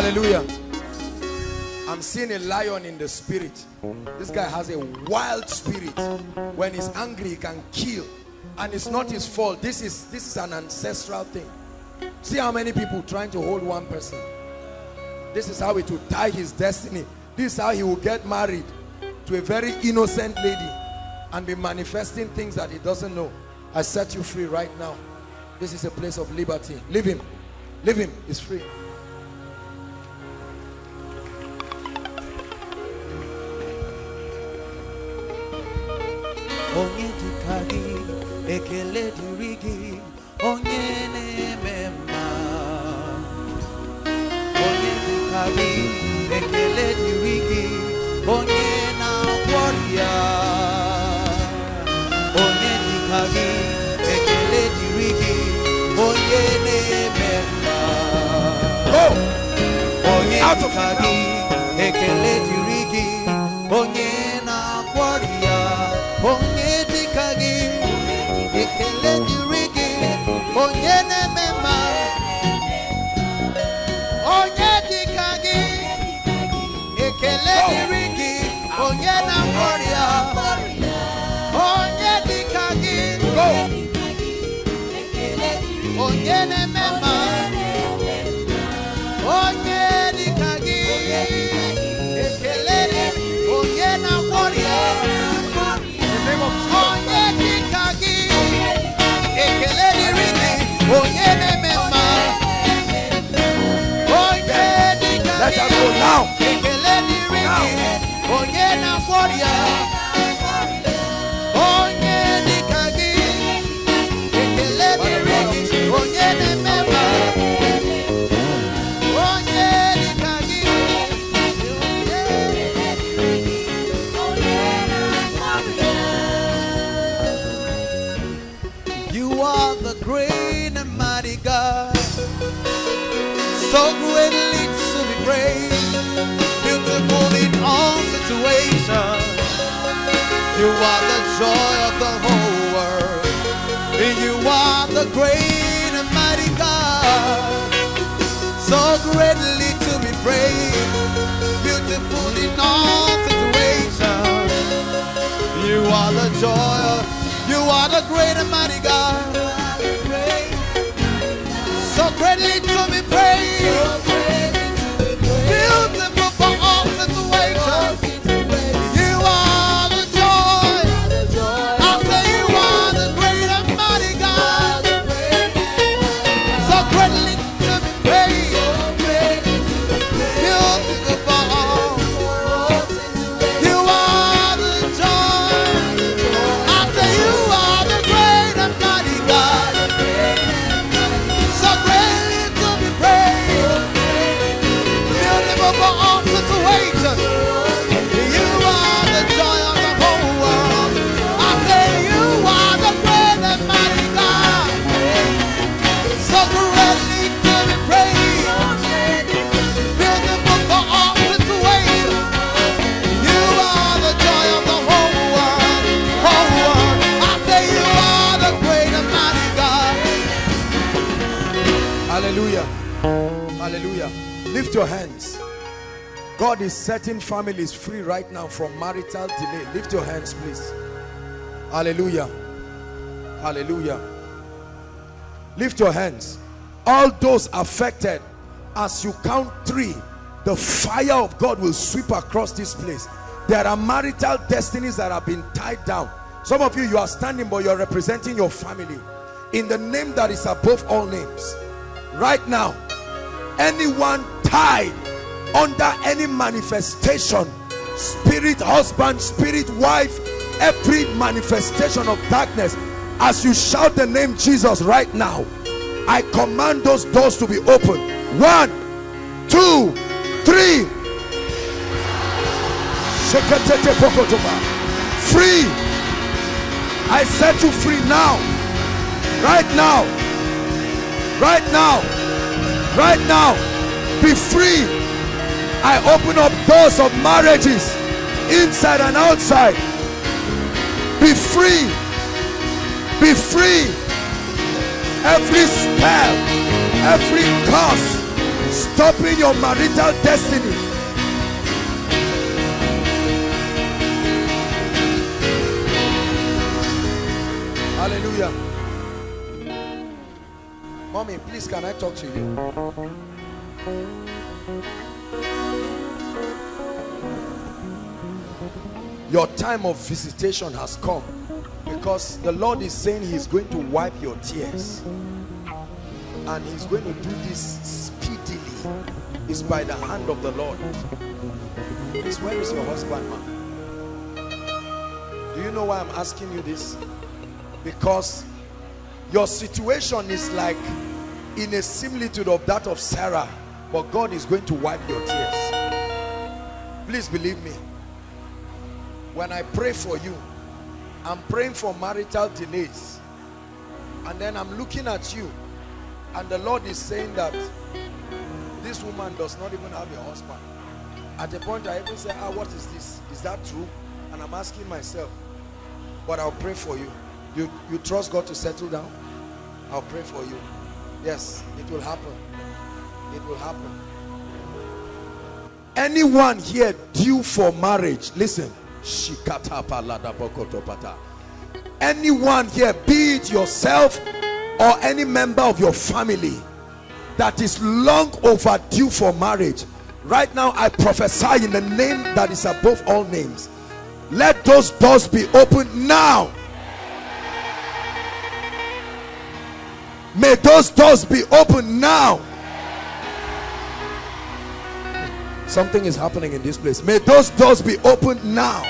Speaker 7: Hallelujah. I'm seeing a lion in the spirit. This guy has a wild spirit. When he's angry, he can kill. And it's not his fault. This is, this is an ancestral thing. See how many people trying to hold one person. This is how it will tie his destiny. This is how he will get married to a very innocent lady and be manifesting things that he doesn't know. I set you free right now. This is a place of liberty. Leave him. Leave him. He's free. is free right now from marital delay. Lift your hands, please. Hallelujah.
Speaker 2: Hallelujah. Lift your hands. All those affected, as you count three, the fire of God will sweep across this place. There are marital destinies that have been tied down. Some of you, you are standing, but you are representing your family. In the name that is above all names. Right now, anyone tied under any manifestation, spirit husband, spirit wife, every manifestation of darkness, as you shout the name Jesus right now, I command those doors to be open. One, two, three. Free. I set you free now. Right now. Right now. Right now. Be free. I open up doors of marriages inside and outside. Be free. Be free. Every spell, every curse stopping your marital destiny. Hallelujah. Mommy, please can I talk to you? Your time of visitation has come because the Lord is saying He's going to wipe your tears and He's going to do this speedily. It's by the hand of the Lord. Please, where is your husband, man? Do you know why I'm asking you this? Because your situation is like in a similitude of that of Sarah, but God is going to wipe your tears. Please believe me. When I pray for you, I'm praying for marital delays. And then I'm looking at you, and the Lord is saying that this woman does not even have a husband. At the point I even say, ah, what is this? Is that true? And I'm asking myself, but I'll pray for you. You, you trust God to settle down? I'll pray for you. Yes, it will happen. It will happen. Anyone here due for marriage, listen. Anyone here, be it yourself or any member of your family that is long overdue for marriage, right now I prophesy in the name that is above all names. Let those doors be opened now. May those doors be open now. Something is happening in this place. May those doors be opened now.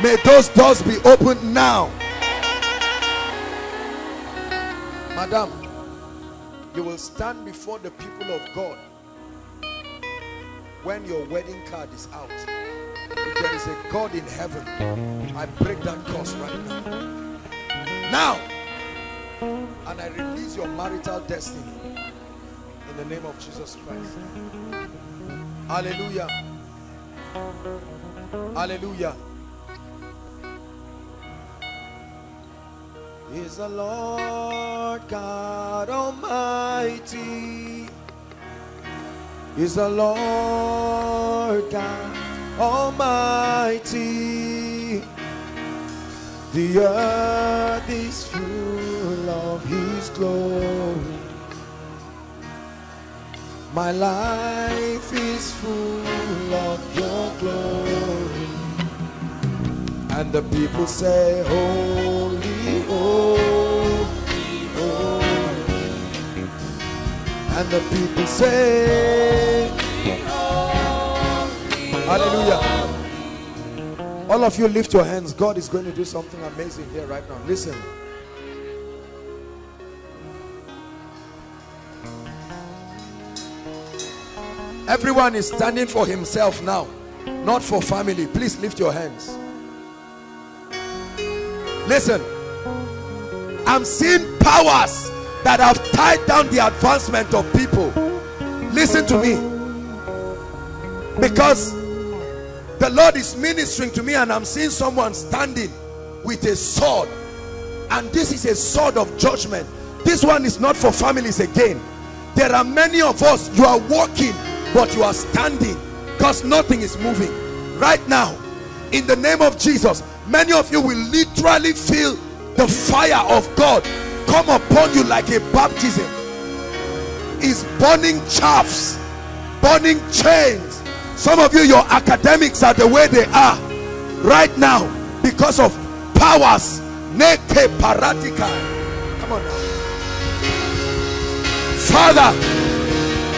Speaker 2: May those doors be opened now. Madam, you will stand before the people of God when your wedding card is out. If there is a God in heaven, I break that curse right now. Now, and I release your marital destiny in the name of Jesus Christ. Hallelujah. Hallelujah. Is the Lord God Almighty. Is the Lord God Almighty. The earth is full of His glory. My life is full of your glory. And the people say, Holy, holy, holy. And the people say, Hallelujah. All of you lift your hands. God is going to do something amazing here right now. Listen. Everyone is standing for himself now, not for family. Please lift your hands. Listen, I'm seeing powers that have tied down the advancement of people. Listen to me. Because the Lord is ministering to me and I'm seeing someone standing with a sword. And this is a sword of judgment. This one is not for families again. There are many of us, you are walking, but you are standing because nothing is moving. Right now, in the name of Jesus, Many of you will literally feel the fire of God come upon you like a baptism. Is burning chaffs, burning chains. Some of you, your academics are the way they are right now because of powers. Neke paratica. Come on now. Father,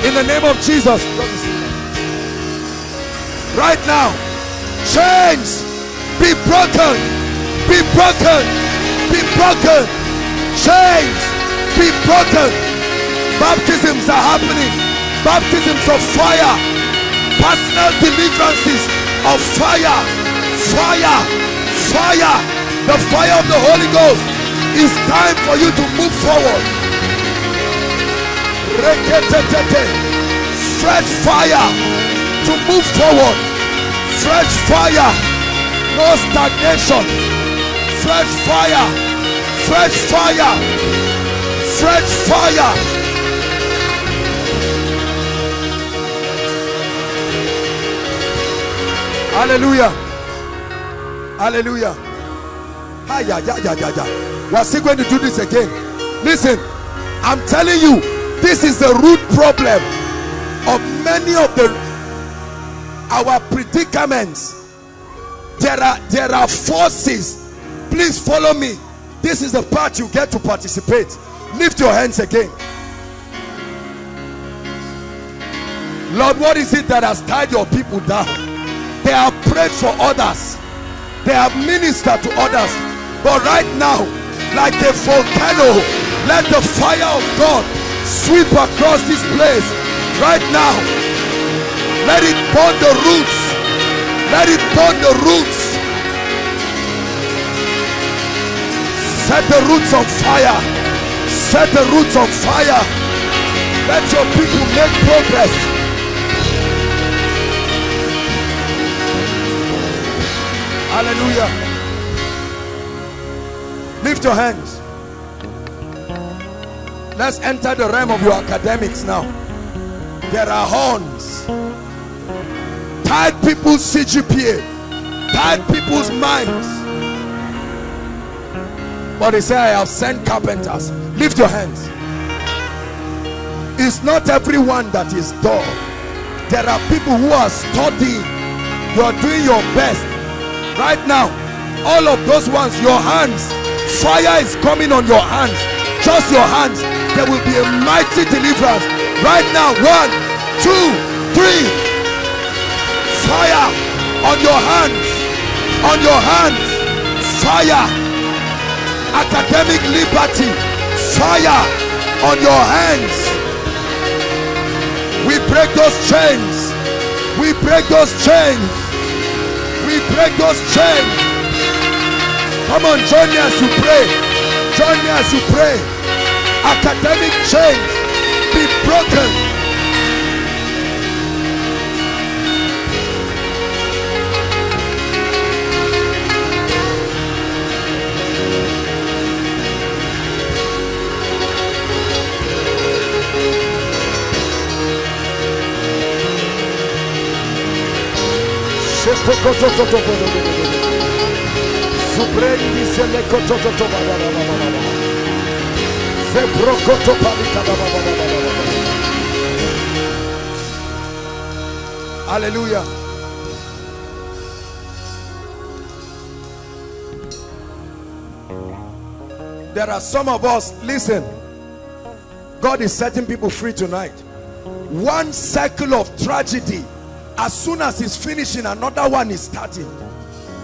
Speaker 2: in the name of Jesus, right now, chains. Be broken, be broken, be broken, chains. Be broken. Baptisms are happening, baptisms of fire, personal deliverances of fire, fire, fire, the fire of the Holy Ghost. It's time for you to move forward. Fresh fire to move forward. Fresh fire. No stagnation. Fresh fire. Fresh fire. Fresh fire. Hallelujah. Hallelujah. Ah, yeah, yeah, yeah, yeah, yeah. We're still going to do this again. Listen, I'm telling you, this is the root problem of many of the our predicaments. There are there are forces. Please follow me. This is the part you get to participate. Lift your hands again. Lord, what is it that has tied your people down? They have prayed for others. They have ministered to others. But right now, like a volcano, let the fire of God sweep across this place. Right now, let it burn the roots. Let it burn the roots. Set the roots on fire. Set the roots on fire. Let your people make progress. Hallelujah. Lift your hands. Let's enter the realm of your academics now. There are horns. Tied people's CGPA. Tied people's minds. But he said, I have sent carpenters. Lift your hands. It's not everyone that is dull. There are people who are studying. You are doing your best. Right now, all of those ones, your hands, fire is coming on your hands. Just your hands. There will be a mighty deliverance. Right now, one, two, three. Fire on your hands. On your hands. Fire. Academic liberty. Fire on your hands. We break those chains. We break those chains. We break those chains. Come on, join me as you pray. Join me as you pray. Academic chains be broken. Suprendi se le kototo ba ba ba ba ba ba ba. Se brokoto palika ba Hallelujah. There are some of us, listen, God is setting people free tonight. One cycle of tragedy, as soon as it's finishing, another one is starting.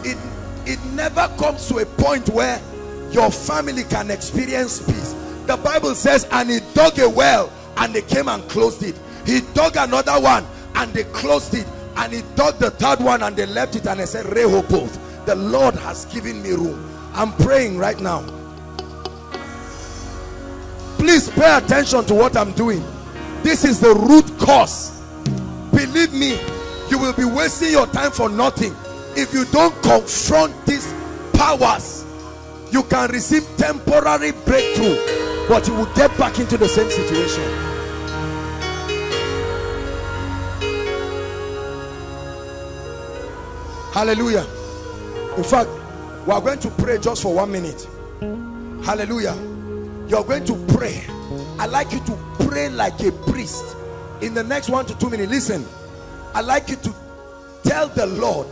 Speaker 2: It, it never comes to a point where your family can experience peace. The Bible says, and he dug a well and they came and closed it. He dug another one and they closed it. And he dug the third one and they left it and they said, Rehoboth, the Lord has given me room. I'm praying right now. Please pay attention to what I'm doing. This is the root cause. Believe me, you will be wasting your time for nothing. If you don't confront these powers, you can receive temporary breakthrough, but you will get back into the same situation. Hallelujah. In fact, We are going to pray just for one minute. Hallelujah. You're going to pray. I like you to pray like a priest. In the next one to two minutes, listen. I like you to tell the Lord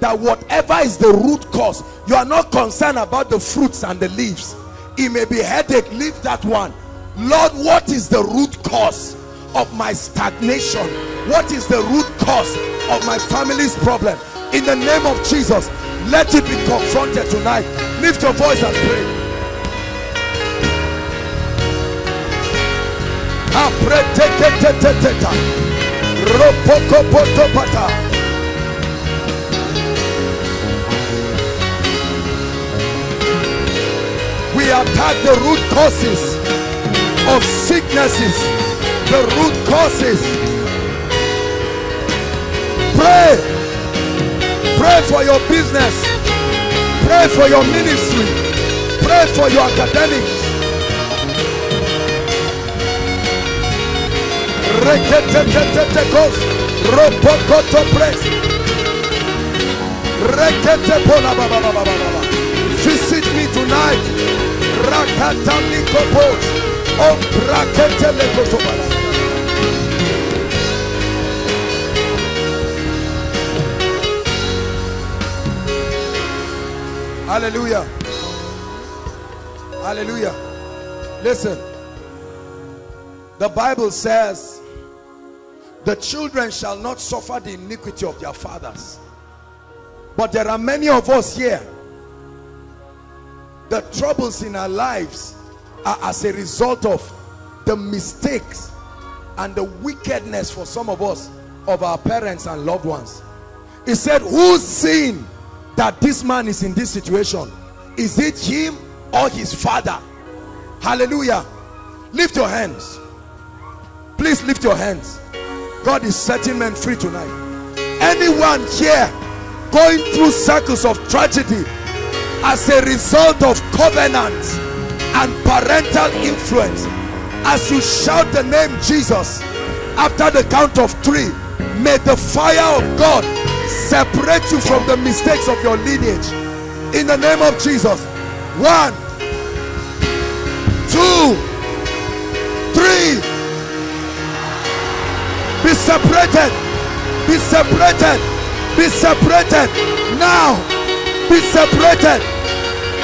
Speaker 2: that whatever is the root cause, you are not concerned about the fruits and the leaves. It may be headache, leave that one. Lord, what is the root cause of my stagnation? What is the root cause of my family's problem? In the name of Jesus, let it be confronted tonight. Lift your voice and pray. Apreteketeteteta. Ropokopotopata. Attack the root causes of sicknesses, the root causes. Pray. Pray for your business. Pray for your ministry. Pray for your academics. Visit me tonight. Hallelujah. Hallelujah. Listen. The Bible says, the children shall not suffer the iniquity of their fathers. But there are many of us here. The troubles in our lives are as a result of the mistakes and the wickedness for some of us of our parents and loved ones. He said, whose sin that this man is in this situation? Is it him or his father? Hallelujah. Lift your hands. Please lift your hands. God is setting men free tonight. Anyone here going through circles of tragedy as a result of covenant and parental influence, as you shout the name Jesus after the count of three, may the fire of God separate you from the mistakes of your lineage. In the name of Jesus. One, two, three. Be separated. Be separated. Be separated. Now. Be separated.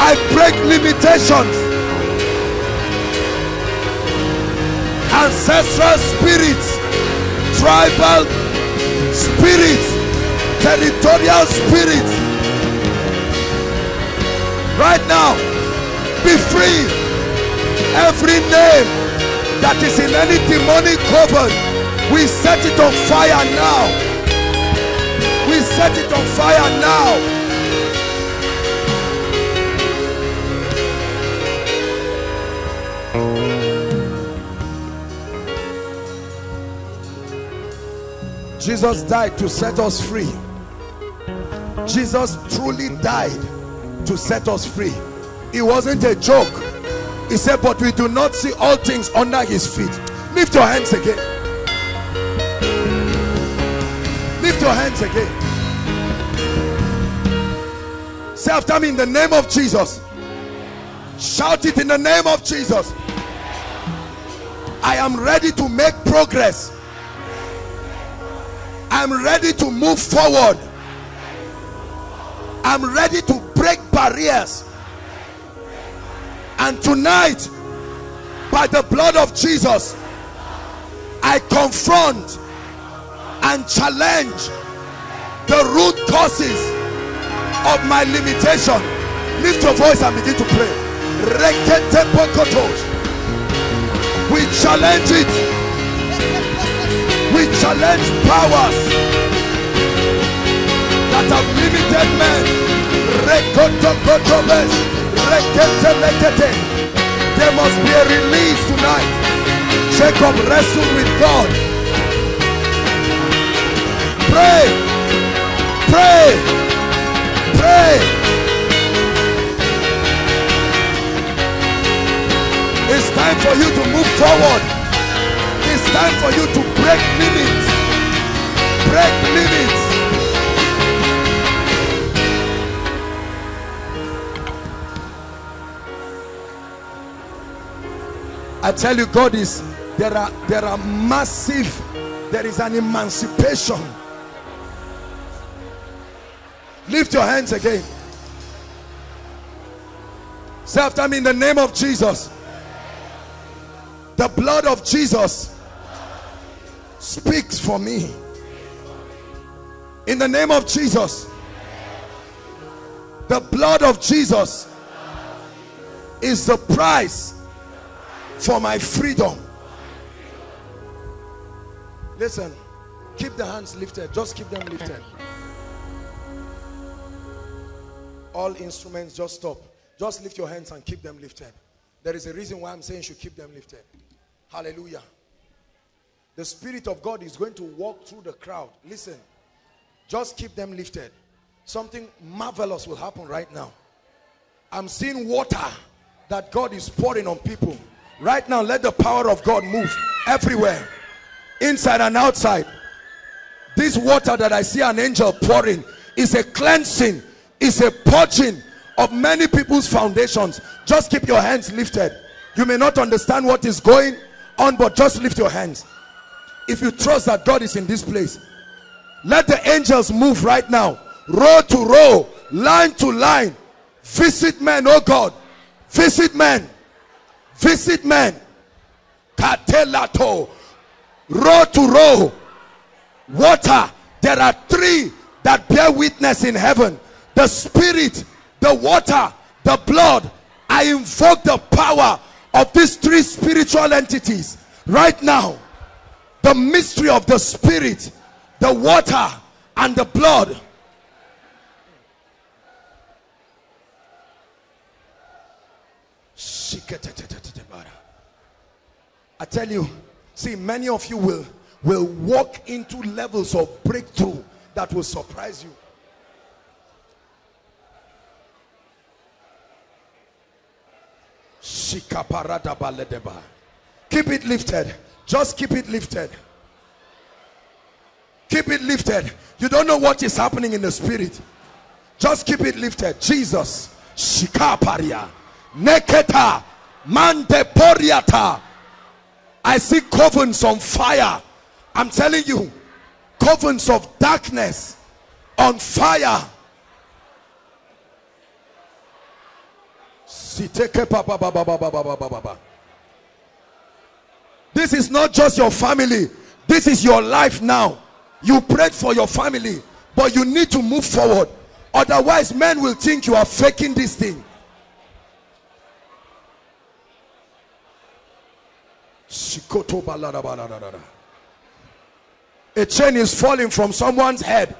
Speaker 2: I break limitations. Ancestral spirits. Tribal spirits. Territorial spirits. Right now. Be free. Every name that is in any demonic coven we set it on fire now. We set it on fire now. Jesus died to set us free. Jesus truly died to set us free. It wasn't a joke. He said, but we do not see all things under his feet. Lift your hands again. Lift your hands again. Say after me in the name of Jesus. Shout it in the name of Jesus. I am ready to make progress. I'm ready to move forward. I'm ready to break barriers. And tonight, by the blood of Jesus, I confront and challenge the root causes of my limitation. Lift your voice and begin to pray. We challenge it. We challenge powers that have limited men. There must be a release tonight. Jacob wrestled with God. Pray. Pray. Pray. It's time for you to move forward. Time for you to break limits. Break limits. I tell you, God is there are there are massive, there is an emancipation. Lift your hands again. Say after me in the name of Jesus. The blood of Jesus speaks for me. In the name of Jesus. The blood of Jesus is the price for my freedom. Listen, keep the hands lifted. Just keep them lifted. All instruments, just stop. Just lift your hands and keep them lifted. There is a reason why I'm saying you should keep them lifted. Hallelujah. The Spirit of God is going to walk through the crowd. Listen, just keep them lifted. Something marvelous will happen right now. I'm seeing water that God is pouring on people. Right now, let the power of God move everywhere, inside and outside. This water that I see an angel pouring is a cleansing, is a purging of many people's foundations. Just keep your hands lifted. You may not understand what is going on, but just lift your hands. If you trust that God is in this place, let the angels move right now, row to row, line to line. Visit men, oh God. Visit men. Visit men. Katelato. Row to row. Water. There are three that bear witness in heaven the spirit, the water, the blood. I invoke the power of these three spiritual entities right now. The mystery of the spirit, the water, and the blood. I tell you, see, many of you will will walk into levels of breakthrough that will surprise you. Keep it lifted. Just keep it lifted. Keep it lifted. You don't know what is happening in the spirit. Just keep it lifted. Jesus. Shikaparia. Neketa. Manteporiata. I see covens on fire. I'm telling you. Covens of darkness. On fire. Siete ke pa pa pa pa pa pa pa pa pa pa pa. This is not just your family. This is your life now. You prayed for your family, but you need to move forward. Otherwise, men will think you are faking this thing. A chain is falling from someone's head.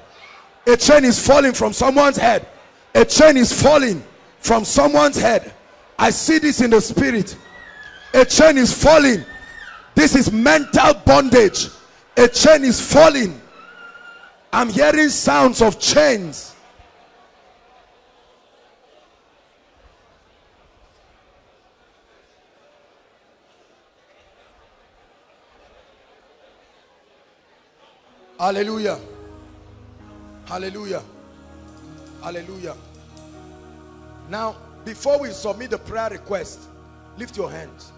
Speaker 2: A chain is falling from someone's head. A chain is falling from someone's head. I see this in the spirit. A chain is falling. This is mental bondage. A chain is falling. I'm hearing sounds of chains. Hallelujah. Hallelujah. Hallelujah. Now, before we submit the prayer request, lift your hands.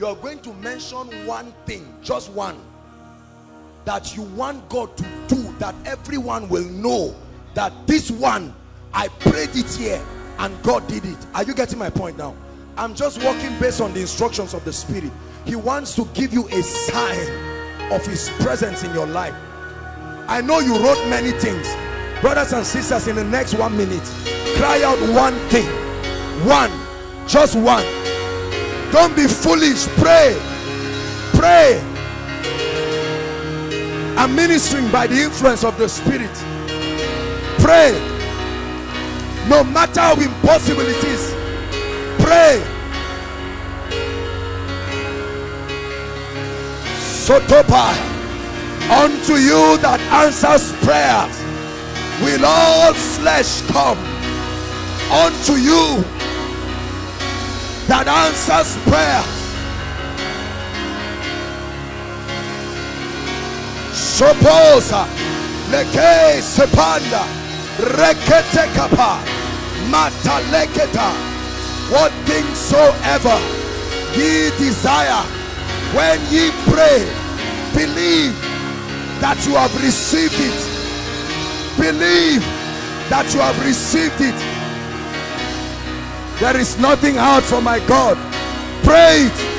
Speaker 2: You are going to mention one thing, just one, that you want God to do, that everyone will know that this one, I prayed it here and God did it. Are you getting my point now? I'm just working based on the instructions of the Spirit. He wants to give you a sign of His presence in your life. I know you wrote many things. Brothers and sisters, in the next one minute, cry out one thing. One. Just one. Don't be foolish. Pray. Pray. I'm ministering by the influence of the Spirit. Pray. No matter how impossible it is. Pray. Sotopa. Unto you that answers prayers will all flesh come unto you that answers prayer. Soposa leke sepanda rekete kapa mataleketa what things soever ye desire when ye pray believe that you have received it. Believe that you have received it there is nothing hard for my god. Pray. It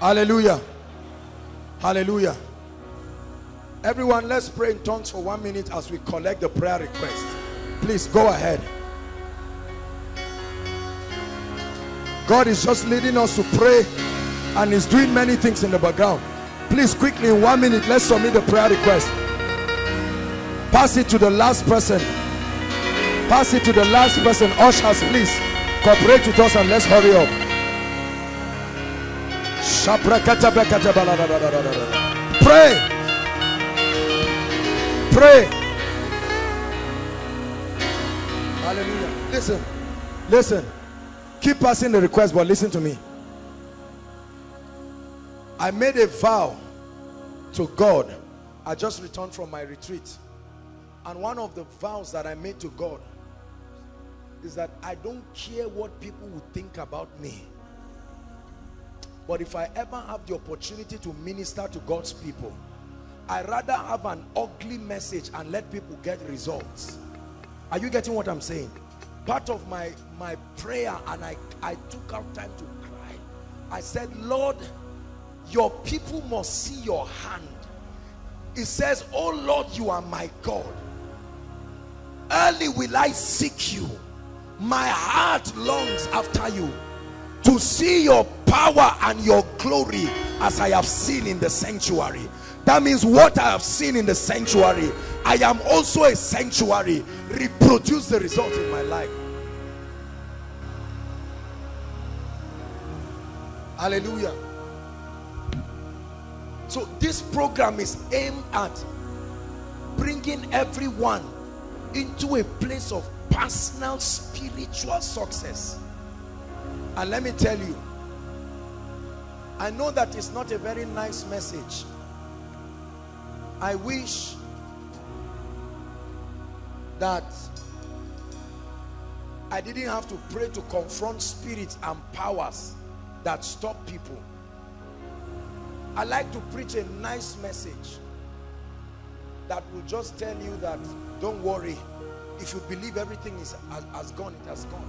Speaker 2: hallelujah. Hallelujah. Everyone let's pray in tongues for one minute as we collect the prayer request. Please go ahead. God is just leading us to pray and is doing many things in the background please quickly in one minute let's submit the prayer request. Pass it to the last person. Pass it to the last person. Ushers please cooperate with us and let's hurry up. Pray. Pray. Hallelujah. Listen. Listen. Keep passing the request but listen to me I made a vow to God. I just returned from my retreat. And one of the vows that I made to God is that I don't care what people would think about me. But if I ever have the opportunity to minister to God's people I rather have an ugly message and let people get results. Are you getting what I'm saying? Part of my my prayer and I I took out time to cry. I said Lord your people must see your hand. It says oh Lord you are my God. Early will I seek you. My heart longs after you to see your power and your glory as I have seen in the sanctuary. That means what I have seen in the sanctuary I am also a sanctuary. Reproduce the result in my life. Hallelujah so this program is aimed at bringing everyone into a place of personal spiritual success. And let me tell you I know that it's not a very nice message. I wish that I didn't have to pray to confront spirits and powers that stop people I like to preach a nice message that will just tell you that don't worry. If you believe everything is has, has gone it has gone.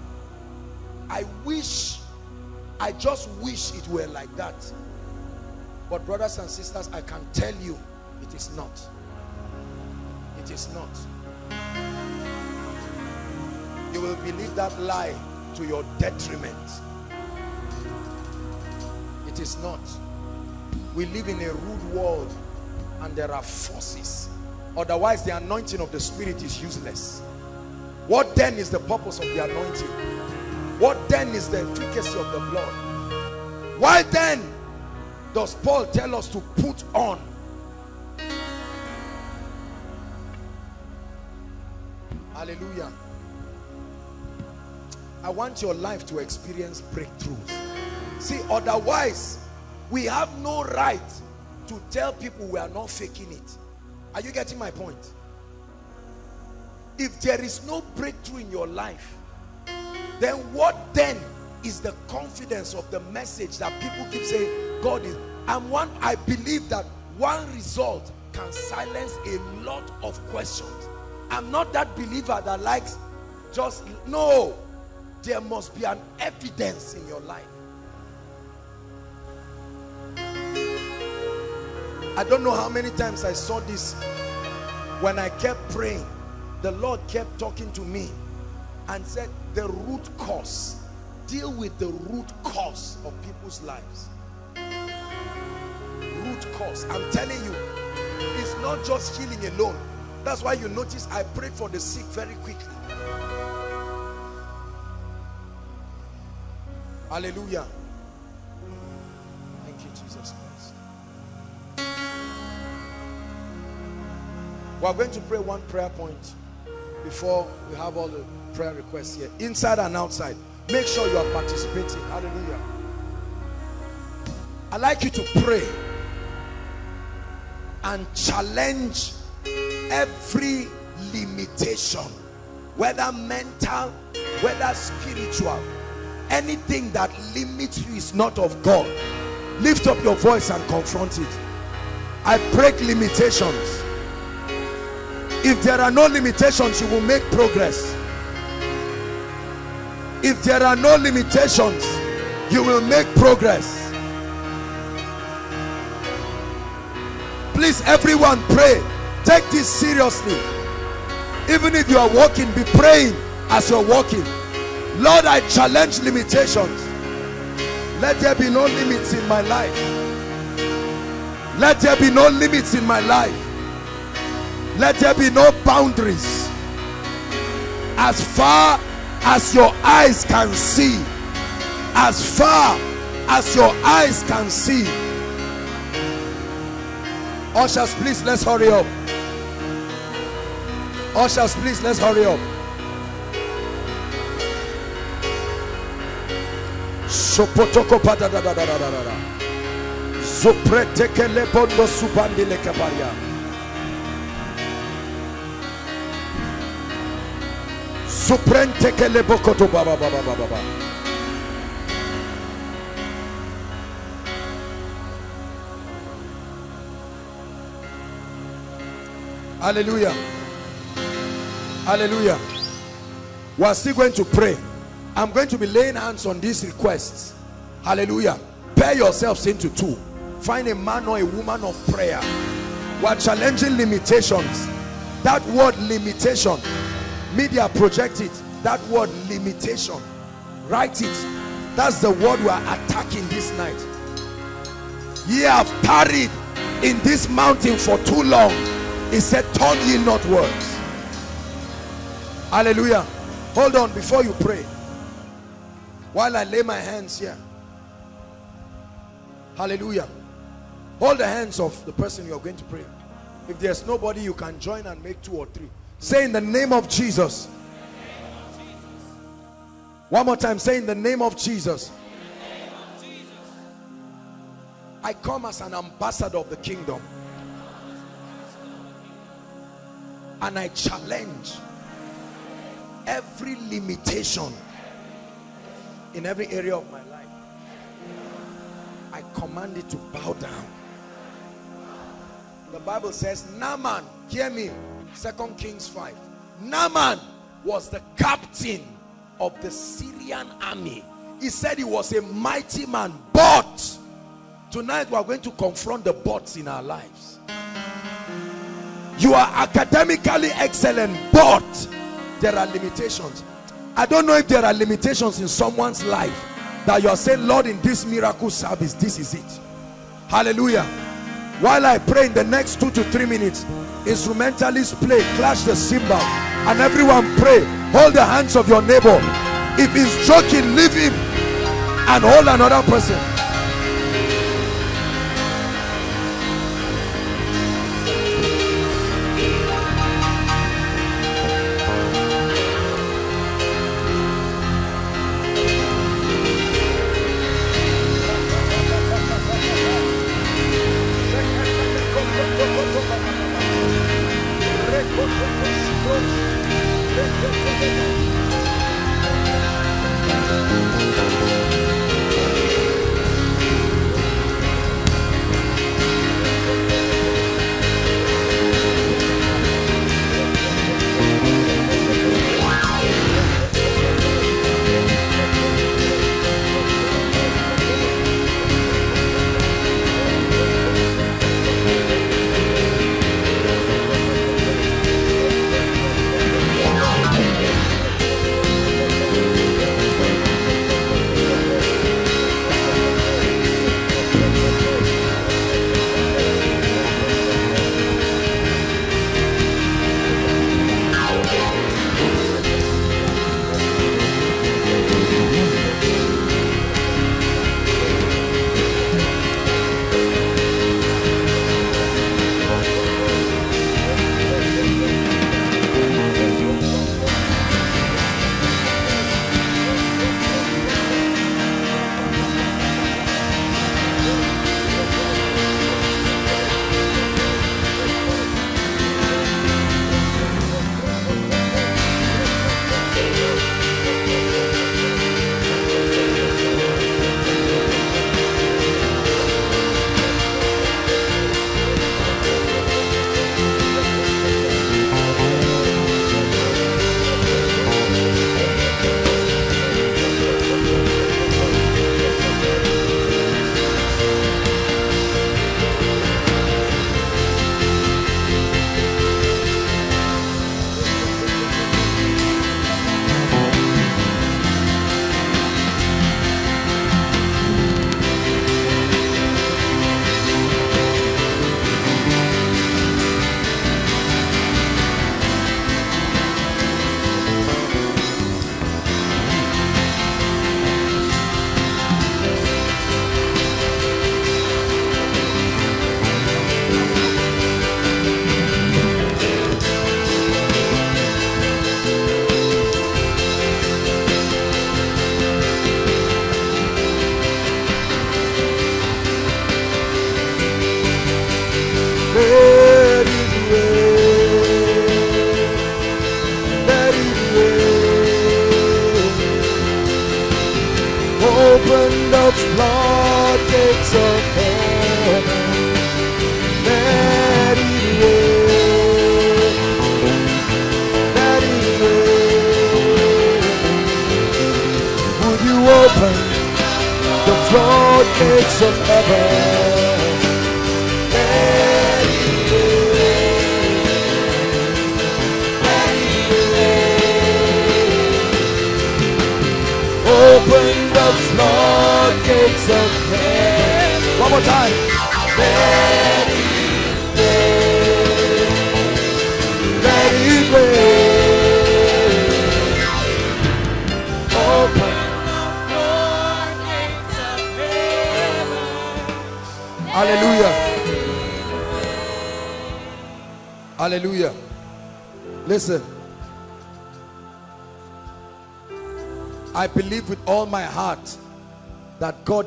Speaker 2: I wish I just wish it were like that. But brothers and sisters I can tell you it is not. It is not. You will believe that lie to your detriment. It is not we live in a rude world and there are forces. Otherwise the anointing of the spirit is useless. What then is the purpose of the anointing? What then is the efficacy of the blood? Why then does Paul tell us to put on hallelujah. I want your life to experience breakthroughs. See otherwise we have no right to tell people we are not faking it. Are you getting my point? If there is no breakthrough in your life then what then is the confidence of the message that people keep saying God is and one I believe that one result can silence a lot of questions. I'm not that believer that likes just no. There must be an evidence in your life I don't know how many times I saw this. When I kept praying the Lord kept talking to me and said the root cause. Deal with the root cause of people's lives. Root cause. I'm telling you it's not just healing alone. That's why you notice I prayed for the sick very quickly. Hallelujah we are going to pray one prayer point before we have all the prayer requests here inside and outside make sure you are participating hallelujah i like you to pray and challenge every limitation, whether mental, whether spiritual, anything that limits you is not of God. Lift up your voice and confront it. I break limitations. If there are no limitations, you will make progress. If there are no limitations, you will make progress. Please, everyone, pray. Take this seriously. Even if you are walking, be praying as you're walking. Lord, I challenge limitations. Let there be no limits in my life. Let there be no limits in my life. Let there be no boundaries. As far as your eyes can see, as far as your eyes can see. Ushers, please, let's hurry up. Ushers, please, let's hurry up. Da da da da da da subandi lekabaria. Suprenteke lebokoto baba baba baba baba. Hallelujah. Hallelujah. We are still going to pray. I'm going to be laying hands on these requests. Hallelujah. Pair yourselves into two. Find a man or a woman of prayer. We are challenging limitations. That word limitation, media project it. That word limitation, write it. That's the word we are attacking this night. Ye have tarried in this mountain for too long. He said, Turn ye not words. Hallelujah. Hold on before you pray. While I lay my hands here. Hallelujah. Hold the hands of the person you are going to pray. If there's nobody, you can join and make two or three. Say in the name of Jesus. One more time. Say in the name of Jesus. I come as an ambassador of the kingdom. And I challenge every limitation in every area of my life. I command it to bow down. The Bible says, Naaman, hear me, Second Kings 5. Naaman was the captain of the Syrian army. He said he was a mighty man, but tonight we are going to confront the bots in our lives. You are academically excellent, but there are limitations. I don't know if there are limitations in someone's life that you are saying, Lord, in this miracle service, this is it. Hallelujah. While I pray in the next two to three minutes, instrumentalists play, clash the cymbal, and everyone pray. Hold the hands of your neighbor. If he's joking, leave him and hold another person.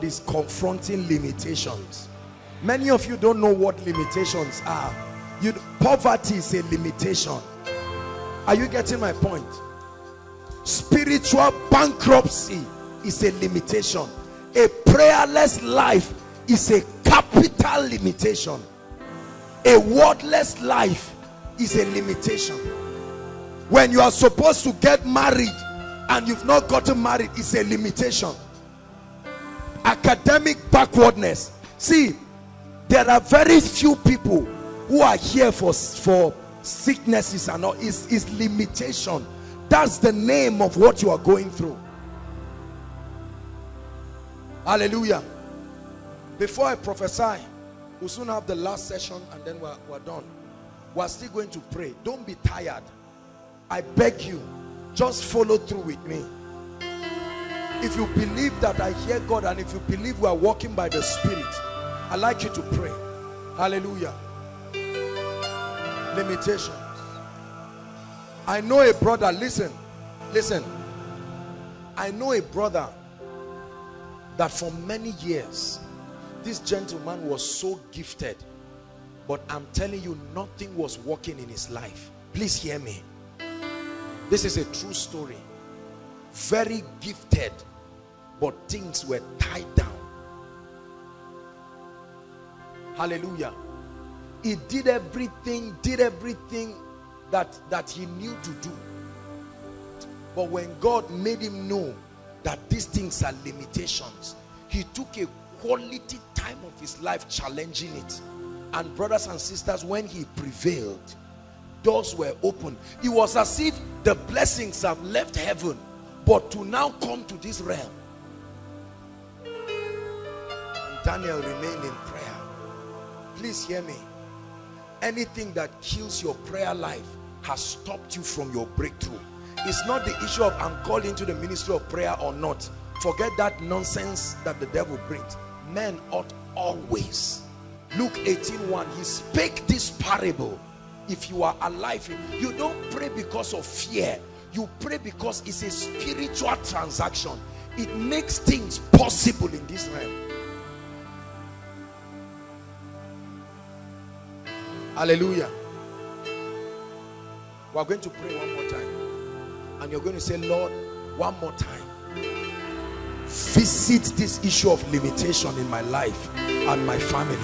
Speaker 2: Is confronting limitations. Many of you don't know what limitations are. You, poverty is a limitation. Are you getting my point? Spiritual bankruptcy is a limitation. A prayerless life is a capital limitation. A wordless life is a limitation. When you are supposed to get married and you've not gotten married, it's a limitation. Academic backwardness. See, there are very few people who are here for, for sicknesses and all. It's, it's limitation. That's the name of what you are going through. Hallelujah. Before I prophesy, we'll soon have the last session and then we're, we're done. We're still going to pray. Don't be tired. I beg you, just follow through with me. If you believe that I hear God and if you believe we are walking by the Spirit, I'd like you to pray. Hallelujah. Limitations. I know a brother, listen, listen. I know a brother that for many years, this gentleman was so gifted, but I'm telling you, nothing was working in his life. Please hear me. This is a true story. Very gifted, but things were tied down. Hallelujah. He did everything, did everything that, that he knew to do. But when God made him know that these things are limitations, he took a quality time of his life challenging it. And brothers and sisters, when he prevailed, doors were open. It was as if the blessings have left heaven, but to now come to this realm. Daniel remained in prayer. Please hear me. Anything that kills your prayer life has stopped you from your breakthrough. It's not the issue of I'm called into the ministry of prayer or not. Forget that nonsense that the devil brings. Men ought always. Luke 18 1, he spake this parable if you are alive you don't pray because of fear you pray because it's a spiritual transaction it makes things possible in this realm hallelujah. We are going to pray one more time. And you're going to say lord one more time visit this issue of limitation in my life and my family.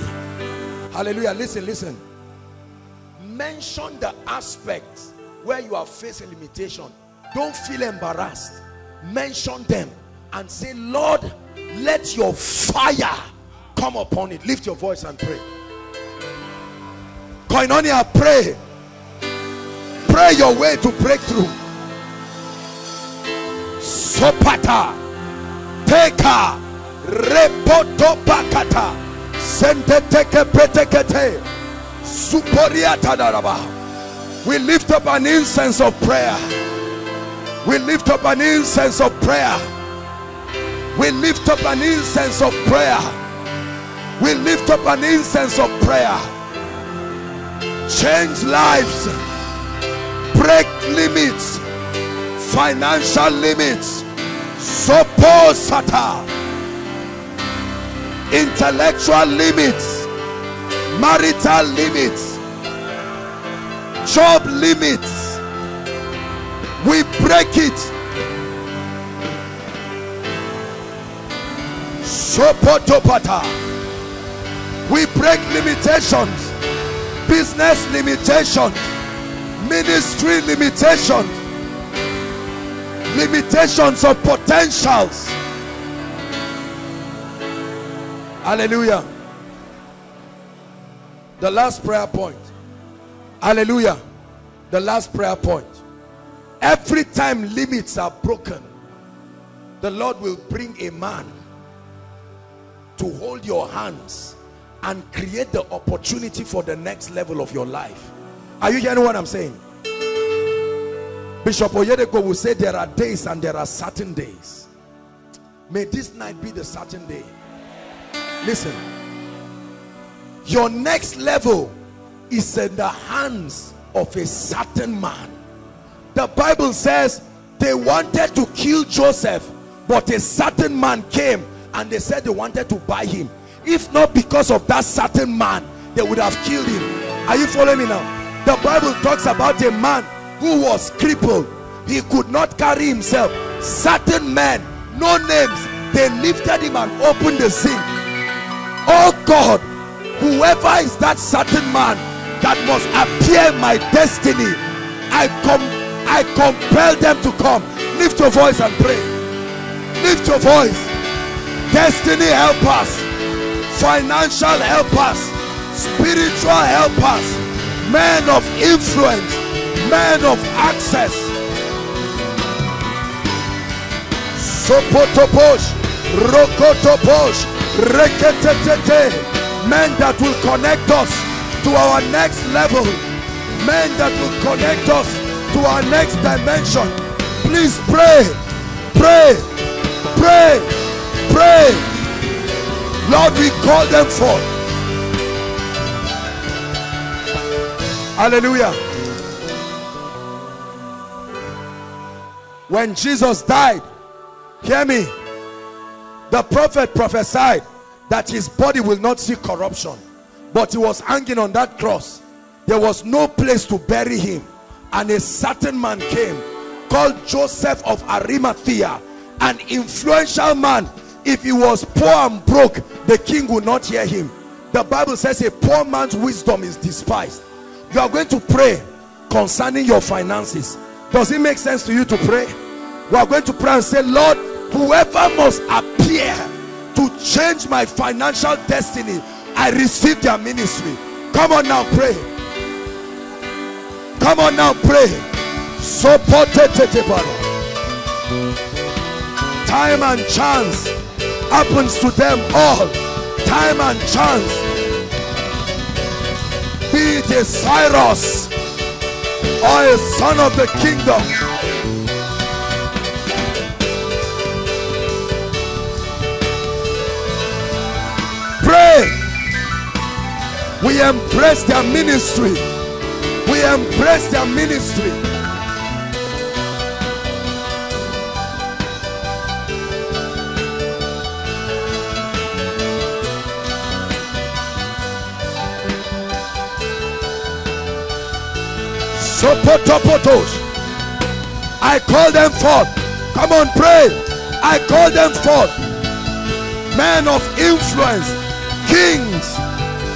Speaker 2: Hallelujah. Listen listen. Mention the aspects where you are facing limitation. Don't feel embarrassed. Mention them and say lord let your fire come upon it. Lift your voice and pray koinonia pray pray your way to breakthrough sopata teka repotopakata senteteke pretekete we lift up an incense of prayer. We lift up an incense of prayer. We lift up an incense of prayer. We lift up an incense of prayer. Change lives. Break limits. Financial limits. Supposata. Intellectual limits marital limits job limits we break it sopotopata we break limitations business limitations ministry limitations limitations of potentials hallelujah the last prayer point. Hallelujah. The last prayer point. Every time limits are broken, the Lord will bring a man to hold your hands and create the opportunity for the next level of your life. Are you hearing what I'm saying? Bishop Oyedepo will say there are days and there are certain days. May this night be the certain day. Listen. Your next level is in the hands of a certain man. The Bible says they wanted to kill Joseph, but a certain man came and they said they wanted to buy him. If not because of that certain man, they would have killed him. Are you following me now? The Bible talks about a man who was crippled. He could not carry himself. Certain men, no names, they lifted him and opened the zinc. Oh God, whoever is that certain man that must appear my destiny, I come, I compel them to come. Lift your voice and pray. Lift your voice. Destiny help us. Financial helpers. Spiritual helpers. Men of influence. Men of access. Sopotoposh. Rokotoposh. Reketetete. Men that will connect us to our next level. Men that will connect us to our next dimension. Please pray. Pray. Pray. Pray. Lord, we call them forth. Hallelujah. When Jesus died, hear me. The prophet prophesied that his body will not see corruption. But he was hanging on that cross. There was no place to bury him. And a certain man came called Joseph of Arimathea, an influential man. If he was poor and broke, the king would not hear him. The Bible says a poor man's wisdom is despised. You are going to pray concerning your finances. Does it make sense to you to pray? We are going to pray and say, Lord, whoever must appear to change my financial destiny, I receive their ministry. Come on now, pray. Come on now, pray. So Time and chance happens to them all. Time and chance. Be it a Cyrus or a son of the kingdom. Pray. We embrace their ministry. We embrace their ministry. Sopotopotos. I call them forth. Come on, pray. I call them forth. Men of influence, kings,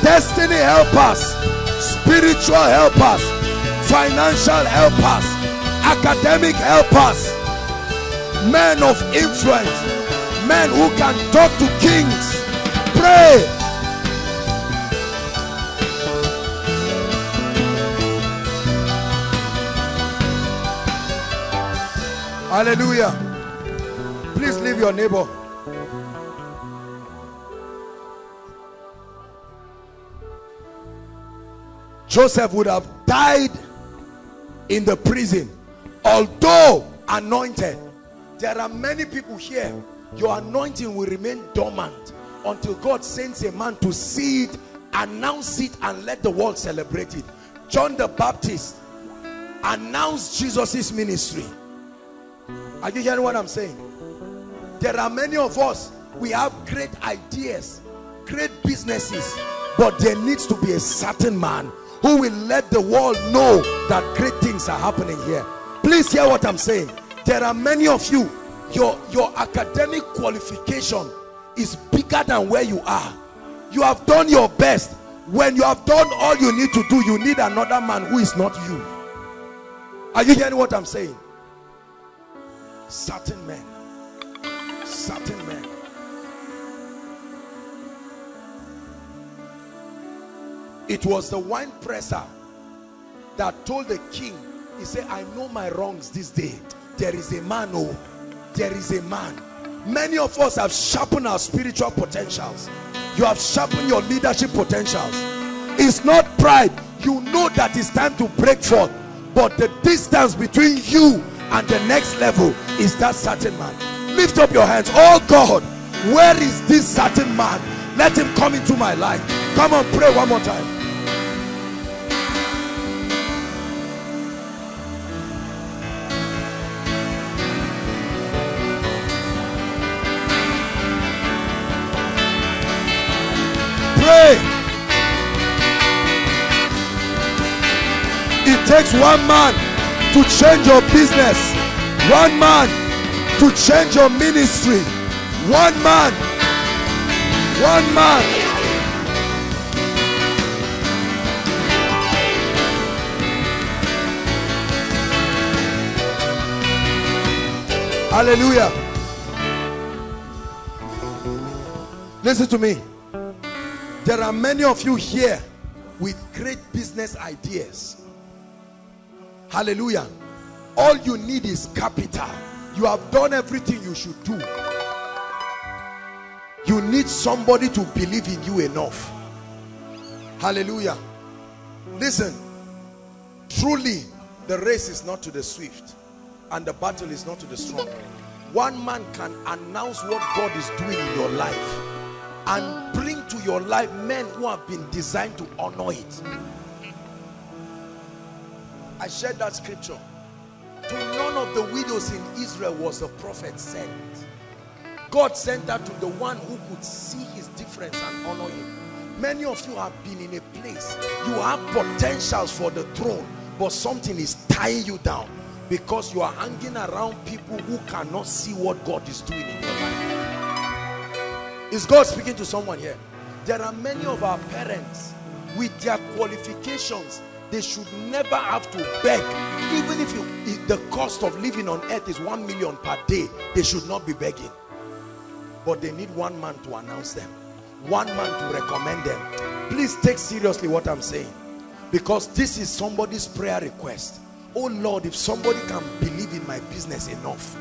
Speaker 2: destiny helpers, spiritual helpers, financial helpers, academic helpers, men of influence, men who can talk to kings. Pray. Hallelujah. Please leave your neighbor. Joseph would have died in the prison, although anointed. There are many people here, your anointing will remain dormant until God sends a man to see it, announce it, and let the world celebrate it. John the Baptist announced Jesus' ministry. Are you hearing what I'm saying? There are many of us, we have great ideas, great businesses, but there needs to be a certain man who will let the world know that great things are happening here. Please hear what I'm saying. There are many of you, your, your academic qualification is bigger than where you are. You have done your best. When you have done all you need to do, you need another man who is not you. Are you hearing what I'm saying? Certain men. Certain men. It was the wine presser that told the king, he said, I know my wrongs this day. There is a man, oh, there is a man. Many of us have sharpened our spiritual potentials. You have sharpened your leadership potentials. It's not pride. You know that it's time to break forth. But the distance between you and the next level is that certain man. Lift up your hands. Oh God, where is this certain man? Let him come into my life. Come on, pray one more time. Pray. It takes one man to change your business, one man to change your ministry, one man, one man. Hallelujah. Listen to me. There are many of you here with great business ideas. Hallelujah. All you need is capital. You have done everything you should do. You need somebody to believe in you enough. Hallelujah. Listen. Truly, the race is not to the swift and the battle is not to the strong. One man can announce what God is doing in your life and bring to your life men who have been designed to honor it. I shared that scripture. To none of the widows in Israel was a prophet sent. God sent that to the one who could see his difference and honor him. Many of you have been in a place, you have potentials for the throne, but something is tying you down because you are hanging around people who cannot see what God is doing in your life. Is God speaking to someone here? There are many of our parents with their qualifications they should never have to beg. Even if, you, if the cost of living on earth is one million per day they should not be begging. But they need one man to announce them. One man to recommend them. Please take seriously what i'm saying. Because this is somebody's prayer request. Oh lord if somebody can believe in my business enough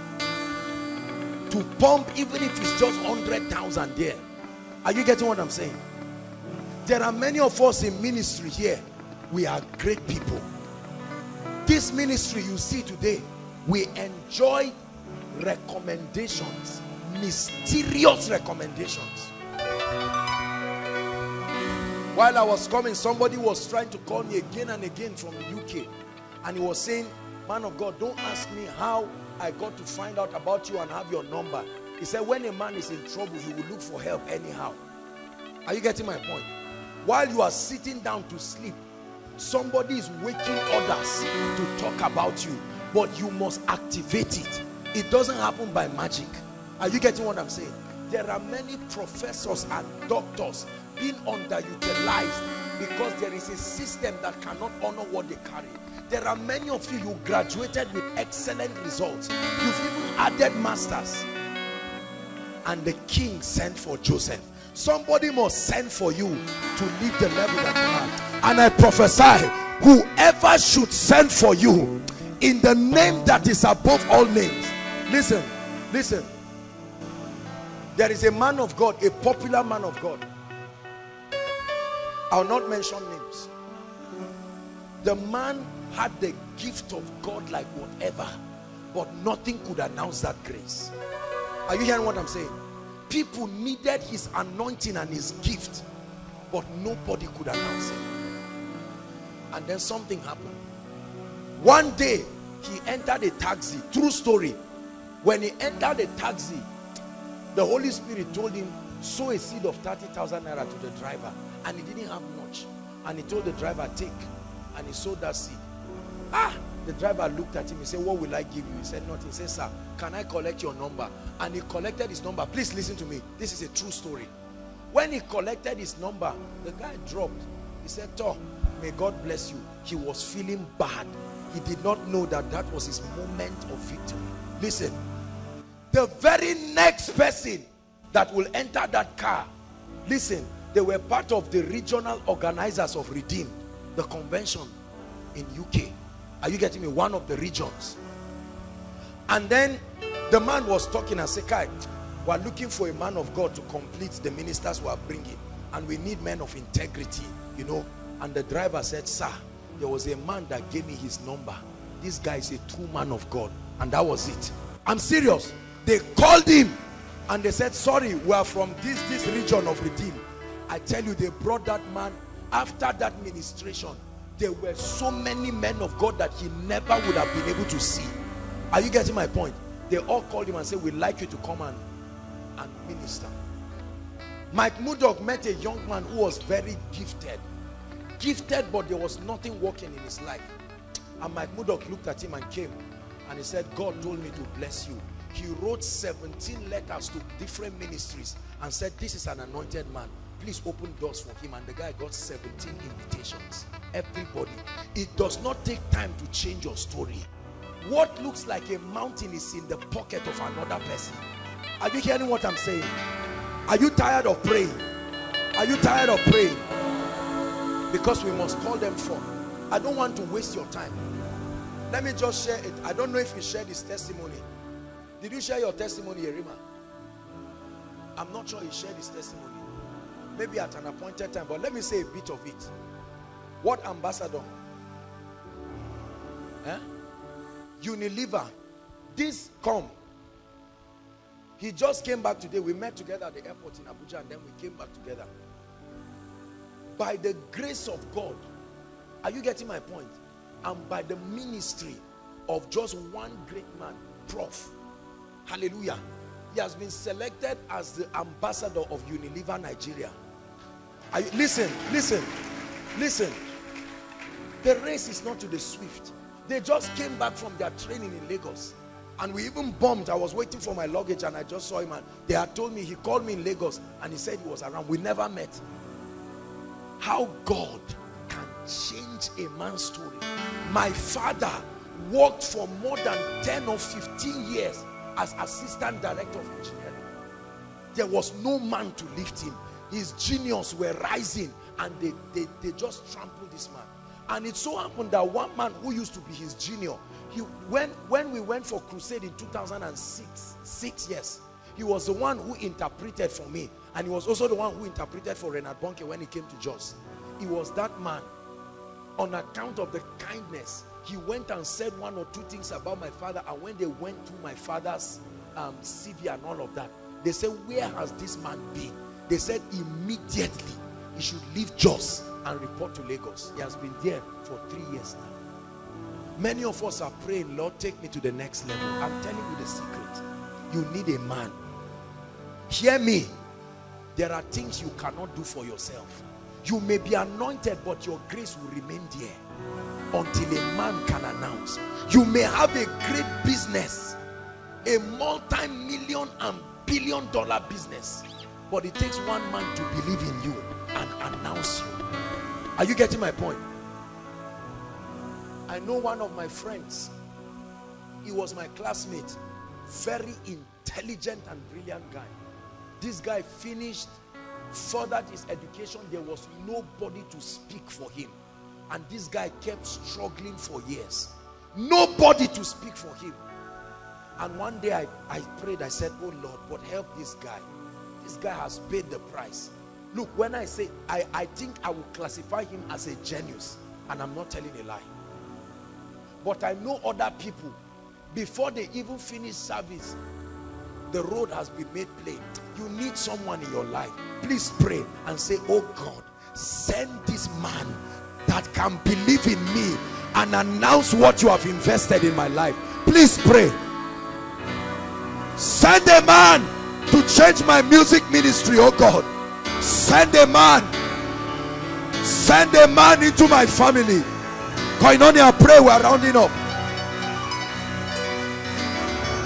Speaker 2: to pump even if it's just 100,000 there. Are you getting what i'm saying? There are many of us in ministry here we are great people. This ministry you see today we enjoy recommendations mysterious recommendations. While I was coming somebody was trying to call me again and again from the UK and he was saying man of God don't ask me how I got to find out about you and have your number. He said when a man is in trouble he will look for help anyhow. Are you getting my point? While you are sitting down to sleep somebody is waking others to talk about you but you must activate it. It doesn't happen by magic. Are you getting what i'm saying? There are many professors and doctors being underutilized because there is a system that cannot honor what they carry. There are many of you who graduated with excellent results. You've even added masters. And the king sent for joseph somebody must send for you to leave the level that you have and i prophesy whoever should send for you in the name that is above all names. Listen listen. There is a man of god a popular man of god. I'll not mention names. The man had the gift of god like whatever but nothing could announce that grace. Are you hearing what i'm saying people needed his anointing and his gift but nobody could announce it. And then something happened. One day he entered a taxi. True story. When he entered a taxi the holy spirit told him sow a seed of 30,000 naira to the driver. And he didn't have much. And he told the driver take. And he sowed that seed. Ah the driver looked at him he said what will i give you? He said nothing. He said sir can i collect your number? And he collected his number. Please listen to me. This is a true story. When he collected his number the guy dropped. He said Toh, may god bless you. He was feeling bad. He did not know that that was his moment of victory. Listen. The very next person that will enter that car listen they were part of the regional organizers of redeemed the convention in uk are you getting me one of the regions and then the man was talking and said kai We're looking for a man of God to complete the ministers we are bringing. And we need men of integrity, you know. And the driver said, sir, there was a man that gave me his number. This guy is a true man of God. And that was it. I'm serious. They called him and they said, sorry, we are from this, this region of Redeem. I tell you, they brought that man after that ministration. There were so many men of God that he never would have been able to see. Are you getting my point? They all called him and said, we'd like you to come and, and minister. Mike Murdock met a young man who was very gifted. Gifted, but there was nothing working in his life. And Mike Murdock looked at him and came and he said, God told me to bless you. He wrote 17 letters to different ministries and said, this is an anointed man. Please open doors for him. And the guy got 17 invitations. Everybody. It does not take time to change your story. What looks like a mountain is in the pocket of another person. Are you hearing what I'm saying? Are you tired of praying? Are you tired of praying? Because we must call them forth. I don't want to waste your time. Let me just share it. I don't know if you shared his testimony. Did you share your testimony, Erima? I'm not sure he shared his testimony. Maybe at an appointed time, but let me say a bit of it. What ambassador? Eh? Unilever. This come. He just came back today. We met together at the airport in Abuja and then we came back together. By the grace of God, are you getting my point? And by the ministry of just one great man, Prof. Hallelujah. He has been selected as the ambassador of Unilever Nigeria. You, listen, listen, listen. The race is not to the swift. They just came back from their training in Lagos. And we even bumped. I was waiting for my luggage and I just saw him. And they had told me, he called me in Lagos and he said he was around. We never met. How God can change a man's story. My father worked for more than 10 or 15 years as assistant director of engineering. There was no man to lift him. His genius were rising and they, they, they just trampled this man. And it so happened that one man who used to be his junior, he when when we went for crusade in 2006, six years, he was the one who interpreted for me. And he was also the one who interpreted for Reinhard Bonnke when he came to Jos. He was that man. On account of the kindness, he went and said one or two things about my father. And when they went to my father's um, CV and all of that, they said, where has this man been? They said immediately he should leave Jos and report to Lagos. He has been there for three years now. Many of us are praying, Lord, take me to the next level. I'm telling you the secret. You need a man. Hear me. There are things you cannot do for yourself. You may be anointed, but your grace will remain there until a man can announce. You may have a great business, a multi-million and billion dollar business, but it takes one man to believe in you and announce you. Are you getting my point? I know one of my friends. He was my classmate. Very intelligent and brilliant guy. This guy finished, furthered his education. There was nobody to speak for him. And this guy kept struggling for years. Nobody to speak for him. And one day I, I prayed, I said, oh Lord, but help this guy. This guy has paid the price. Look, when I say, I, I think I will classify him as a genius. And I'm not telling a lie. But I know other people, before they even finish service, the road has been made plain. You need someone in your life. Please pray and say, oh God, send this man that can believe in me and announce what you have invested in my life. Please pray. Send a man to change my music ministry, oh God. Send a man. Send a man into my family. Koinonia, pray. We are rounding up.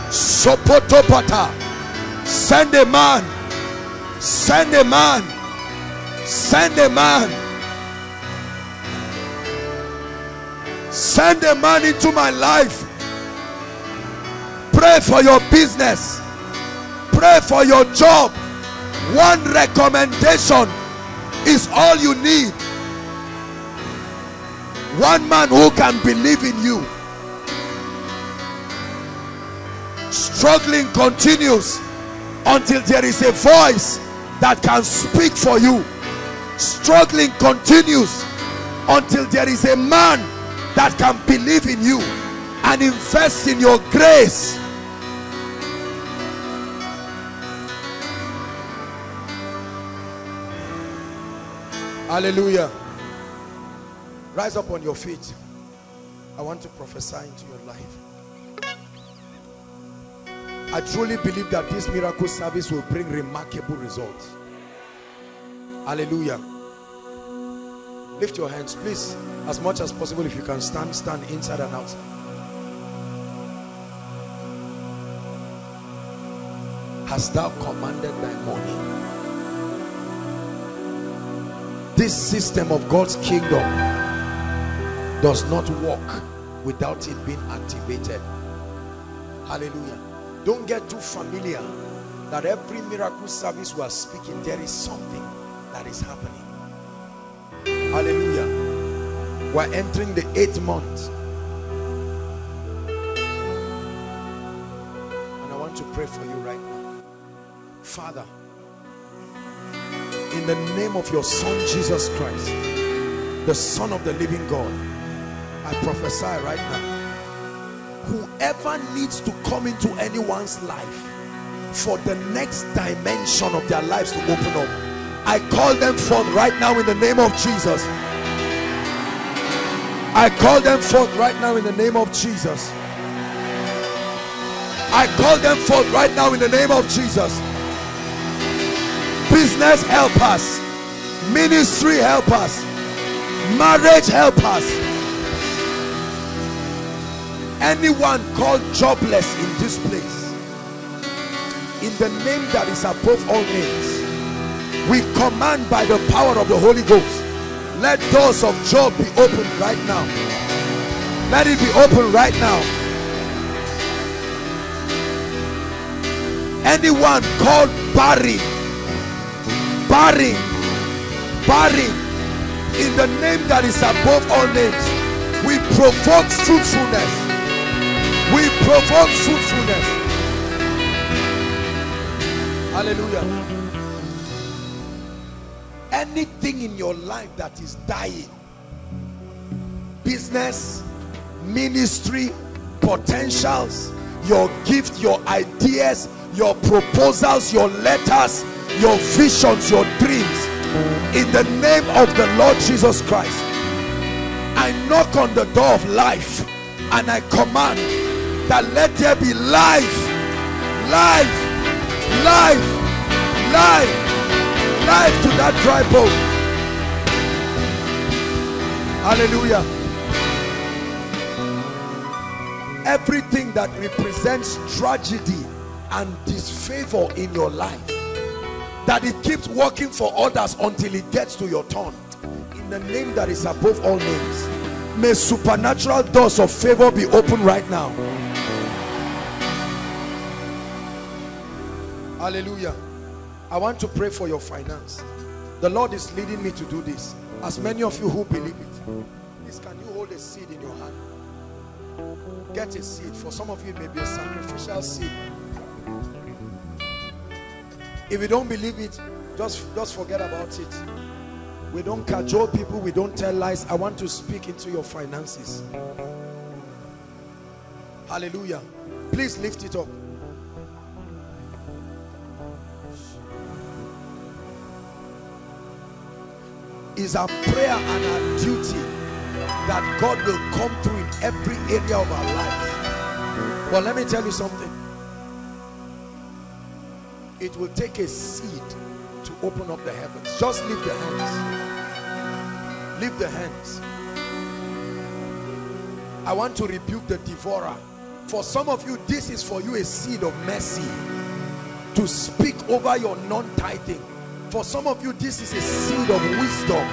Speaker 2: Sopotopata. Send a man. Send a man. Send a man. Send a man into my life. Pray for your business. Pray for your job. One recommendation is all you need. One man who can believe in you. Struggling continues until there is a voice that can speak for you. Struggling continues until there is a man that can believe in you and invest in your grace. Hallelujah. Rise up on your feet. I want to prophesy into your life. I truly believe that this miracle service will bring remarkable results. Hallelujah. Lift your hands, please. As much as possible, if you can stand, stand inside and outside. Hast thou commanded thy morning? This system of God's kingdom does not work without it being activated. Hallelujah. Don't get too familiar that every miracle service we are speaking, there is something that is happening. Hallelujah. We're entering the eighth month. And I want to pray for you right now. Father, the name of your son Jesus Christ, the son of the living God, I prophesy right now whoever needs to come into anyone's life for the next dimension of their lives to open up I call them forth right now in the name of Jesus. I call them forth right now in the name of Jesus. I call them forth right now in the name of Jesus business help us. Ministry help us. Marriage help us. Anyone called jobless in this place in the name that is above all names we command by the power of the Holy Ghost let doors of job be opened right now. Let it be open right now. Anyone called barren barren barren. In the name that is above all names we provoke fruitfulness. We provoke fruitfulness. Hallelujah. Anything in your life that is dying business ministry potentials your gift your ideas your proposals your letters your visions your dreams. In the name of the Lord Jesus Christ I knock on the door of life and I command that let there be life life life life life to that dry bone. Hallelujah. Everything that represents tragedy and disfavor in your life that it keeps working for others until it gets to your turn. In the name that is above all names may supernatural doors of favor be open right now. Hallelujah. I want to pray for your finance. The lord is leading me to do this. As many of you who believe it please can you hold a seed in your hand? Get a seed. For some of you it may be a sacrificial seed if you don't believe it just just forget about it. We don't cajole people we don't tell lies. I want to speak into your finances. Hallelujah. Please lift it up. Is our prayer and our duty that God will come through in every area of our life. But let me tell you something. It will take a seed to open up the heavens. Just lift the hands. Lift the hands. I want to rebuke the devourer. For some of you, this is for you a seed of mercy to speak over your non-tithing for some of you, this is a seed of wisdom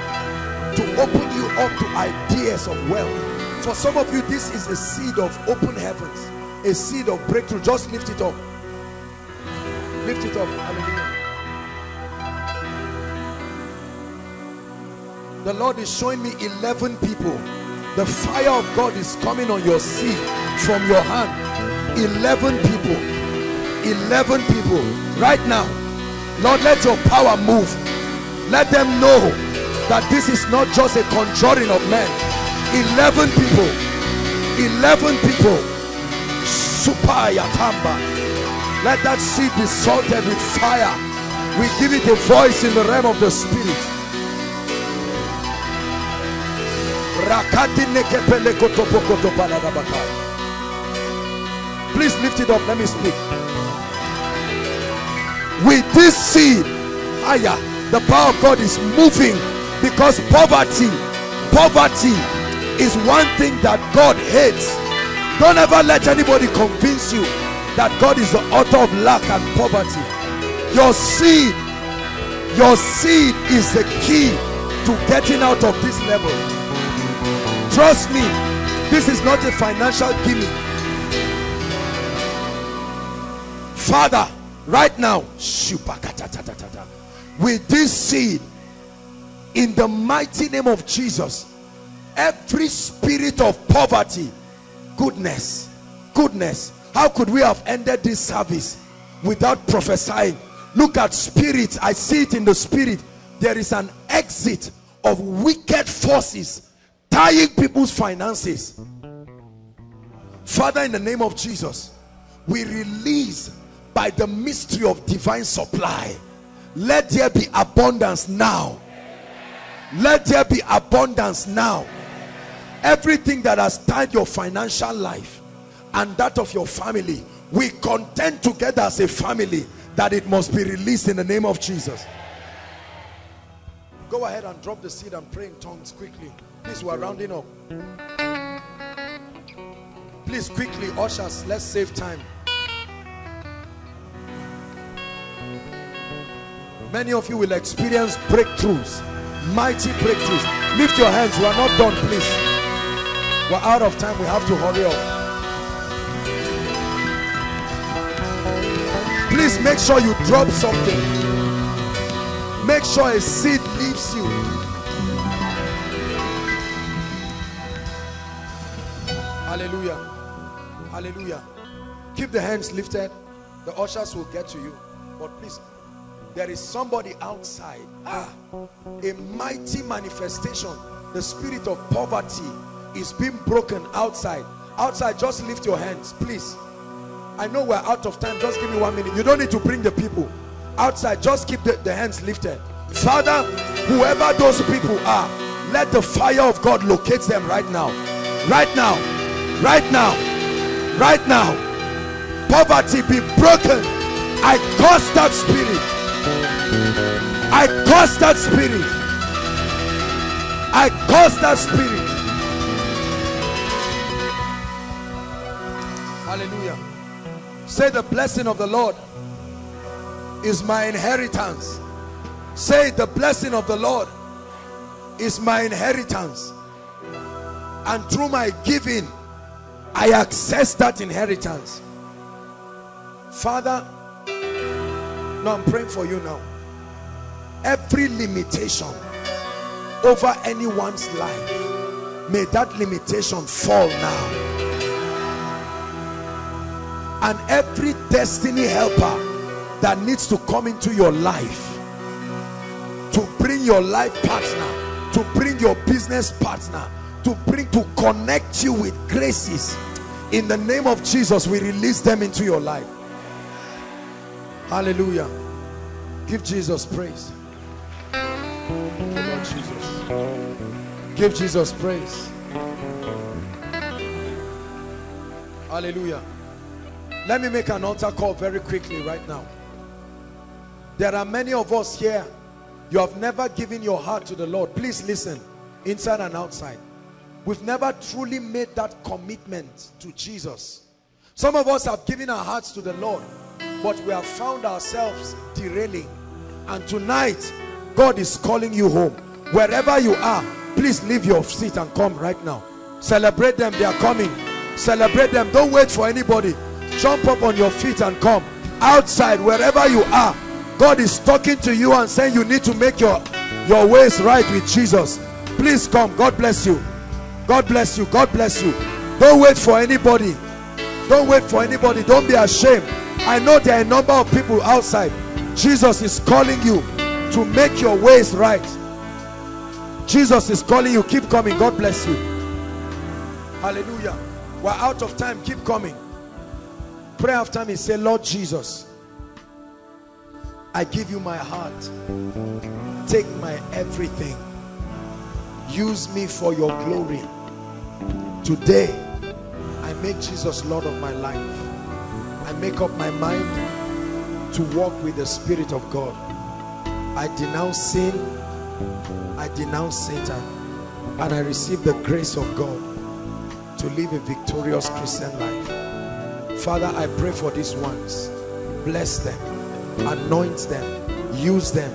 Speaker 2: to open you up to ideas of wealth. For some of you, this is a seed of open heavens, a seed of breakthrough. Just lift it up. Lift it up. Hallelujah. The Lord is showing me 11 people. The fire of God is coming on your seat from your hand. 11 people. 11 people right now lord let your power move let them know that this is not just a conjuring of men 11 people 11 people supaya tamba let that seed be salted with fire. We give it a voice in the realm of the spirit. Please lift it up. Let me speak. With this seed aya the power of god is moving because poverty poverty is one thing that god hates. Don't ever let anybody convince you that god is the author of lack and poverty. Your seed your seed is the key to getting out of this level. Trust me this is not a financial gimmick father right now with this seed in the mighty name of jesus every spirit of poverty goodness goodness how could we have ended this service without prophesying? Look at spirit. I see it in the spirit. There is an exit of wicked forces tying people's finances. Father in the name of jesus we release by the mystery of divine supply. Let there be abundance now. Let there be abundance now. Everything that has tied your financial life and that of your family. We contend together as a family that it must be released in the name of jesus. Go ahead and drop the seed and pray in tongues quickly. Please we're rounding up. Please quickly ushers let's save time. Many of you will experience breakthroughs mighty breakthroughs. Lift your hands. We are not done please. We're out of time. We have to hurry up please make sure you drop something. Make sure a seed leaves you. Hallelujah. Hallelujah. Keep the hands lifted. The ushers will get to you. But please there is somebody outside. Ah a mighty manifestation. The spirit of poverty is being broken outside. Outside just lift your hands please i know we're out of time. Just give me one minute. You don't need to bring the people outside. Just keep the, the hands lifted. Father whoever those people are let the fire of god locate them right now. Right now. Right now. Right now. Poverty be broken. I curse that spirit. I curse that spirit. I curse that spirit. Say the blessing of the Lord is my inheritance. Say the blessing of the Lord is my inheritance. And through my giving, I access that inheritance. Father, now I'm praying for you now every limitation over anyone's life may that limitation fall now and every destiny helper that needs to come into your life to bring your life partner to bring your business partner to bring to connect you with graces in the name of Jesus we release them into your life hallelujah give Jesus praise Lord Jesus. Give Jesus praise. Hallelujah. Let me make an altar call very quickly right now. There are many of us here. You have never given your heart to the Lord. Please listen. Inside and outside. We've never truly made that commitment to Jesus. Some of us have given our hearts to the Lord. But we have found ourselves derailing. And tonight, God is calling you home. Wherever you are, please leave your seat and come right now. Celebrate them, they are coming. Celebrate them. Don't wait for anybody. Jump up on your feet and come. Outside, wherever you are, God is talking to you and saying you need to make your, your ways right with Jesus. Please come. God bless you. God bless you. God bless you. Don't wait for anybody. Don't wait for anybody. Don't be ashamed. I know there are a number of people outside. Jesus is calling you to make your ways right. Jesus is calling you. Keep coming. God bless you. Hallelujah. We're out of time. Keep coming. Pray after me. Say, Lord Jesus, I give you my heart. Take my everything. Use me for your glory. Today, I make Jesus Lord of my life. I make up my mind to walk with the Spirit of God. I denounce sin. I denounce Satan. And I receive the grace of God to live a victorious Christian life. Father, I pray for these ones. Bless them. Anoint them. Use them.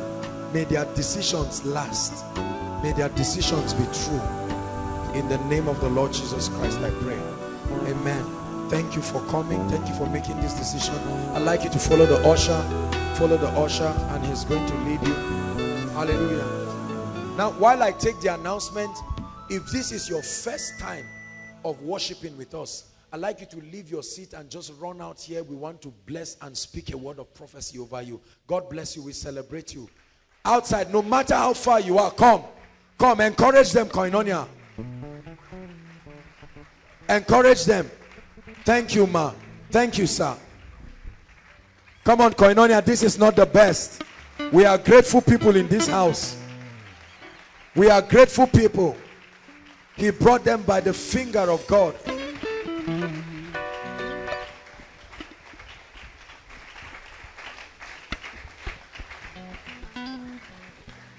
Speaker 2: May their decisions last. May their decisions be true. In the name of the Lord Jesus Christ, I pray. Amen. Thank you for coming. Thank you for making this decision. I'd like you to follow the usher. Follow the usher and he's going to lead you. Hallelujah. Now, while I take the announcement, if this is your first time of worshiping with us, I'd like you to leave your seat and just run out here. We want to bless and speak a word of prophecy over you. God bless you. We celebrate you. Outside, no matter how far you are, come. Come, encourage them, Koinonia. Encourage them. Thank you, ma. Thank you, sir. Come on, Koinonia, this is not the best. We are grateful people in this house. We are grateful people. He brought them by the finger of God.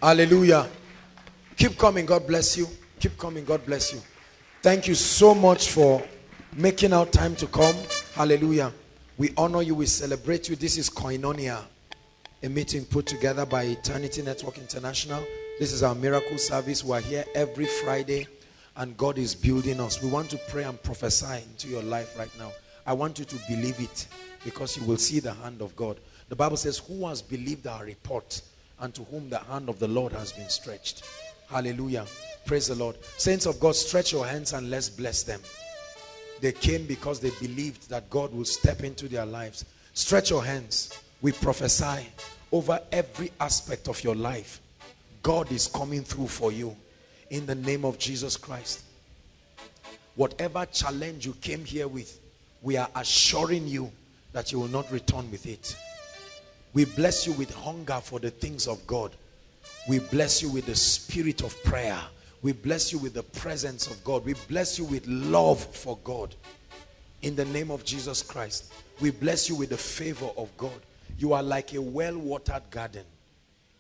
Speaker 2: Hallelujah. Keep coming. God bless you. Keep coming. God bless you. Thank you so much for making out time to come. Hallelujah. We honor you. We celebrate you. This is Koinonia, a meeting put together by Eternity Network International. This is our miracle service. We are here every Friday and God is building us. We want to pray and prophesy into your life right now. I want you to believe it because you will see the hand of God. The Bible says, who has believed our report and to whom the hand of the Lord has been stretched. Hallelujah. Praise the Lord. Saints of God, stretch your hands and let's bless them. They came because they believed that God will step into their lives. Stretch your hands. We prophesy over every aspect of your life. God is coming through for you in the name of Jesus Christ. Whatever challenge you came here with, we are assuring you that you will not return with it. We bless you with hunger for the things of God. We bless you with the spirit of prayer. We bless you with the presence of God. We bless you with love for God. In the name of Jesus Christ. We bless you with the favor of God. You are like a well-watered garden.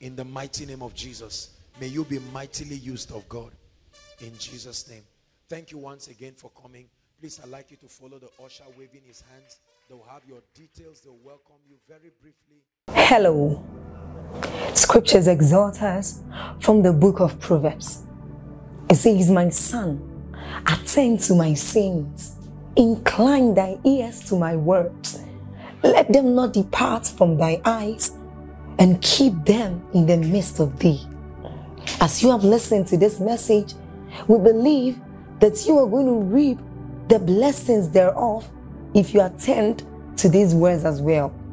Speaker 2: In the mighty name of Jesus. May you be mightily used of God. In Jesus' name. Thank you once again for coming. Please, I'd like you to follow the usher waving his hands. They'll have your details. They'll welcome you very briefly.
Speaker 1: Hello. Scriptures exhort us from the book of Proverbs. It says, My son, attend to my sayings, incline thy ears to my words. Let them not depart from thy eyes, and keep them in the midst of thee. As you have listened to this message, we believe that you are going to reap the blessings thereof if you attend to these words as well.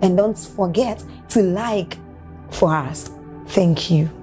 Speaker 1: And don't forget to like for us. Thank you.